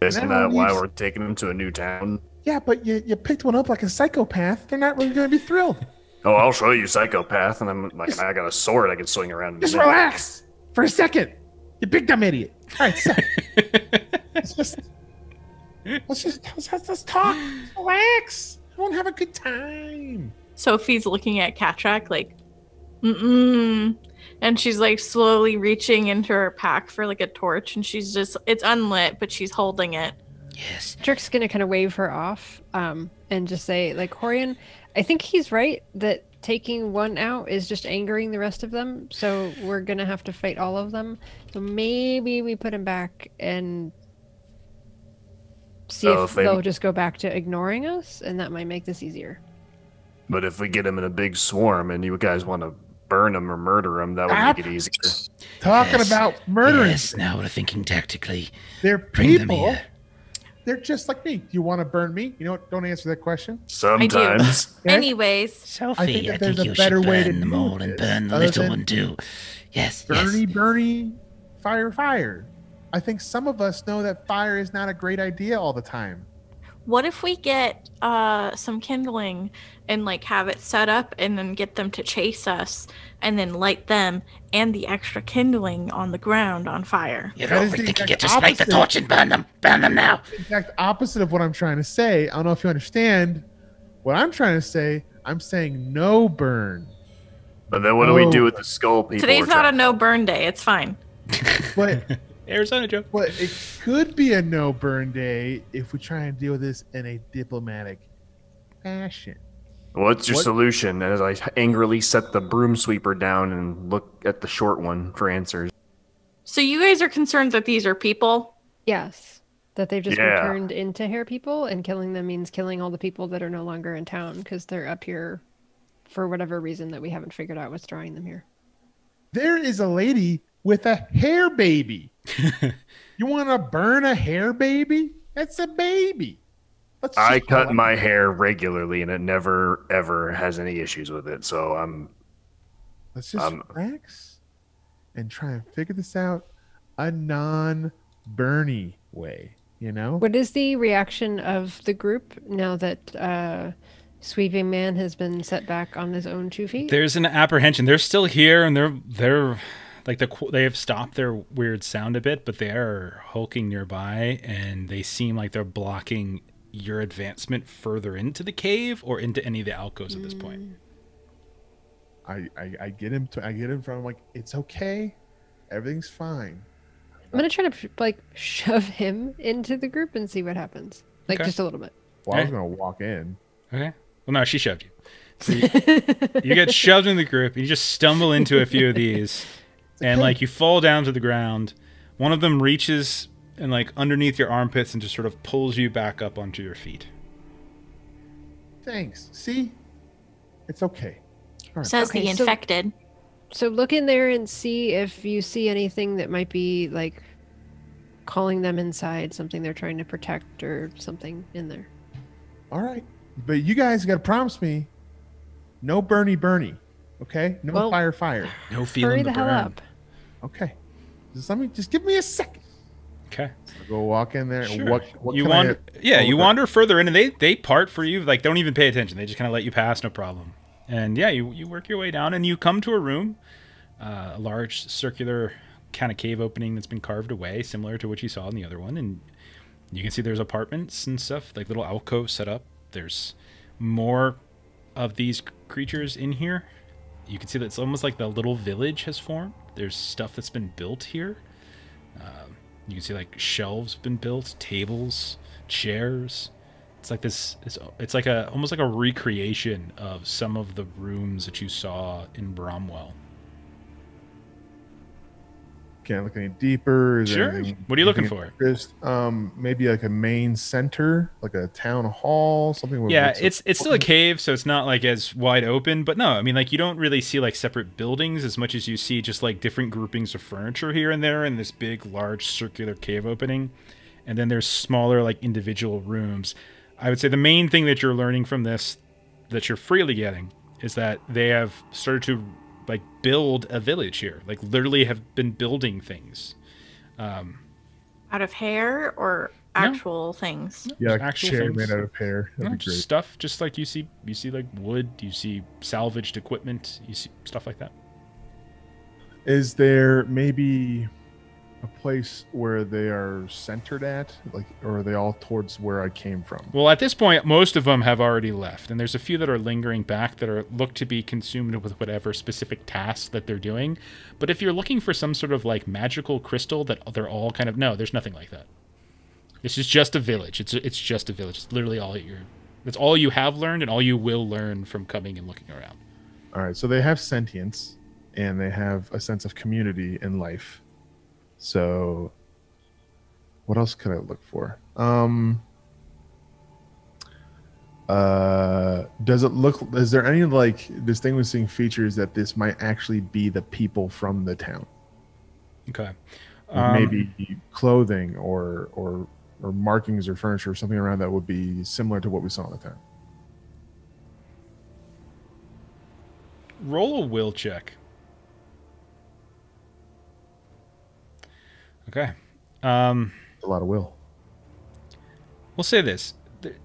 Isn't No, that why we're taking them to a new town? Yeah, but you, you picked one up like a psychopath. They're not really going to be thrilled. Oh, I'll show you, psychopath. And I'm like, I got a sword I can swing around. Just minute. relax for a second. You big dumb idiot. All right, so let's just let's just let's, let's, let's talk. Just relax. I want to have a good time. Sophie's looking at Khatrak like, mm and she's like slowly reaching into her pack for like a torch, and she's just it's unlit, but she's holding it. Yes. Trick's gonna kind of wave her off, um, and just say, like, Hohrion, I think he's right that taking one out is just angering the rest of them. So we're gonna have to fight all of them. So maybe we put him back and see So if if they- they'll just go back to ignoring us, and that might make this easier. But if we get them in a big swarm and you guys want to burn them or murder them, that would Stop. make it easier. Talking Yes. about murdering. Yes, now we're thinking tactically. They're people. They're just like me. You want to burn me? You know what? Don't answer that question. Sometimes. Okay? Anyways, Sophie, I think think, that there's a you better should way to burn them all and burn the other little than one too. Yes, Bernie, yes. Bernie, fire, fire. I think some of us know that fire is not a great idea all the time. what if we get uh some kindling and like have it set up and then get them to chase us and then light them and the extra kindling on the ground on fire? You're That is the overthinking exact it. Just light the torch and burn them. Burn them now. Exact opposite of what I'm trying to say. I don't know if you understand. What I'm trying to say, I'm saying no burn. But then what do we do with the skull people? Today's we're not a no burn day. It's fine. But Arizona joke. but it could be a no burn day if we try and deal with this in a diplomatic fashion. What's your What- solution? As I angrily set the broom sweeper down and look at the short one for answers. So you guys are concerned that these are people? Yes. That they've just Yeah. been turned into hair people, and killing them means killing all the people that are no longer in town because they're up here for whatever reason that we haven't figured out what's drawing them here. There is a lady with a hair baby. you want to burn a hair baby? That's a baby. Let's I just cut relax. my hair regularly and it never ever has any issues with it. So I'm Let's just Um, relax and try and figure this out a non Bernie way, you know? What is the reaction of the group now that uh, Sweeping Man has been set back on his own two feet? There's an apprehension. They're still here, and they're they're like the they have stopped their weird sound a bit, but they are hulking nearby, and they seem like they're blocking your advancement further into the cave or into any of the alcoves at this point. Mm. I, I, I get him to I get him from like it's okay. Everything's fine. I'm gonna try to like shove him into the group and see what happens. Like Okay. just a little bit. Well, I was gonna walk in. Okay. Well, no, she shoved you. So you, you get shoved in the group. And you just stumble into a few of these, and like you fall down to the ground. One of them reaches and like underneath your armpits and just sort of pulls you back up onto your feet. Thanks. See, it's okay. All right. Says the Okay, so- infected. So look in there and see if you see anything that might be like calling them inside, something they're trying to protect or something in there. All right. But you guys got to promise me no Bernie Bernie. Okay? No Well- fire fire. No feeling Hurry the the hell burn. up. Okay. Just let me just give me a second. Okay. I'll go walk in there. and Sure. What, what you wander, yeah, oh, you wander further in, and they they part for you. Like, don't even pay attention. They just kind of let you pass, no problem. And yeah, you you work your way down, and you come to a room, uh, a large circular kind of cave opening that's been carved away, similar to what you saw in the other one. And you can see there's apartments and stuff, like little alcoves set up. There's more of these creatures in here. You can see that it's almost like the little village has formed. There's stuff that's been built here. Um, you can see like shelves been built, tables, chairs. It's like this. It's, it's like a almost like a recreation of some of the rooms that you saw in Bromwell. Can't look any deeper. Is Sure. anything- What are you looking for? interest? Um, maybe like a main center, like a town hall, something. Yeah, of- it's it's still a cave, so it's not like as wide open. But no, I mean like you don't really see like separate buildings as much as you see just like different groupings of furniture here and there in this big, large circular cave opening. And then there's smaller like individual rooms. I would say the main thing that you're learning from this, that you're freely getting, is that they have started to like build a village here. Like literally have been building things. Um, Out of hair or No. actual things? yeah, like a actual chair things. made out of hair. That'd No, be just great. stuff just like you see you see like wood you see salvaged equipment you see stuff like that Is there maybe a place where they are centered at, like, or are they all towards where I came from? well at this point most of them have already left and there's a few that are lingering back that are look to be consumed with whatever specific task that they're doing. But if you're looking for some sort of like magical crystal that they're all kind of no there's nothing like that. This is just a village. It's it's just a village. It's literally all you're that's all you have learned and all you will learn from coming and looking around. All right, so they have sentience and they have a sense of community in life. So, what else could I look for? Um, uh, does it look? Is there any like distinguishing features that this might actually be the people from the town? okay Um, maybe clothing or or or markings or furniture or something around that would be similar to what we saw in the town. Roll a will check. Okay. Um, A lot of will. we'll say this.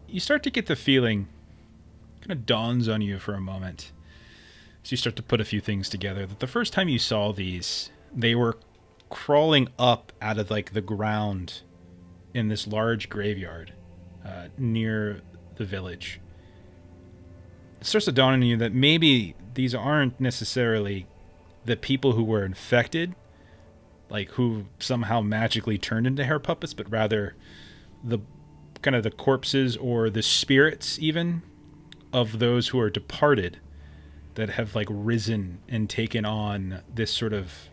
You start to get the feeling, kind of dawns on you for a moment. So you start to put a few things together that the first time you saw these, they were crawling up out of like the ground in this large graveyard uh, near the village. It starts to dawn on you that maybe these aren't necessarily the people who were infected, like who somehow magically turned into hair puppets, but rather the kind of the corpses or the spirits even of those who are departed that have like risen and taken on this sort of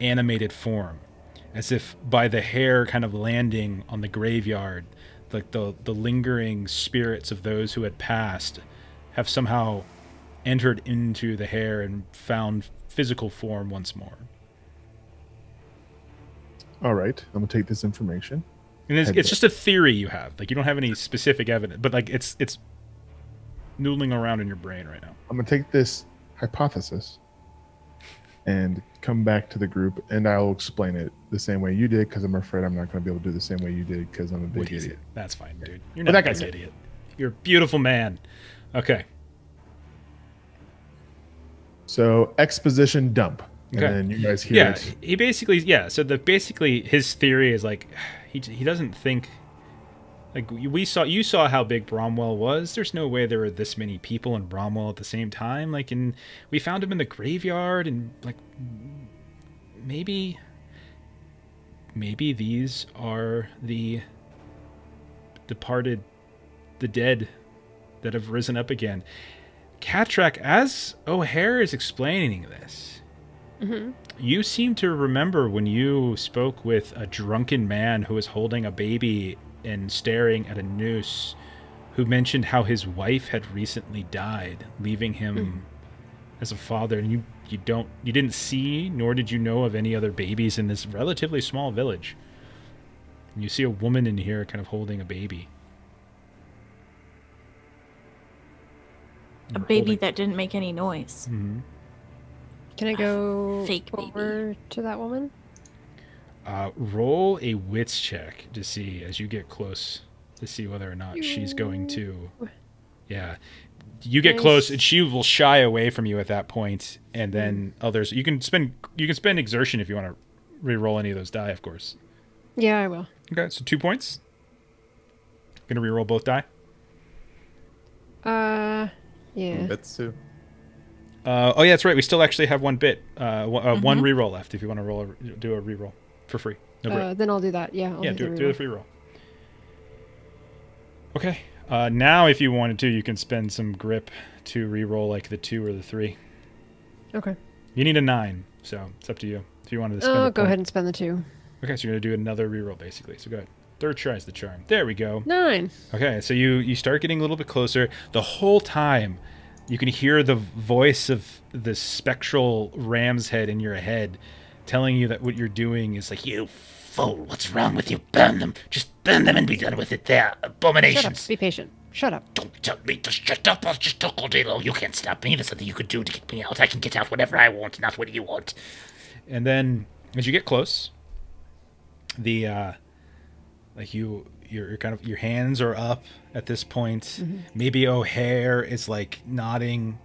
animated form as if by the hair kind of landing on the graveyard like the the lingering spirits of those who had passed have somehow entered into the hair and found physical form once more All right, I'm gonna take this information. and it's, it's just a theory you have like you don't have any specific evidence but like it's it's noodling around in your brain right now I'm gonna take this hypothesis and come back to the group, and I'll explain it the same way you did, because I'm afraid I'm not gonna be able to do the same way you did, because I'm a big idiot. it? That's fine, dude. You're not that guy's an idiot. You're a beautiful man. Okay. So exposition dump, Okay. and then you guys hear Yeah, it. he basically yeah. So the basically his theory is like he he doesn't think like we saw you saw how big Bromwell was. There's no way there were this many people in Bromwell at the same time. Like and we found him in the graveyard and like maybe maybe these are the departed the dead that have risen up again. Khatrak, as O'Hare is explaining this, hmm you seem to remember when you spoke with a drunken man who was holding a baby and staring at a noose, who mentioned how his wife had recently died, leaving him as a father. And you, you don't, you didn't see, nor did you know of any other babies in this relatively small village. And you see a woman in here, kind of holding a baby. A baby that didn't make any noise. hmm Can I go Fake baby. over to that woman? Uh, roll a wits check to see as you get close to see whether or not she's going to. Yeah, you get Nice. close and she will shy away from you at that point, and then others. You can spend you can spend exertion if you want to re-roll any of those die, of course. Yeah, I will. Okay, so two points. Gonna re-roll both die. Uh, yeah. Bits too. Uh, oh yeah, that's right. We still actually have one bit, uh, one, uh, one Mhm. re-roll left. If you want to roll, a, do a re-roll for free. No. Uh, then I'll do that. Yeah. I'll yeah, do, do, the do the free roll. Okay. Uh, now, if you wanted to, you can spend some grip to re-roll like the two or the three. Okay. You need a nine, so it's up to you. If you wanted to spend. Oh, go point. ahead and spend the two. Okay, so you're gonna do another re-roll basically. So go ahead. Third tries the charm. There we go. Nine. Okay, so you you start getting a little bit closer. The whole time, you can hear the voice of the spectral ram's head in your head, telling you that what you're doing is like You fool, what's wrong with you? Burn them. Just burn them and be done with it. They're Shut up. abominations. Be patient. Shut up. Don't tell me to shut up. I'll just talk all day long. You can't stop me. There's nothing you could do to get me out. I can get out whenever I want, not when you want. and then as you get close the uh like you you're, you're kind of your hands are up at this point. Maybe o'hare is like nodding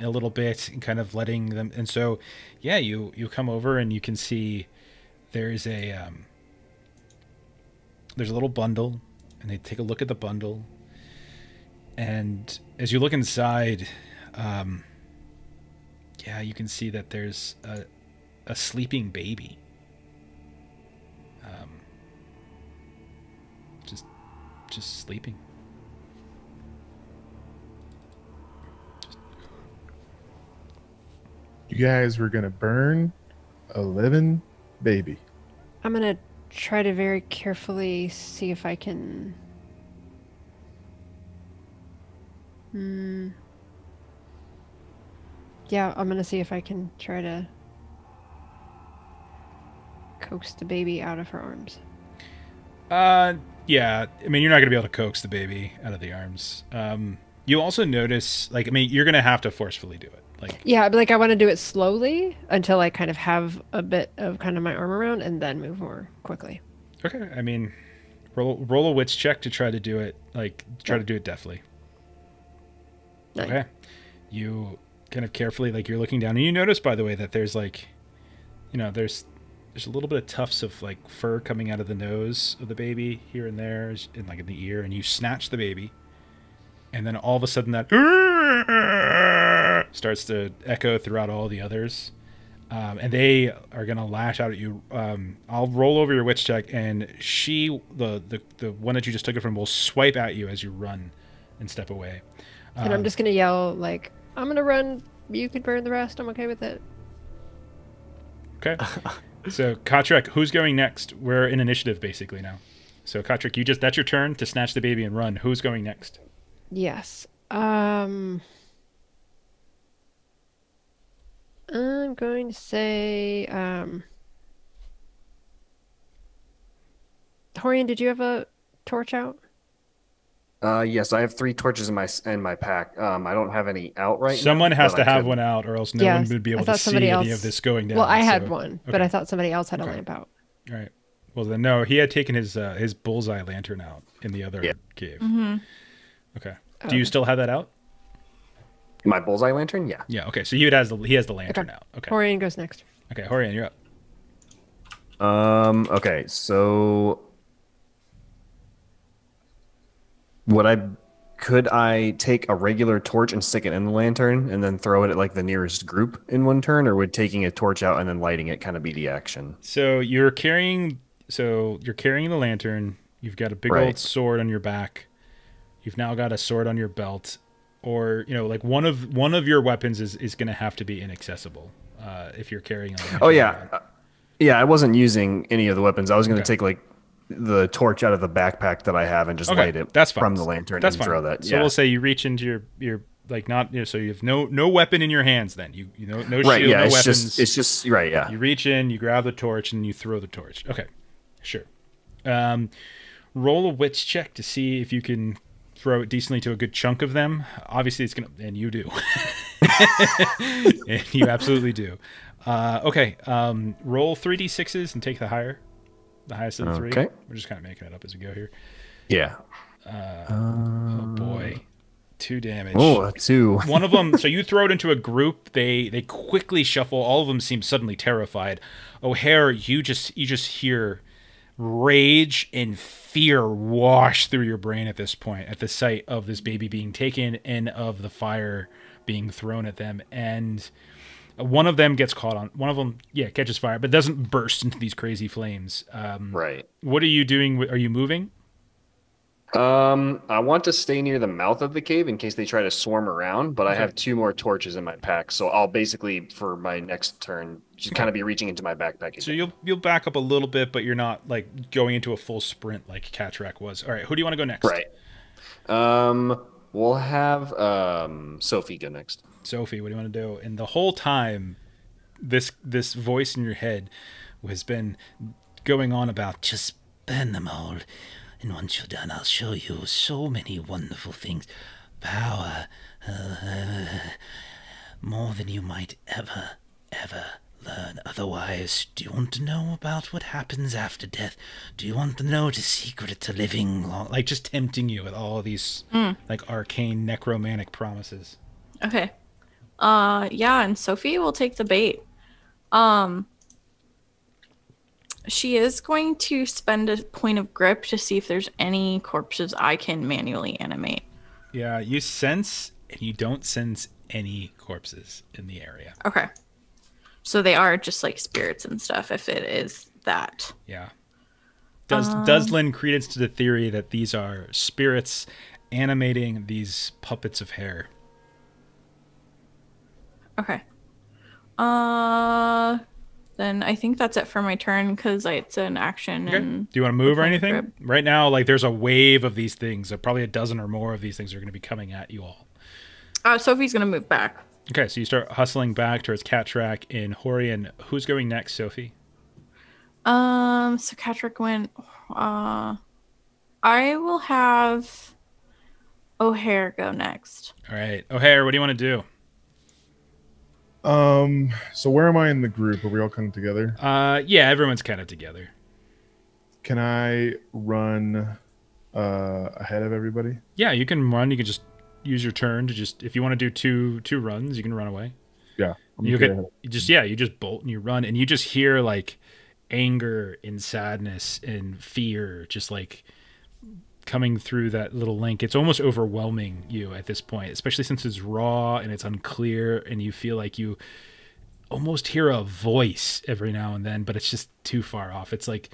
a little bit and kind of letting them and so yeah you you come over and you can see there's a um there's a little bundle and they take a look at the bundle. And as you look inside um yeah you can see that there's a a sleeping baby. Just sleeping. You guys were gonna burn a living baby. I'm gonna try to very carefully see if I can. Hmm. Yeah, I'm gonna see if I can try to coax the baby out of her arms. Uh, yeah. I mean, you're not gonna be able to coax the baby out of the arms. Um, you also notice, like, I mean, you're gonna have to forcefully do it. Like, Yeah, but like I want to do it slowly until I kind of have a bit of kind of my arm around, and then move more quickly. okay. I mean, roll roll a wits check to try to do it. Like, try Yeah. to do it deftly. Nine. Okay. You kind of carefully, like you're looking down, and you notice, by the way, that there's like, you know, there's there's a little bit of tufts of like fur coming out of the nose of the baby here and there, and like in the ear, and you snatch the baby, and then all of a sudden that starts to echo throughout all the others. Um, and they are gonna lash out at you. Um, I'll roll over your witch check, and she, the, the the one that you just took it from, will swipe at you as you run and step away. And Um, I'm just gonna yell like, "I'm gonna run. You can burn the rest. I'm okay with it." Okay. so Khatrak, who's going next? We're in initiative basically now. So Khatrak, you just that's your turn to snatch the baby and run. Who's going next? Yes. Um. I'm going to say, um. Hohrion, did you have a torch out? Uh, yes, I have three torches in my in my pack. Um, I don't have any out right now, Someone has to I have could- one out, or else no Yeah, one would be able to see somebody any of this going down. well, I had so- one, but. I thought somebody else had Okay. a lamp out. All right. Well then, no, he had taken his uh, his bullseye lantern out in the other Yeah. cave. Mm-hmm. Okay. Do you still have that out? My bullseye lantern, yeah. Yeah. Okay. So he has the he has the lantern out. Okay. Hohrion goes next. Okay. Hohrion, you're up. Um. Okay. So, would I? Could I take a regular torch and stick it in the lantern, and then throw it at like the nearest group in one turn, or would taking a torch out and then lighting it kind of be the action? So you're carrying so you're carrying the lantern. You've got a big old sword on your back. You've now got a sword on your belt, or you know, like one of one of your weapons is is going to have to be inaccessible uh, if you're carrying. A lantern Oh yeah, Uh, yeah. I wasn't using any of the weapons. I was going to Okay. take like the torch out of the backpack that I have and just Okay, light it that's fine. from the lantern That's and fine. throw that. So yeah. we'll say you reach into your your like not you know, so you have no no weapon in your hands. Then you you know no right. shield, Yeah. no it's weapons. just it's just right. Yeah. You reach in, you grab the torch, and you throw the torch. Okay, sure. Um, roll a wits check to see if you can throw it decently to a good chunk of them. Obviously, it's gonna, and you do, and you absolutely do. Uh, okay, um, roll three d sixes and take the higher, the highest of the three. Okay. We're just kind of making it up as we go here. Yeah. Uh, oh uh, boy, two damage. Oh, two. One of them, so you throw it into a group. They they quickly shuffle. All of them seem suddenly terrified. O'Hare, you just you just hear rage and fear wash through your brain at this point at the sight of this baby being taken and of the fire being thrown at them. And one of them gets caught on. One of them, yeah, catches fire, but doesn't burst into these crazy flames. Um, Right. What are you doing? Are you moving? Um, I want to stay near the mouth of the cave in case they try to swarm around, but I have two more torches in my pack, so I'll basically for my next turn just kind of be reaching into my backpack. So you'll you'll back up a little bit, but you're not like going into a full sprint like Khatrak was. All right, who do you want to go next? right. Um, we'll have um Sophie go next. Sophie, what do you want to do? And the whole time, this this voice in your head has been going on about Just burn them all. And once you're done, I'll show you so many wonderful things. Power. Uh, more than you might ever, ever learn otherwise. Do you want to know about what happens after death? Do you want to know the secret to living long? like just tempting you with all these like arcane necromantic promises. Okay. Uh yeah, and Sophie will take the bait. Um she is going to spend a point of grip to see if there's any corpses I can manually animate. Yeah, you sense and you don't sense any corpses in the area. Okay. So they are just like spirits and stuff if it is that. Yeah. Does does lend credence to the theory that these are spirits animating these puppets of hair? Okay. Uh then I think that's it for my turn because it's an action Okay. and Do you want to move or anything? grab. Right now, like there's a wave of these things. Uh, probably a dozen or more of these things are going to be coming at you all. uh, Sophie's gonna move back. Okay, so you start hustling back towards Khatrak in Hohrion. Who's going next, Sophie? Um, so Khatrak went. Uh, I will have O'Hare go next. All right, O'Hare, what do you want to do? Um. So where am I in the group? Are we all kind of together? Uh, yeah, everyone's kind of together. Can I run uh, ahead of everybody? Yeah, you can run. You can just use your turn to just if you want to do two two runs, you can run away. Yeah. I'm you okay get ahead. you just yeah, you just bolt and you run, and you just hear like anger and sadness and fear, just like coming through that little link. It's almost overwhelming you at this point, especially since it's raw and it's unclear, and you feel like you almost hear a voice every now and then, but it's just too far off. It's like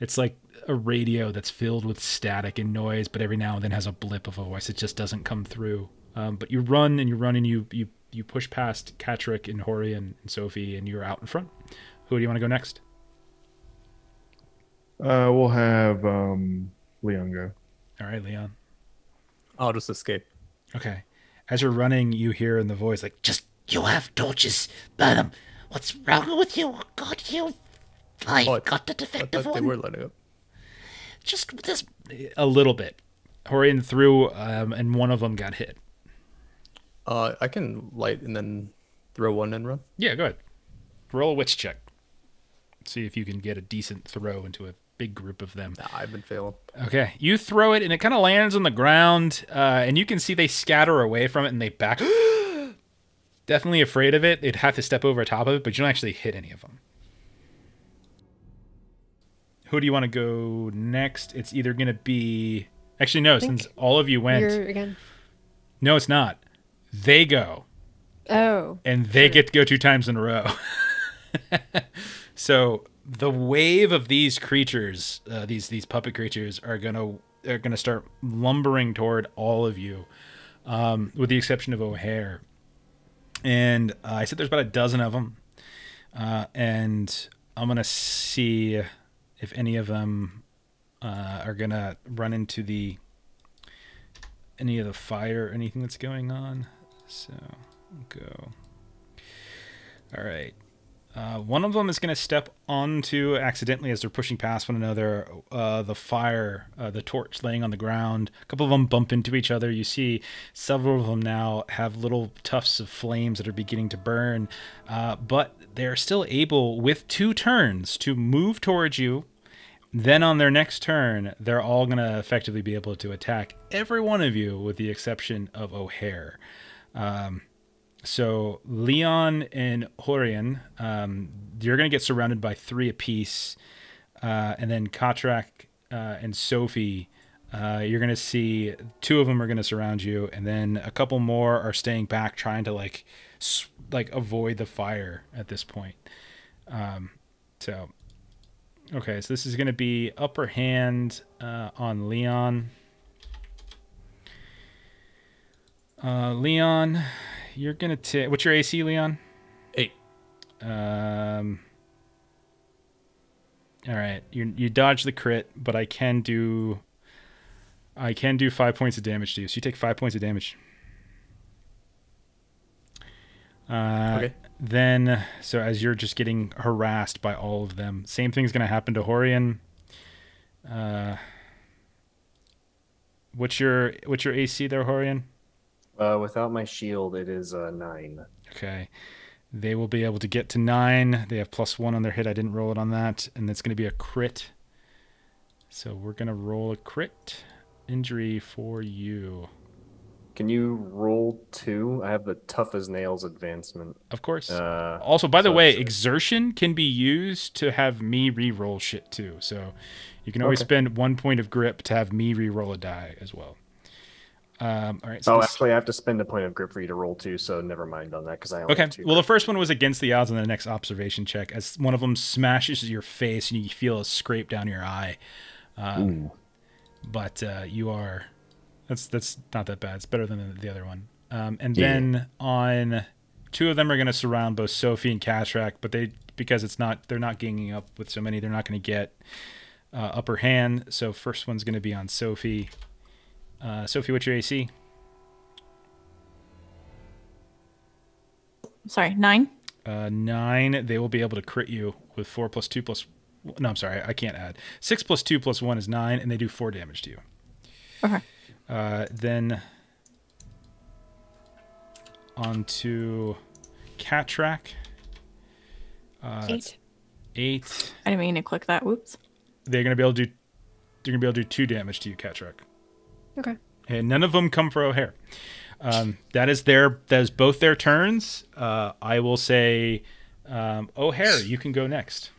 it's like a radio that's filled with static and noise, but every now and then has a blip of a voice. It just doesn't come through. Um, but you run and you run and you you you push past Khatrak and Hohrion, and Sophie, and you're out in front. Who do you want to go next? Uh, we'll have um, Leon go. All right, Leon. I'll just escape. Okay. As you're running, you hear in the voice like, Just, you have torches. Burn them. What's wrong with you? God, you. Oh, I- got the I defective they one. were letting up. Just this. a little bit. Hohrion threw, um, and one of them got hit. Uh, I can light and then throw one and run. Yeah, go ahead. Roll a witch check. See if you can get a decent throw into a big group of them. Nah, I've been failing. Okay, you throw it and it kind of lands on the ground, uh, and you can see they scatter away from it and they back. Definitely afraid of it. They'd have to step over top of it, but you don't actually hit any of them. Who do you want to go next? It's either going to be. Actually, no, since all of you went. You're again. No, it's not. They go, Oh, and they get to go two times in a row. so the wave of these creatures, uh, these these puppet creatures, are gonna are to start lumbering toward all of you, um, with the exception of O'Hare. And uh, I said there's about a dozen of them, uh, and I'm to see if any of them uh, are to run into the any of the fire, anything that's going on. So go. All right. Uh, one of them is going to step onto accidentally as they're pushing past one another uh, the fire, uh, the torch laying on the ground. A couple of them bump into each other. You see several of them now have little tufts of flames that are beginning to burn, uh, but they're still able, with two turns, to move towards you. Then on their next turn, they're all going to effectively be able to attack every one of you, with the exception of O'Hare. Um, so Leon and Hohrion, um, you're going to get surrounded by three apiece, uh, and then Khatrak uh, and Sophie. Uh, you're going to see two of them are going to surround you, and then a couple more are staying back, trying to like, like avoid the fire at this point. Um, so, okay, so this is going to be upper hand uh, on Leon. Uh, Leon, you're gonna take. What's your AC, Leon? Eight. Um. All right, you you dodge the crit, but I can do. I can do five points of damage to you, so you take five points of damage. Uh, Okay. Then, so as you're just getting harassed by all of them, same thing's gonna happen to Hohrion. Uh, what's your what's your AC there, Hohrion? Uh, without my shield, it is uh, nine. Okay. They will be able to get to nine. They have plus one on their hit. I didn't roll it on that. And it's going to be a crit. So we're going to roll a crit injury for you. Can you roll two? I have the tough as nails advancement. Of course. Uh, also, by the way, exertion can be used to have me re-roll shit too. So you can always Okay. spend one point of grip to have me re-roll a die as well. Um, all right. So oh, this- actually, I have to spend a point of grip for you to roll two, so never mind on that because I only Okay. have two. Well, the first one was against the odds on the next observation check, as one of them smashes your face and you feel a scrape down your eye. Um, but uh, you are that's that's not that bad. It's better than the, the other one. Um, and Yeah. then on two of them are going to surround both Sophie and Khatrak, but they because it's not they're not ganging up with so many, they're not going to get uh, upper hand. So first one's going to be on Sophie. Uh, Sophie, what's your AC? Sorry, nine. Uh, nine. They will be able to crit you with four plus two plus. No, I'm sorry, I can't add. Six plus two plus one is nine, and they do four damage to you. Okay. Uh, then on to Khatrak. Uh, Eight. Eight. I didn't mean to click that. Whoops. They're gonna be able to do. They're gonna be able to do two damage to you, Khatrak. Okay. and none of them come for O'Hare. Um, that is their that is both their turns. Uh, I will say, um, O'Hare, you can go next.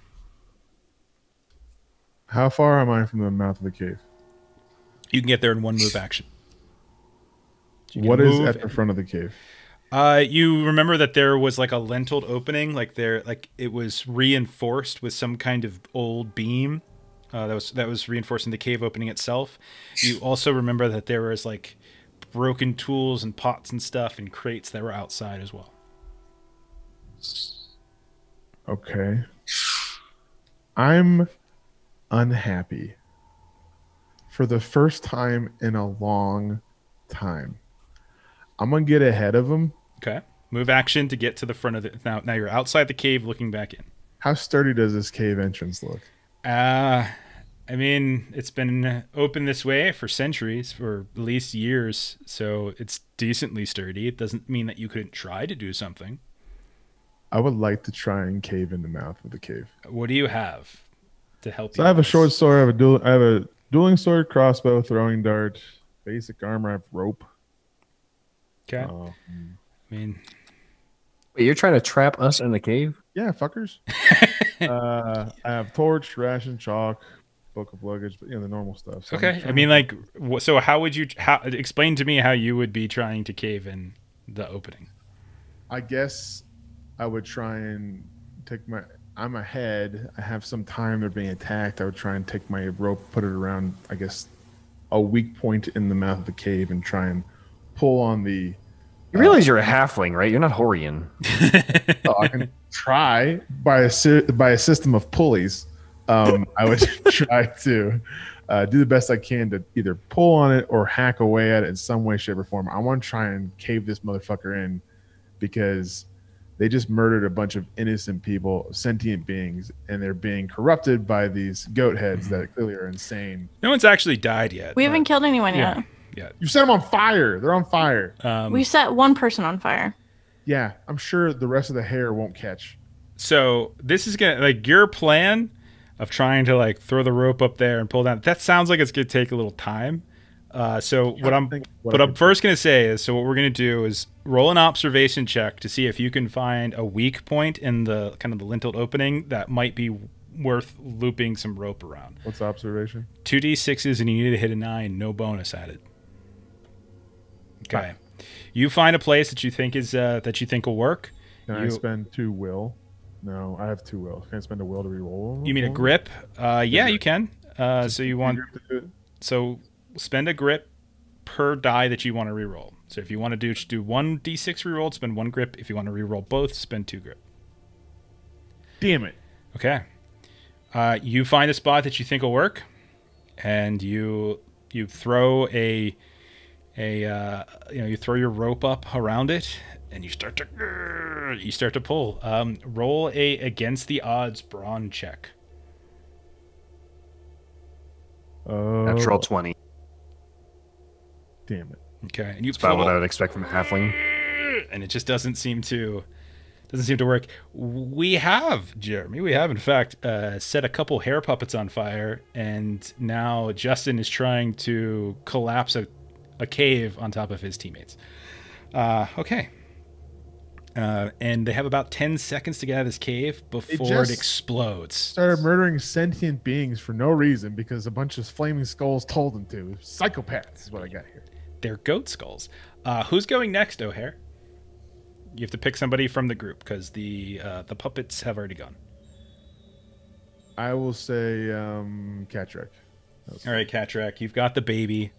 How far am I from the mouth of the cave? You can get there in one move action. You can What is at the front of the cave? Uh, you remember that there was like a lintelled opening, like there, like it was reinforced with some kind of old beam. Uh, that was that was reinforcing the cave opening itself. You also remember that there was like broken tools and pots and stuff and crates that were outside as well. Okay. I'm unhappy for the first time in a long time. I'm gonna get ahead of him. Okay, move action to get to the front of the now. Now you're outside the cave, looking back in. How sturdy does this cave entrance look? Uh I mean, it's been open this way for centuries, for at least years, so it's decently sturdy. It doesn't mean that you couldn't try to do something. I would like to try and cave in the mouth of the cave. What do you have to help So you? I have a short sword. I have a dual. I have a dueling sword, crossbow, throwing dart, basic armor. I have rope. Okay. Uh, I mean, Wait, you're trying to trap us in the cave? yeah, fuckers. uh, I have torch, ration, chalk, book of luggage, but you know the normal stuff. So okay. I mean, to- like, so how would you? How explain to me how you would be trying to cave in the opening? I guess I would try and take my. I'm ahead. I have some time. They're being attacked. I would try and take my rope, put it around. I guess a weak point in the mouth of the cave and try and pull on the. You realize you're a halfling, right? You're not Hohrion. Oh, I can try by a sy- by a system of pulleys. Um, I would try to uh, do the best I can to either pull on it or hack away at it in some way, shape, or form. I want to try and cave this motherfucker in because they just murdered a bunch of innocent people, sentient beings, and they're being corrupted by these goat heads that clearly are insane. No one's actually died yet. We but- haven't killed anyone yeah. Yet. You set them on fire. They're on fire. Um, We set one person on fire. Yeah, I'm sure the rest of the hair won't catch. so this is gonna like your plan of trying to like throw the rope up there and pull down. That sounds like it's gonna take a little time. Uh, so what I'm think what what I I'm could- first gonna say is so what we're gonna do is roll an observation check to see if you can find a weak point in the kind of the lintel opening that might be worth looping some rope around. What's the observation? Two d sixes and you need to hit a nine, no bonus added. Okay. You find a place that you think is uh, that you think will work. Can I spend two will? No, I have two will. Can I spend a will to reroll? You mean a grip? Uh, yeah, you can. Uh, so you want to do so spend a grip per die that you want to reroll. So if you want to do do one d6 reroll, spend one grip. If you want to reroll both, spend two grip. Damn it! Okay. Uh, you find a spot that you think will work, and you you throw a a uh, you know you throw your rope up around it, and you start to you start to pull. Um, roll a against the odds brawn check. Oh, Natural 20. damn it! Okay, and you That's about what. I would expect from a halfling. and it just doesn't seem to doesn't seem to work. We have Jeremy. We have in fact uh, set a couple hair puppets on fire, and now Justin is trying to collapse a, a cave on top of his teammates. Uh, okay. Uh, and they have about 10 seconds to get out of this cave before it just explodes. Started murdering sentient beings for no reason because a bunch of flaming skulls told them to. Psychopaths is what I got here. They're goat skulls. Uh, who's going next, O'Hare? You have to pick somebody from the group because the uh, the puppets have already gone. I will say um, Khatrak. All right, Khatrak, you've got the baby.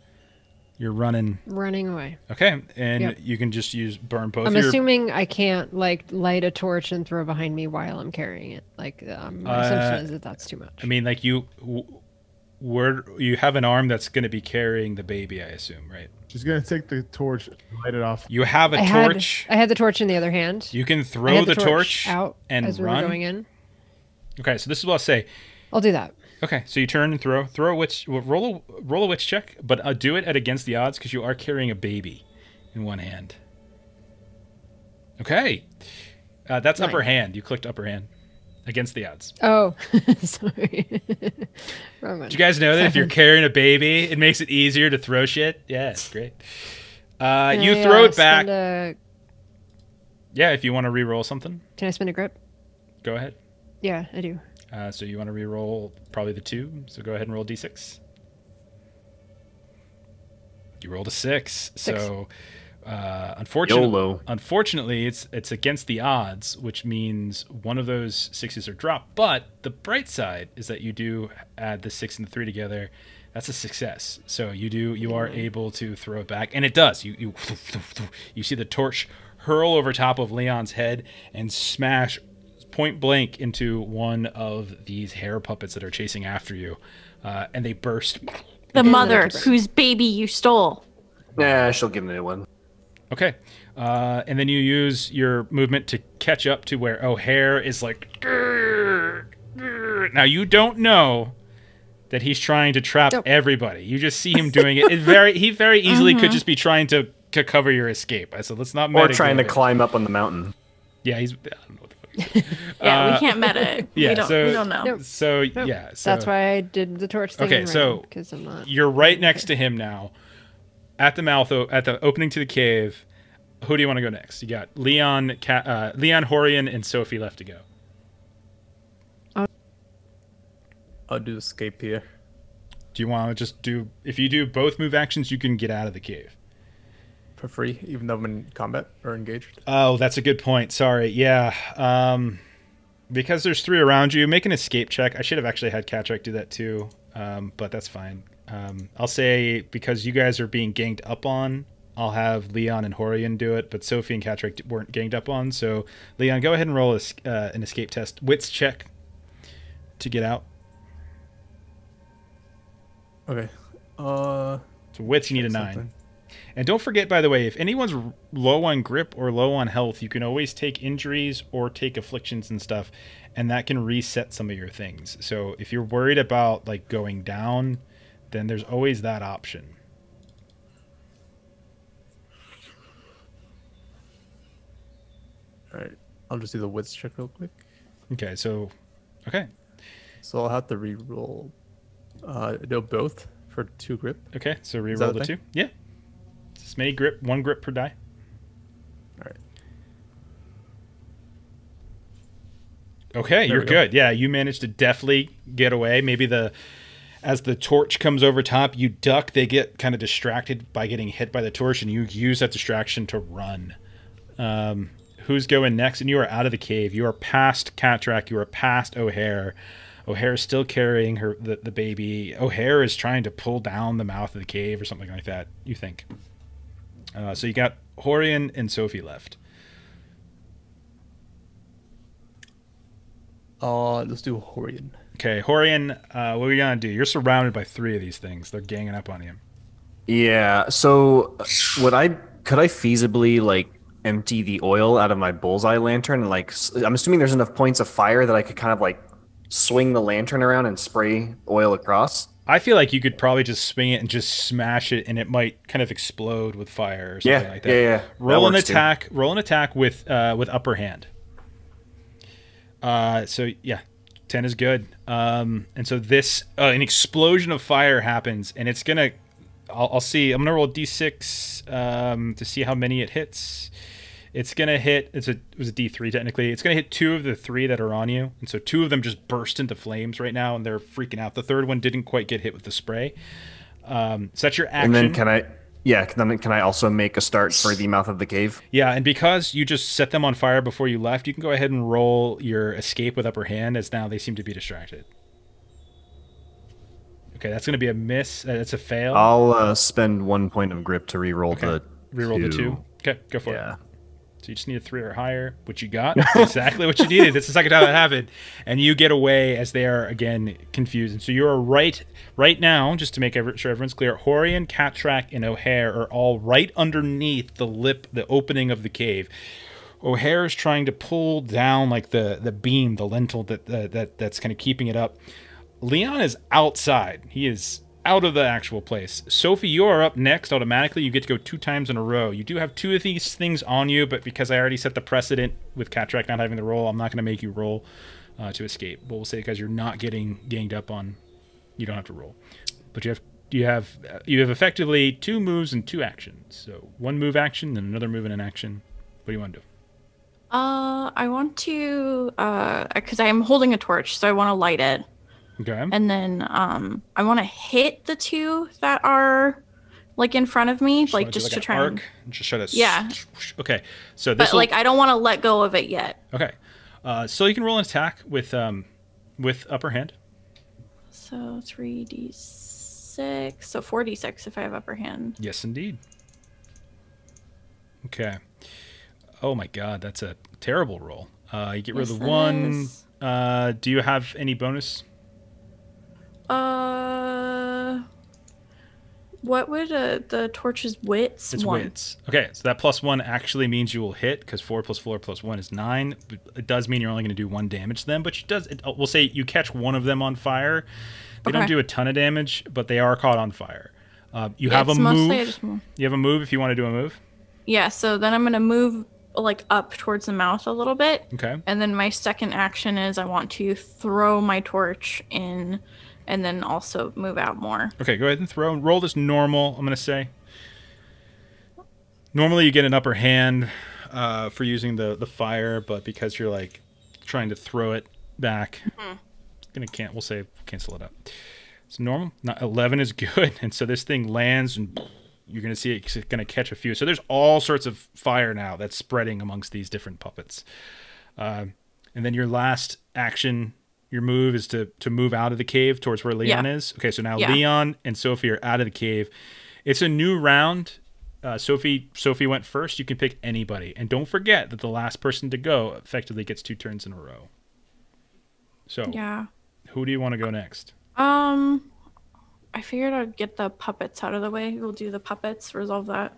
You're running. Running away. Okay, and Yep. you can just use burn both I'm your. assuming I can't like light a torch and throw behind me while I'm carrying it. Like um, my Uh, assumption is that that's too much. I mean, like you, w- where you have an arm that's going to be carrying the baby. I assume, right? She's gonna take the torch, light it off. You have a I had torch. I had the torch in the other hand. You can throw had the, torch, out and as we run. were going in. Okay, so this is what I'll say. I'll do that. Okay, so you turn and throw. Throw a witch. well, Roll a roll a witch check, but uh, do it at against the odds because you are carrying a baby in one hand. Okay, uh, that's upper hand. You clicked upper hand against the odds. Oh, sorry. Wrong one. Did you guys know that if you're carrying a baby, it makes it easier to throw shit? Yeah, it's great. Uh, Can you I, throw uh, it back. a- Yeah, if you want to re-roll something, can I spin a grip? go ahead. Yeah, I do. Uh, so you want to re-roll probably the two. So go ahead and roll d6. You rolled a six. Six. So uh, unfortunately, YOLO. unfortunately, it's it's against the odds, which means one of those sixes are dropped. But the bright side is that you do add the six and the three together. That's a success. So you do you are able to throw it back, and it does. You you you see the torch hurl over top of Leon's head and smash point blank into one of these hair puppets that are chasing after you, uh, and they burst. The mother whose baby you stole. Nah, she'll give me a one. Okay. Uh, and then you use your movement to catch up to where O'Hare is like. "Grr, grr." Now you don't know that he's trying to trap Nope. everybody. You just see him doing it. It very he very easily could just be trying to, to cover your escape. I said let's not Or metagame trying to it. climb up on the mountain. Yeah, he's. I don't know what the fuck he's doing. Yeah, Uh, we can't meta it. yeah, we don't, so- we don't know. Nope. So Nope. yeah, so That's why I did the torch thing. Okay, so because I'm not. you're right next to him now, at the mouth at the opening to the cave. Who do you want to go next? You got Leon, Ca- uh, Leon Hohrion, and Sophie left to go. I'll do escape here. Do you want to just do? If you do both move actions, you can get out of the cave. For free, even though I'm in combat or engaged. Oh, that's a good point. Sorry. Yeah. Um, because there's three around you, make an escape check. I should have actually had Khatrak do that too, um, but that's fine. Um, I'll say because you guys are being ganged up on, I'll have Leon and Hohrion do it, but Sophie and Khatrak weren't ganged up on. So, Leon, go ahead and roll a, uh, an escape test. Wits check to get out. Okay. Uh, So, wits, you need a nine. something. And don't forget, by the way, if anyone's low on grip or low on health, you can always take injuries or take afflictions and stuff, and that can reset some of your things. So if you're worried about like going down, then there's always that option. All right. I'll just do the wits check real quick. Okay, so okay, So I'll have to re-roll. Uh, no, both for two grip. okay, so reroll the thing? two. Yeah, as many grip, one grip per die. All right. Okay, There you're go. good. Yeah, you managed to definitely get away. Maybe the as the torch comes over top, you duck. They get kind of distracted by getting hit by the torch, and you use that distraction to run. Um, who's going next? And you are out of the cave. You are past Khatrak. You are past O'Hare. O'Hare is still carrying her the, the baby. O'Hare is trying to pull down the mouth of the cave or something like that. You think? Uh, so you got Hohrion and Sophie left. Uh, let's do Hohrion. Okay, Hohrion, uh, what are we gonna do? You're surrounded by three of these things. They're ganging up on you. Yeah. So, would I could I feasibly like empty the oil out of my bullseye lantern and like s- I'm assuming there's enough points of fire that I could kind of like swing the lantern around and spray oil across. I feel like you could probably just swing it and just smash it, and it might kind of explode with fire or something Yeah, like that. yeah, yeah. That Roll an works too. attack. Roll an attack with uh, with upper hand. Uh, so yeah, ten is good. Um, and so this uh, an explosion of fire happens, and it's gonna. I'll, I'll see. I'm gonna roll d6 um, to see how many it hits. It's gonna hit. It's a it was a D3 technically. It's gonna hit two of the three that are on you, and so two of them just burst into flames right now, and they're freaking out. The third one didn't quite get hit with the spray. Um, so that's your action. And then can I? Yeah. Can, then can I also make a start for the mouth of the cave? Yeah, and because you just set them on fire before you left, you can go ahead and roll your escape with upper hand, as now they seem to be distracted. Okay, that's gonna be a miss. Uh, That's a fail. I'll uh, spend one point of grip to re-roll Okay. the Reroll the two. Okay, go for Yeah. it. So you just need a three or higher, which you got. That's exactly what you needed. That's the second time that happened, and you get away as they are again confused. And so you are right, right now. Just to make ever, sure everyone's clear, Hohrion, Khatrak, and O'Hare are all right underneath the lip, the opening of the cave. O'Hare is trying to pull down like the the beam, the lintel that that, that that's kind of keeping it up. Leon is outside. He is out of the actual place. Sophie, you are up next automatically. You get to go two times in a row. You do have two of these things on you, but because I already set the precedent with Khatrak not having the roll, I'm not going to make you roll uh, to escape. But we'll say because you're not getting ganged up on, you don't have to roll. But you have you have uh, you have effectively two moves and two actions. So one move action, then another move and an action. What do you want to do? Uh, I want to, uh, because I'm holding a torch, so I want to light it, Okay. and then um, I want to hit the two that are like in front of me, Just like just an to try. And. Just try to. Yeah. Okay. So this but like I don't want to let go of it yet. Okay. Uh, so you can roll an attack with um, with upper hand. So three d six, so four d six if I have upper hand. Yes, indeed. Okay. Oh my god, that's a terrible roll. Uh, you get rid Yes, of the one. is. Uh, do you have any bonus? Uh, what would uh, the torch's wits? It's one. wits. Okay, so that plus one actually means you will hit because four plus four plus one is nine. It does mean you're only going to do one damage to them, but you does. It, we'll say you catch one of them on fire. They don't do a ton of damage, but they are caught on fire. Uh, you Yeah, have a it's mostly I move. move. You have a move if you want to do a move. Yeah, so then I'm gonna move like up towards the mouth a little bit. Okay. And then my second action is I want to throw my torch in and then also move out more. Okay, go ahead and throw. And roll this normal, I'm going to say. Normally you get an upper hand uh, for using the, the fire, but because you're like trying to throw it back, it's going to can't, we'll say cancel it up. It's normal. Not, 11 is good. And so this thing lands and you're going to see it's going to catch a few. So there's all sorts of fire now that's spreading amongst these different puppets. Uh, and then your last action your move is to to move out of the cave towards where Leon Yeah. is. Okay, so now Yeah. Leon and Sophie are out of the cave. It's a new round. Uh, Sophie Sophie went first. You can pick anybody, and don't forget that the last person to go effectively gets two turns in a row. So, Yeah. who do you want to go next? Um, I figured I'd get the puppets out of the way. We'll do the puppets, resolve that.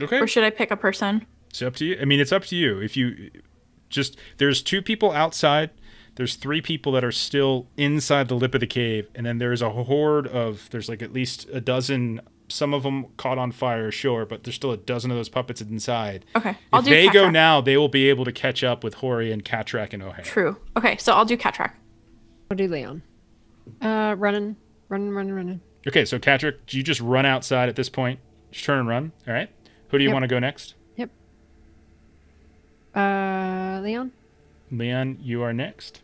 Okay, Or should I pick a person? it's up to you. I mean, it's up to you. If you just there's two people outside. There's three people that are still inside the lip of the cave, and then there's a horde of there's like at least a dozen. Some of them caught on fire, sure, but there's still a dozen of those puppets inside. Okay, I'll if do they go now, they will be able to catch up with Hori and Khatrak and O'Hare. True. Okay, so I'll do Khatrak. I'll do Leon. Uh, running, running, running, running. Okay, so Khatrak, you just run outside at this point. Just turn and run. All right. Who do you Yep. want to go next? Uh, Leon. Leon, you are next.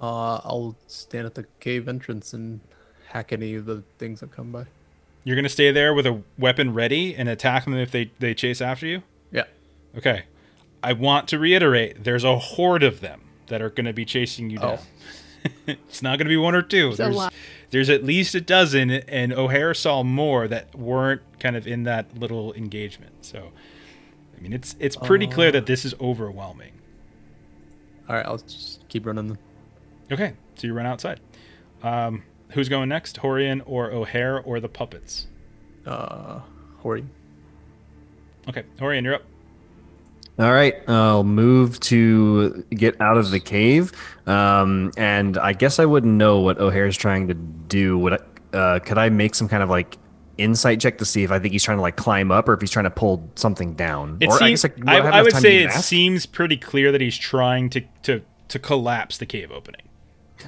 Uh, I'll stand at the cave entrance and hack any of the things that come by. You're gonna stay there with a weapon ready and attack them if they they chase after you. Yeah. Okay. I want to reiterate: there's a horde of them that are gonna be chasing you down. it's not gonna be one or two. a There's, lot. there's at least a dozen, and O'Hare saw more that weren't kind of in that little engagement. So, I mean, it's it's pretty clear that this is overwhelming. All right, I'll just keep running. them. Okay, so you run outside. Um, who's going next? Hohrion or O'Hare or the puppets? Uh, Hori. Okay, Hohrion, you're up. All right, I'll move to get out of the cave, um, and I guess I wouldn't know what O'Hare's trying to do. Would I, uh, could I make some kind of like insight check to see if I think he's trying to like climb up or if he's trying to pull something down? It or seems, I, guess I, I would say it seems pretty clear that he's trying to, to, to collapse the cave opening.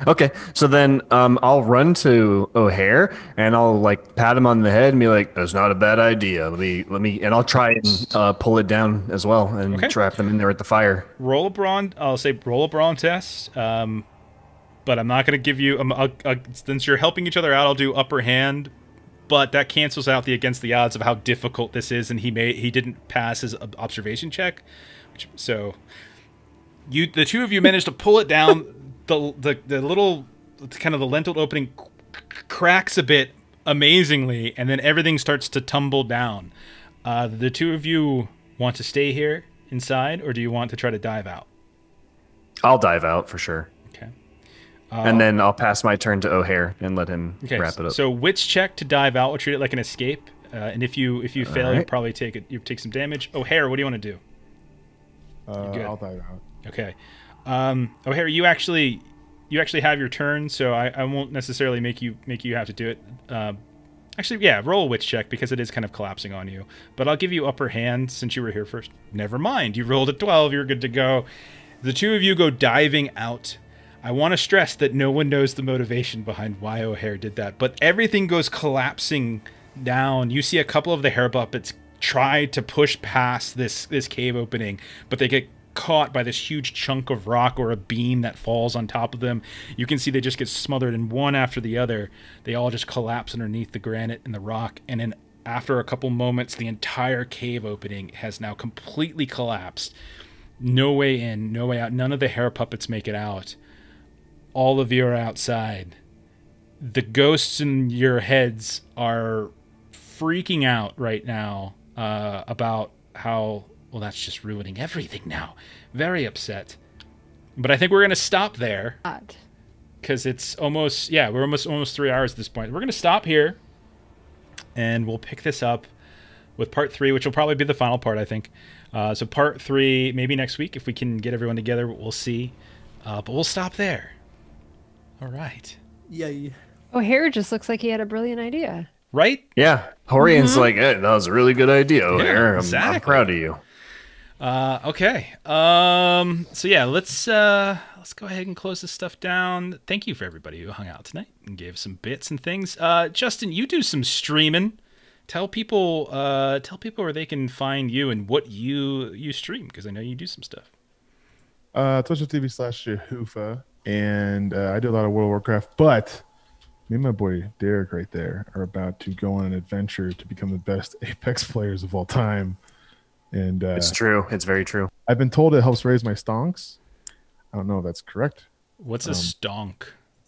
Okay, so then um, I'll run to O'Hare and I'll like pat him on the head and be like, "That's not a bad idea." Let me, let me, and I'll try and uh, pull it down as well and Okay. trap them in there at the fire. Roll a brawn. I'll say roll a brawn test. Um, but I'm not going to give you. Um, I'll, i since you're helping each other out, I'll do upper hand. But that cancels out the against the odds of how difficult this is, and he may he didn't pass his observation check. Which, so you the two of you managed to pull it down. the the the little kind of the lintel opening cracks a bit amazingly, and then everything starts to tumble down. Uh, the two of you want to stay here inside, or do you want to try to dive out? I'll dive out for sure, Okay. and then I'll pass my turn to O'Hare and let him Okay. wrap it up. So wits check to dive out. We'll treat it like an escape. Uh, and if you if you fail, you right. probably take it. You take some damage. O'Hare, what do you want to do? Uh. I'll dive out. Okay. Um, O'Hare, you actually you actually have your turn, so I, I won't necessarily make you make you have to do it. Um, actually, yeah, roll a wits check because it is kind of collapsing on you. But I'll give you upper hand since you were here first. Never mind. You rolled a twelve. You're good to go. The two of you go diving out. I want to stress that no one knows the motivation behind why O'Hare did that, but everything goes collapsing down. You see a couple of the hair puppets try to push past this this cave opening, but they get caught by this huge chunk of rock or a beam that falls on top of them. You can see they just get smothered and one after the other. They all just collapse underneath the granite and the rock and then after a couple moments the entire cave opening has now completely collapsed. No way in, no way out. None of the hair puppets make it out. All of you are outside. The ghosts in your heads are freaking out right now uh, about how well that's just ruining everything now. Very upset. But I think we're gonna stop there because it's almost yeah we're almost almost three hours at this point. We're gonna stop here, and we'll pick this up with part three, which will probably be the final part I think. Uh, so part three maybe next week if we can get everyone together. We'll see, uh, but we'll stop there. All right, Yay. O'Hare just looks like he had a brilliant idea. right? yeah, Hohrion's like, hey, that was a really good idea, O'Hare. I'm- I'm, proud of you. Uh, okay. Um, so yeah, let's uh, let's go ahead and close this stuff down. Thank you for everybody who hung out tonight and gave some bits and things. Uh, Justin, you do some streaming. Tell people uh, tell people where they can find you and what you you stream because I know you do some stuff. Uh, Twitch.tv slash Jehufa. And uh, I do a lot of World of Warcraft, but me and my boy Derek right there are about to go on an adventure to become the best Apex players of all time. And uh, It's true. It's very true. I've been told it helps raise my stonks. I don't know if that's correct. What's a Um, stonk?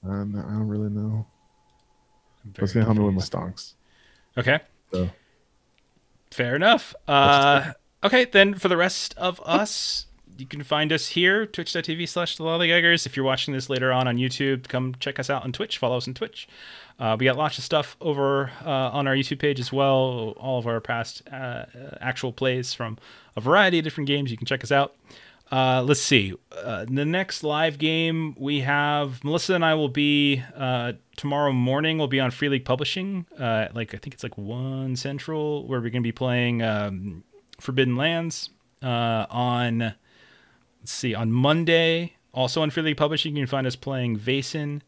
Um, I don't really know. I'm What's gonna help me with my stonks? Okay. So Fair enough. Uh, okay, then for the rest of us, you can find us here, twitch.tv slash lollygaggers. If you're watching this later on on YouTube, come check us out on Twitch. Follow us on Twitch. Uh, we got lots of stuff over uh, on our YouTube page as well. All of our past uh, uh, actual plays from a variety of different games. You can check us out. Uh, let's see. Uh, the next live game we have Melissa and I will be tomorrow morning. We'll be on Free League Publishing. Like I think it's like one central where we're going to be playing um, Forbidden Lands on. Let's see on Monday. Also on Free League Publishing, you can find us playing Vaesen.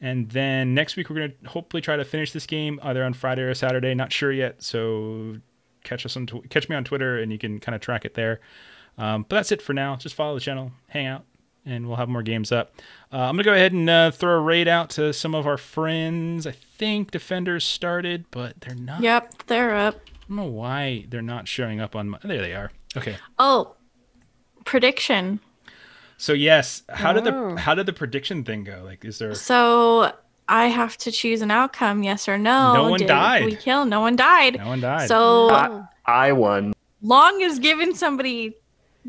And then next week we're going to hopefully try to finish this game either on Friday or Saturday. Not sure yet. So catch us on tw- catch me on Twitter and you can kind of track it there. Um, but that's it for now. Just follow the channel, hang out, and we'll have more games up. Uh, I'm gonna go ahead and uh, throw a raid out to some of our friends. I think Defenders started, but they're not. Yep, they're up. I don't know why they're not showing up on my. There they are. Okay. Oh, prediction. So yes, how did Oh. the how did the prediction thing go? Like, is there? So I have to choose an outcome, yes or no. No one Did died. We kill. No one died. No one died. So I, I won. Long is given somebody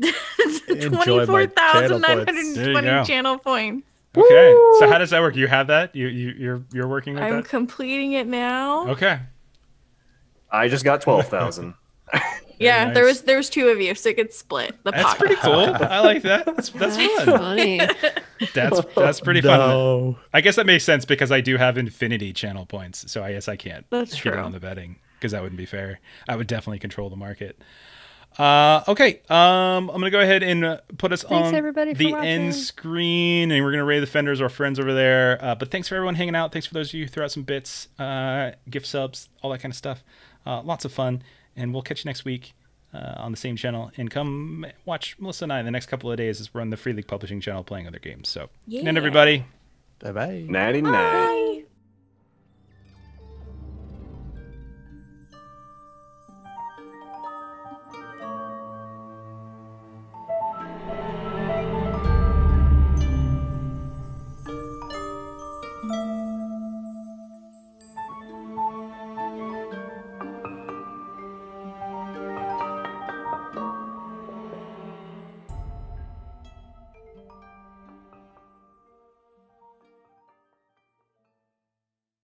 twenty-four thousand nine hundred and There you twenty go. channel points. okay. So how does that work? You have that? You you you're you're working with I'm that? completing it now. Okay. I just got twelve thousand. yeah, nice. there was there was two of you, so it could split the That's pot. pretty cool. I like that. That's that's fun. Funny. That's that's pretty fun. I guess that makes sense because I do have infinity channel points, so I guess I can't That's get true. on the betting because that wouldn't be fair. I would definitely control the market. Uh, okay, um, I'm gonna go ahead and uh, put us Thanks, on everybody, the watching. end screen, and we're gonna raid the fenders, our friends over there. Uh, but thanks for everyone hanging out. Thanks for those of you who threw out some bits, uh, gift subs, all that kind of stuff. Uh, lots of fun, and we'll catch you next week. Uh, on the same channel and come watch Melissa and I in the next couple of days as we're on the Free League Publishing channel playing other games. So, good night, everybody. Bye bye. Natty night. Bye.